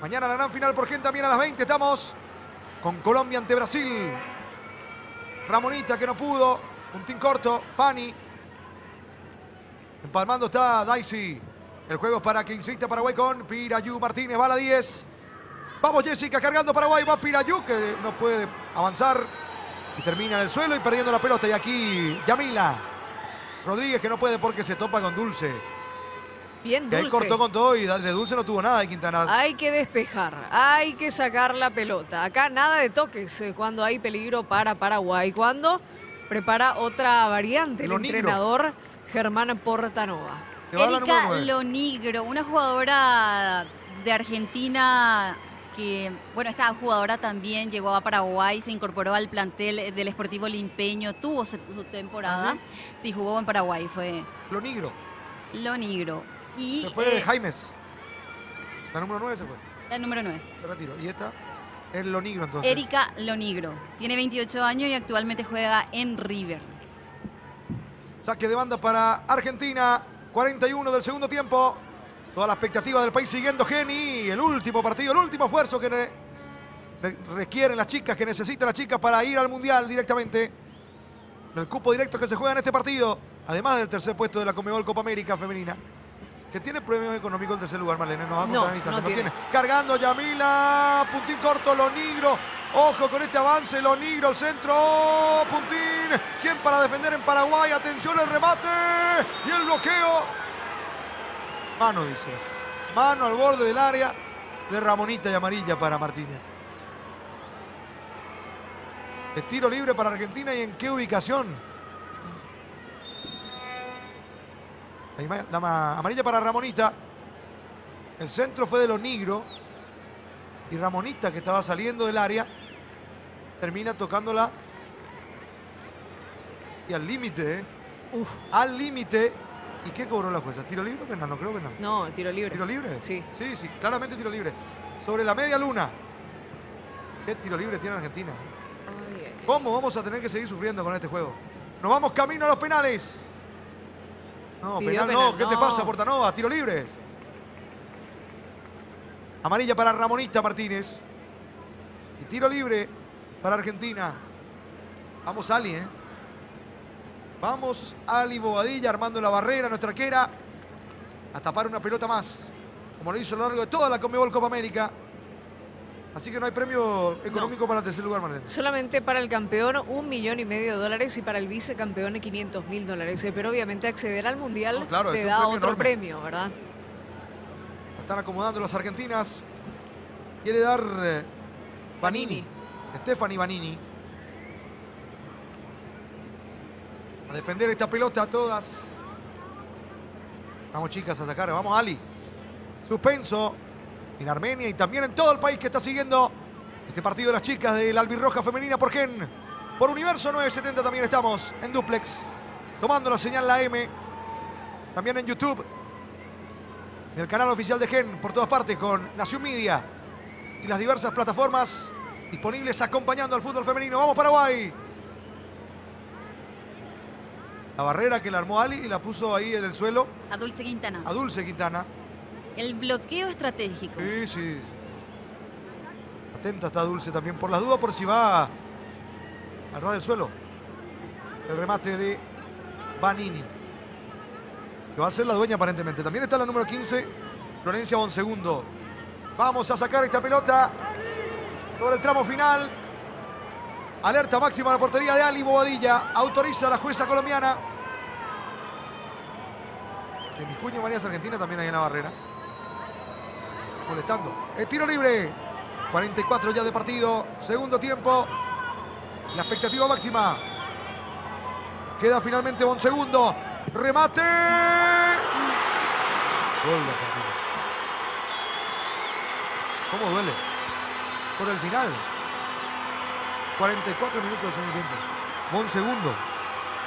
Mañana la gran final por gente también a las 20. Estamos con Colombia ante Brasil. Ramonita que no pudo. Puntín corto. Fanny. Empalmando está Daisy. El juego es para que insista Paraguay con Pirayú Martínez. Va a la 10. Vamos Jessica cargando Paraguay, va Pirayú que no puede avanzar y termina en el suelo y perdiendo la pelota. Y aquí Yamila Rodríguez que no puede porque se topa con Dulce. Bien Que ahí dulce. cortó con todo y de Dulce no tuvo nada de Quintana. Hay que despejar, hay que sacar la pelota. Acá nada de toques eh, cuando hay peligro para Paraguay. Cuando prepara otra variante el Lo negro. entrenador Germán Portanova. Erika Lonigro, una jugadora de Argentina que, bueno, esta jugadora también llegó a Paraguay, se incorporó al plantel del Sportivo Limpeño, tuvo su temporada, ¿Ah, sí jugó en Paraguay, fue Lo negro. Lonigro. Y Se fue eh, Jaimes. La número 9 se fue. la número 9. Se retiró. Y esta es Lo negro entonces. Erika Lonigro, tiene 28 años y actualmente juega en River. Saque de banda para Argentina. 41 del segundo tiempo. Toda la expectativa del país siguiendo Geni. El último partido, el último esfuerzo que re- re- requieren las chicas, que necesitan las chicas para ir al Mundial directamente. El cupo directo que se juega en este partido. Además del tercer puesto de la Comebol Copa América Femenina. Que tiene premios económicos el tercer lugar, Marlene. Nos va a No, contar en instante. no tiene. Cargando Yamila. Puntín corto, lo negro. Ojo con este avance, lo negro al centro. ¡Oh, Puntín. ¿Quién para defender en Paraguay? Atención el remate. Y el bloqueo. Mano, dice. Mano al borde del área de Ramonita y amarilla para Martínez. Es tiro libre para Argentina y en qué ubicación. La amarilla para Ramonita. El centro fue de los Nigro. Y Ramonita, que estaba saliendo del área, termina tocándola. Y al límite, ¿eh? Al límite. ¿Y qué cobró la jueza? ¿Tiro libre o penal? No creo penal. No, tiro libre. ¿Tiro libre? Sí. Sí, sí, claramente tiro libre. Sobre la media luna. ¿Qué tiro libre tiene Argentina? ¿Cómo vamos a tener que seguir sufriendo con este juego? Nos vamos camino a los penales. No, penal, penal, no. ¿Qué te pasa, Portanova? Tiro libres. Amarilla para Ramonita Martínez. Y tiro libre para Argentina. Vamos, Ali, ¿eh? Vamos, Ali Bobadilla armando la barrera, nuestra arquera. A tapar una pelota más. Como lo hizo a lo largo de toda la Conmebol Copa América. Así que no hay premio económico para el tercer lugar, Marlene. Solamente para el campeón un millón y medio de dólares y para el vicecampeón 500 mil dólares. Eh, Pero obviamente acceder al mundial No, claro, te da premio otro enorme. premio, ¿verdad? Están acomodando las argentinas. Quiere dar eh, Vanini. Stephanie Vanini. A defender esta pelota a todas. Vamos chicas a sacar. Vamos Ali. Suspenso en Armenia y también en todo el país que está siguiendo este partido de las chicas de la albirroja femenina por Gen. Por Universo 970 también estamos en Duplex. Tomando la señal la M. También en YouTube. En el canal oficial de Gen por todas partes con Nación Media y las diversas plataformas disponibles acompañando al fútbol femenino. Vamos Paraguay. La barrera que la armó Ali y la puso ahí en el suelo A Dulce Quintana. a Dulce Quintana. El bloqueo estratégico. Sí, sí. Atenta está Dulce también por las dudas por si va al ras del suelo. El remate de Vanini. Que va a ser la dueña aparentemente. También está la número 15, Florencia Bonsegundo. Vamos a sacar esta pelota sobre el tramo final. Alerta máxima a la portería de Ali Bobadilla. Autoriza a la jueza colombiana. De Miscuña y Marías Argentina también hay en la barrera. Molestando. El tiro libre. 44 ya de partido. Segundo tiempo. La expectativa máxima. Queda finalmente Bonsegundo. Remate. Gol de Argentina. ¿Cómo duele? Por el final. 44 minutos del segundo tiempo. Bonsegundo.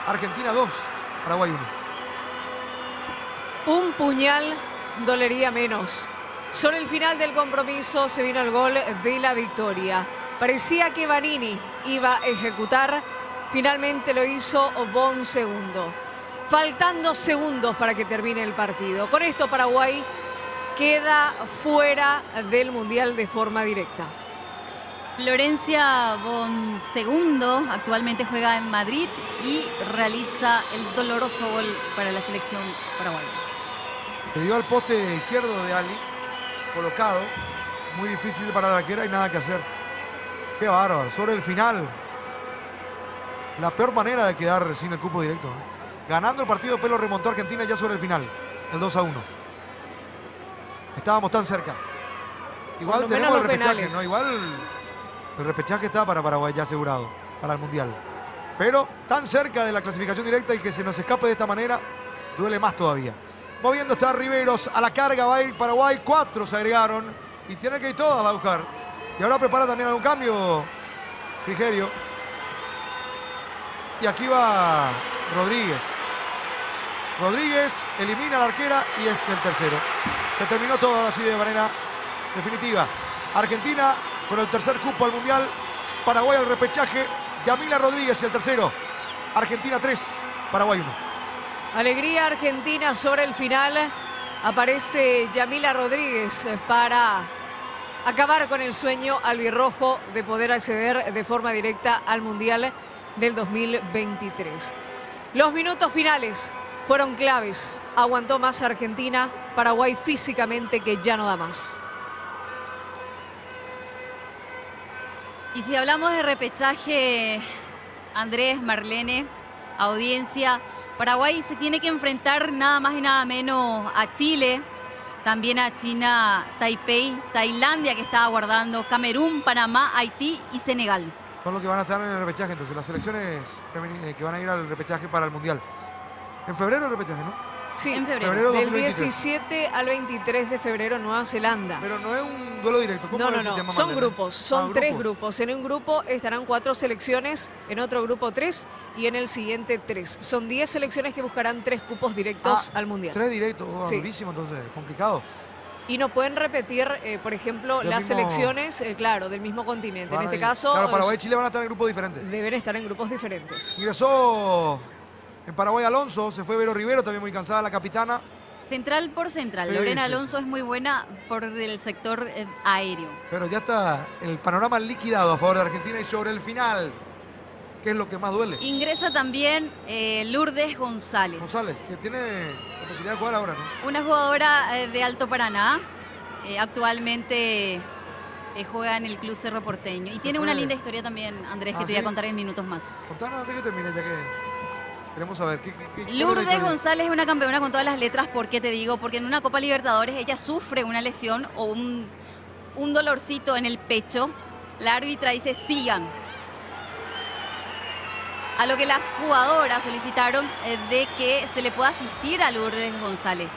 Argentina 2. Paraguay 1. Un puñal dolería menos. Sobre el final del compromiso se vino el gol de la victoria. Parecía que Vanini iba a ejecutar. Finalmente lo hizo Bon Segundo. Faltando segundos para que termine el partido. Con esto Paraguay queda fuera del Mundial de forma directa. Florencia Bonsegundo actualmente juega en Madrid y realiza el doloroso gol para la selección paraguaya. Le dio al poste izquierdo de Ali, colocado. Muy difícil para la arquera y nada que hacer. Qué bárbaro. Sobre el final. La peor manera de quedar sin el cupo directo. ¿eh? Ganando el partido, Pelo remontó a Argentina ya sobre el final. El 2 a 1. Estábamos tan cerca. Igual tenemos el repechaje, penales. ¿no? Igual el repechaje está para Paraguay ya asegurado, para el Mundial. Pero tan cerca de la clasificación directa y que se nos escape de esta manera, duele más todavía. Moviendo está Riveros, a la carga va a ir Paraguay, cuatro se agregaron y tiene que ir todas, a buscar. Y ahora prepara también algún cambio, Frigerio. Y aquí va Rodríguez. Rodríguez elimina a la arquera y es el tercero. Se terminó todo ahora sí de manera definitiva. Argentina con el tercer cupo al Mundial. Paraguay al repechaje. Yamila Rodríguez el tercero. Argentina 3, Paraguay 1. Alegría argentina sobre el final. Aparece Yamila Rodríguez para acabar con el sueño albirrojo de poder acceder de forma directa al Mundial del 2023. Los minutos finales fueron claves. Aguantó más Argentina, Paraguay físicamente que ya no da más. Y si hablamos de repechaje, Andrés, Marlene, audiencia, Paraguay se tiene que enfrentar nada más y nada menos a Chile, también a China, Taipei, Tailandia que está aguardando, Camerún, Panamá, Haití y Senegal. Son los que van a estar en el repechaje entonces. Las selecciones femeninas que van a ir al repechaje para el Mundial. En febrero el repechaje, ¿no? Sí, En febrero. Febrero del 2023. 17 al 23 de febrero Nueva Zelanda. Pero no es un duelo directo. ¿Cómo No, no, el no. Son grupos, son Ah, tres grupos. En un grupo estarán cuatro selecciones, en otro grupo tres y en el siguiente tres. Son diez selecciones que buscarán tres cupos directos Ah, al Mundial. Tres directos, oh, Sí. durísimo entonces, complicado. Y no pueden repetir, eh, por ejemplo, Del las mismo- selecciones, eh, claro, del mismo continente. Van en este ir- caso, Claro, Paraguay y Chile van a estar en grupos diferentes. deben estar en grupos diferentes. Ingresó en Paraguay Alonso, se fue Vero Rivero, también muy cansada la capitana. Central por central. Sí, Lorena sí, Alonso es muy buena por el sector eh, aéreo. Pero ya está el panorama liquidado a favor de Argentina y sobre el final, que es lo que más duele. Ingresa también eh, Lourdes González. González, que tiene la posibilidad de jugar ahora, ¿no? Una jugadora eh, de Alto Paraná. actualmente juega en el Club Cerro Porteño. Y tiene una linda historia también, Andrés, Ah, que te voy a contar en minutos más. Contanos antes que termine, ya que queremos saber. ¿qué, qué- qué- cuál es la Lourdes? González es una campeona con todas las letras, ¿por qué te digo? Porque en una Copa Libertadores ella sufre una lesión o un, un dolorcito en el pecho. La árbitra dice, sigan. A lo que las jugadoras solicitaron eh, de que se le pueda asistir a Lourdes González.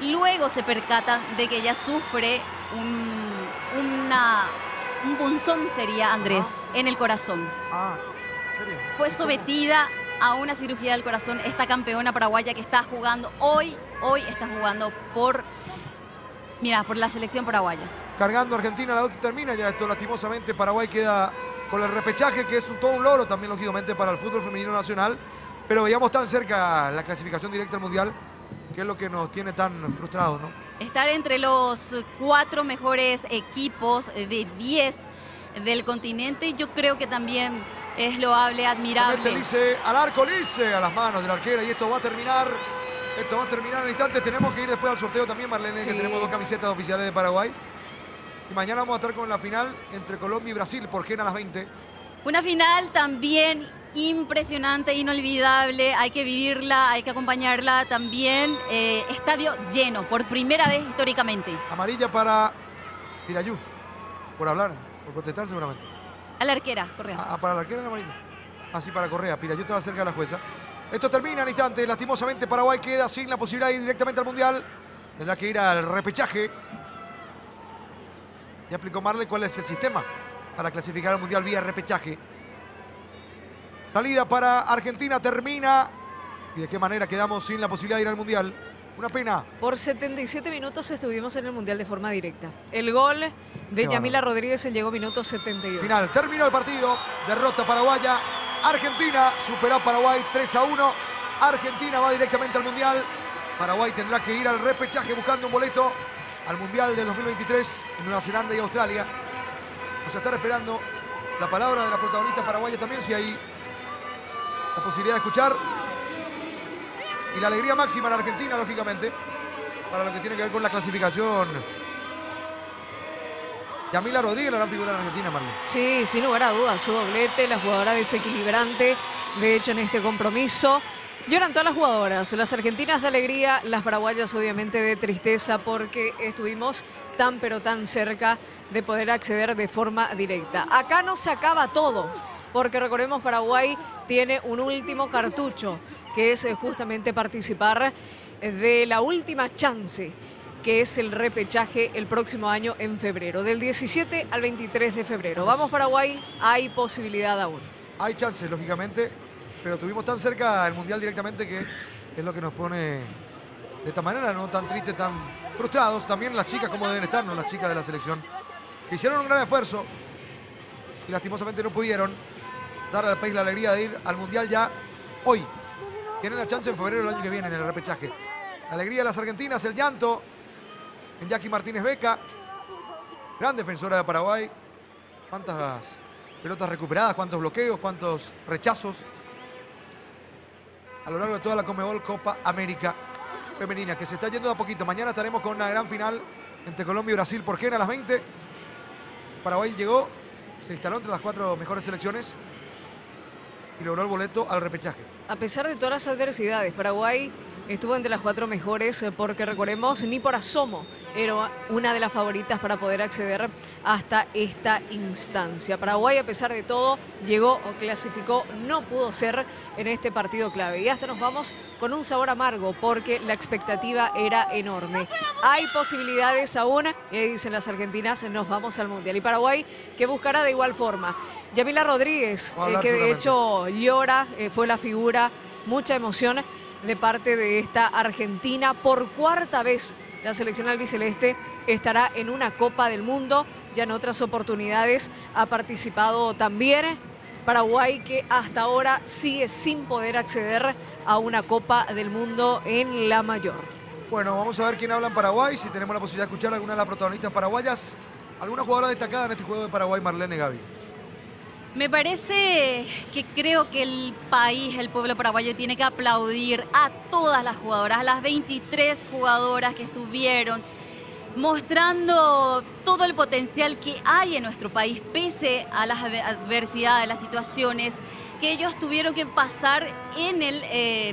Luego se percatan de que ella sufre un, una, un punzón, sería Andrés, en el corazón. Ah. Fue sometida a una cirugía del corazón esta campeona paraguaya que está jugando hoy, hoy está jugando por, mira, por la selección paraguaya. Cargando Argentina, la termina ya esto lastimosamente. Paraguay queda con el repechaje, que es un, todo un logro también, lógicamente, para el fútbol femenino nacional. Pero veíamos tan cerca la clasificación directa al Mundial, que es lo que nos tiene tan frustrados, ¿no? Estar entre los cuatro mejores equipos de 10 del continente, yo creo que también es loable, Comete admirable. Lice al arco, Lice a las manos de la arquera y esto va a terminar. Esto va a terminar en instante. Tenemos que ir después al sorteo también, Marlene, Sí. que tenemos dos camisetas oficiales de Paraguay. Y mañana vamos a estar con la final entre Colombia y Brasil por Gen a las 20. Una final también impresionante, inolvidable, hay que vivirla, hay que acompañarla también. eh, estadio lleno, por primera vez históricamente. Amarilla para Pirayú, por hablar, por protestar seguramente. A la arquera, Correa. Ah, para la arquera en amarilla. Así para Correa. Pirayú estaba cerca de la jueza. Esto termina en instante. Lastimosamente Paraguay queda sin la posibilidad de ir directamente al Mundial. Tendrá que ir al repechaje. Ya explicó Marley cuál es el sistema para clasificar al Mundial vía repechaje. Salida para Argentina termina. ¿Y de qué manera quedamos sin la posibilidad de ir al Mundial? Una pena. Por 77 minutos estuvimos en el Mundial de forma directa. El gol de Yamila Rodríguez se llegó minuto 78. Final. Terminó el partido. Derrota paraguaya. Argentina superó a Paraguay 3 a 1. Argentina va directamente al Mundial. Paraguay tendrá que ir al repechaje buscando un boleto al Mundial del 2023 en Nueva Zelanda y Australia. Nos estará esperando la palabra de la protagonista paraguaya también, si hay la posibilidad de escuchar. Y la alegría máxima en Argentina, lógicamente, para lo que tiene que ver con la clasificación Yamila Rodríguez, la gran figura de Argentina, Marlene. Sí, sin lugar a dudas, su doblete, la jugadora desequilibrante, de hecho, en este compromiso. Lloran todas las jugadoras, las argentinas de alegría, las paraguayas obviamente de tristeza porque estuvimos tan pero tan cerca de poder acceder de forma directa. Acá no se acaba todo, porque recordemos Paraguay tiene un último cartucho, que es eh, justamente participar de la última chance que es el repechaje el próximo año en febrero, del 17 al 23 de febrero. Vamos Paraguay, hay posibilidad aún. Hay chances, lógicamente, pero tuvimos tan cerca el Mundial directamente que es lo que nos pone de esta manera, no tan tristes, tan frustrados. También las chicas, como deben estar, ¿no? las chicas de la selección, que hicieron un gran esfuerzo y lastimosamente no pudieron dar al país la alegría de ir al Mundial ya hoy. Tienen la chance en febrero del año que viene en el repechaje. La alegría de las argentinas, el llanto en Jackie Martínez Beca, gran defensora de Paraguay. Cuántas pelotas recuperadas, cuántos bloqueos, cuántos rechazos a lo largo de toda la Comebol Copa América Femenina, que se está yendo de a poquito. Mañana estaremos con una gran final entre Colombia y Brasil por Gen a las 20. Paraguay llegó, se instaló entre las cuatro mejores selecciones y logró el boleto al repechaje. A pesar de todas las adversidades, Paraguay estuvo entre las cuatro mejores eh, porque recordemos, ni por asomo era una de las favoritas para poder acceder hasta esta instancia. Paraguay, a pesar de todo, llegó o clasificó, no pudo ser en este partido clave. Y hasta nos vamos con un sabor amargo porque la expectativa era enorme. Hay posibilidades aún, y ahí dicen las argentinas, nos vamos al Mundial. Y Paraguay que buscará de igual forma. Yamila Rodríguez, eh, que de hecho llora, eh, fue la figura, mucha emoción de parte de esta Argentina. Por cuarta vez la selección albiceleste estará en una Copa del Mundo. Ya en otras oportunidades ha participado también Paraguay que hasta ahora sigue sin poder acceder a una Copa del Mundo en la mayor. Bueno, vamos a ver quién habla en Paraguay, si tenemos la posibilidad de escuchar a alguna de las protagonistas paraguayas. ¿Alguna jugadora destacada en este juego de Paraguay, Marlene Gaby? Me parece que creo que el país, el pueblo paraguayo, tiene que aplaudir a todas las jugadoras, a las 23 jugadoras que estuvieron mostrando todo el potencial que hay en nuestro país, pese a las adver- adversidades, las situaciones que ellos tuvieron que pasar en el, eh,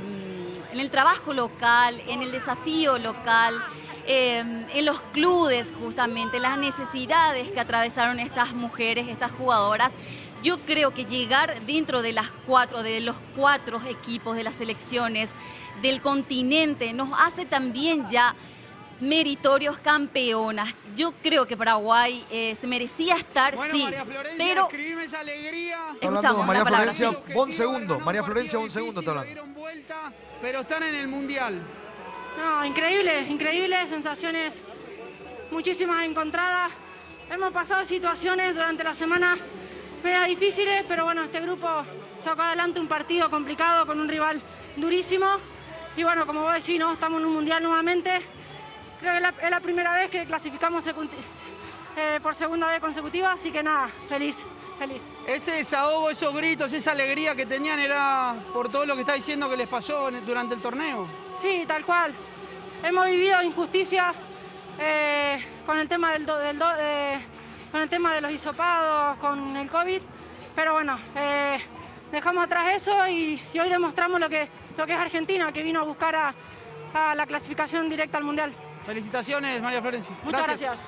en el trabajo local, en el desafío local. eh, en los clubes justamente, las necesidades que atravesaron estas mujeres, estas jugadoras. Yo creo que llegar dentro de las cuatro, de los cuatro equipos de las selecciones del continente nos hace también ya meritorios campeonas. Yo creo que Paraguay eh, se merecía estar, sí, pero Está hablando Escuchamos María palabra, Florencia sí. Bon Segundo. María Florencia Bon Segundo está hablando. pero están en el Mundial. No, increíble, increíble, sensaciones muchísimas encontradas. Hemos pasado situaciones durante la semana media difíciles, pero bueno, este grupo sacó adelante un partido complicado con un rival durísimo. Y bueno, como vos decís, ¿no? estamos en un mundial nuevamente. Creo que es la, es la primera vez que clasificamos eh, por segunda vez consecutiva, así que nada, feliz, feliz. Ese desahogo, esos gritos, esa alegría que tenían era por todo lo que está diciendo que les pasó durante el torneo. Sí, tal cual. Hemos vivido injusticias eh, con el tema del, do- del do- eh, con el tema de los hisopados, con el COVID, pero bueno, eh, dejamos atrás eso y, y hoy demostramos lo que, lo que es Argentina, que vino a buscar a, a la clasificación directa al Mundial. Felicitaciones, María Florencia. Muchas gracias.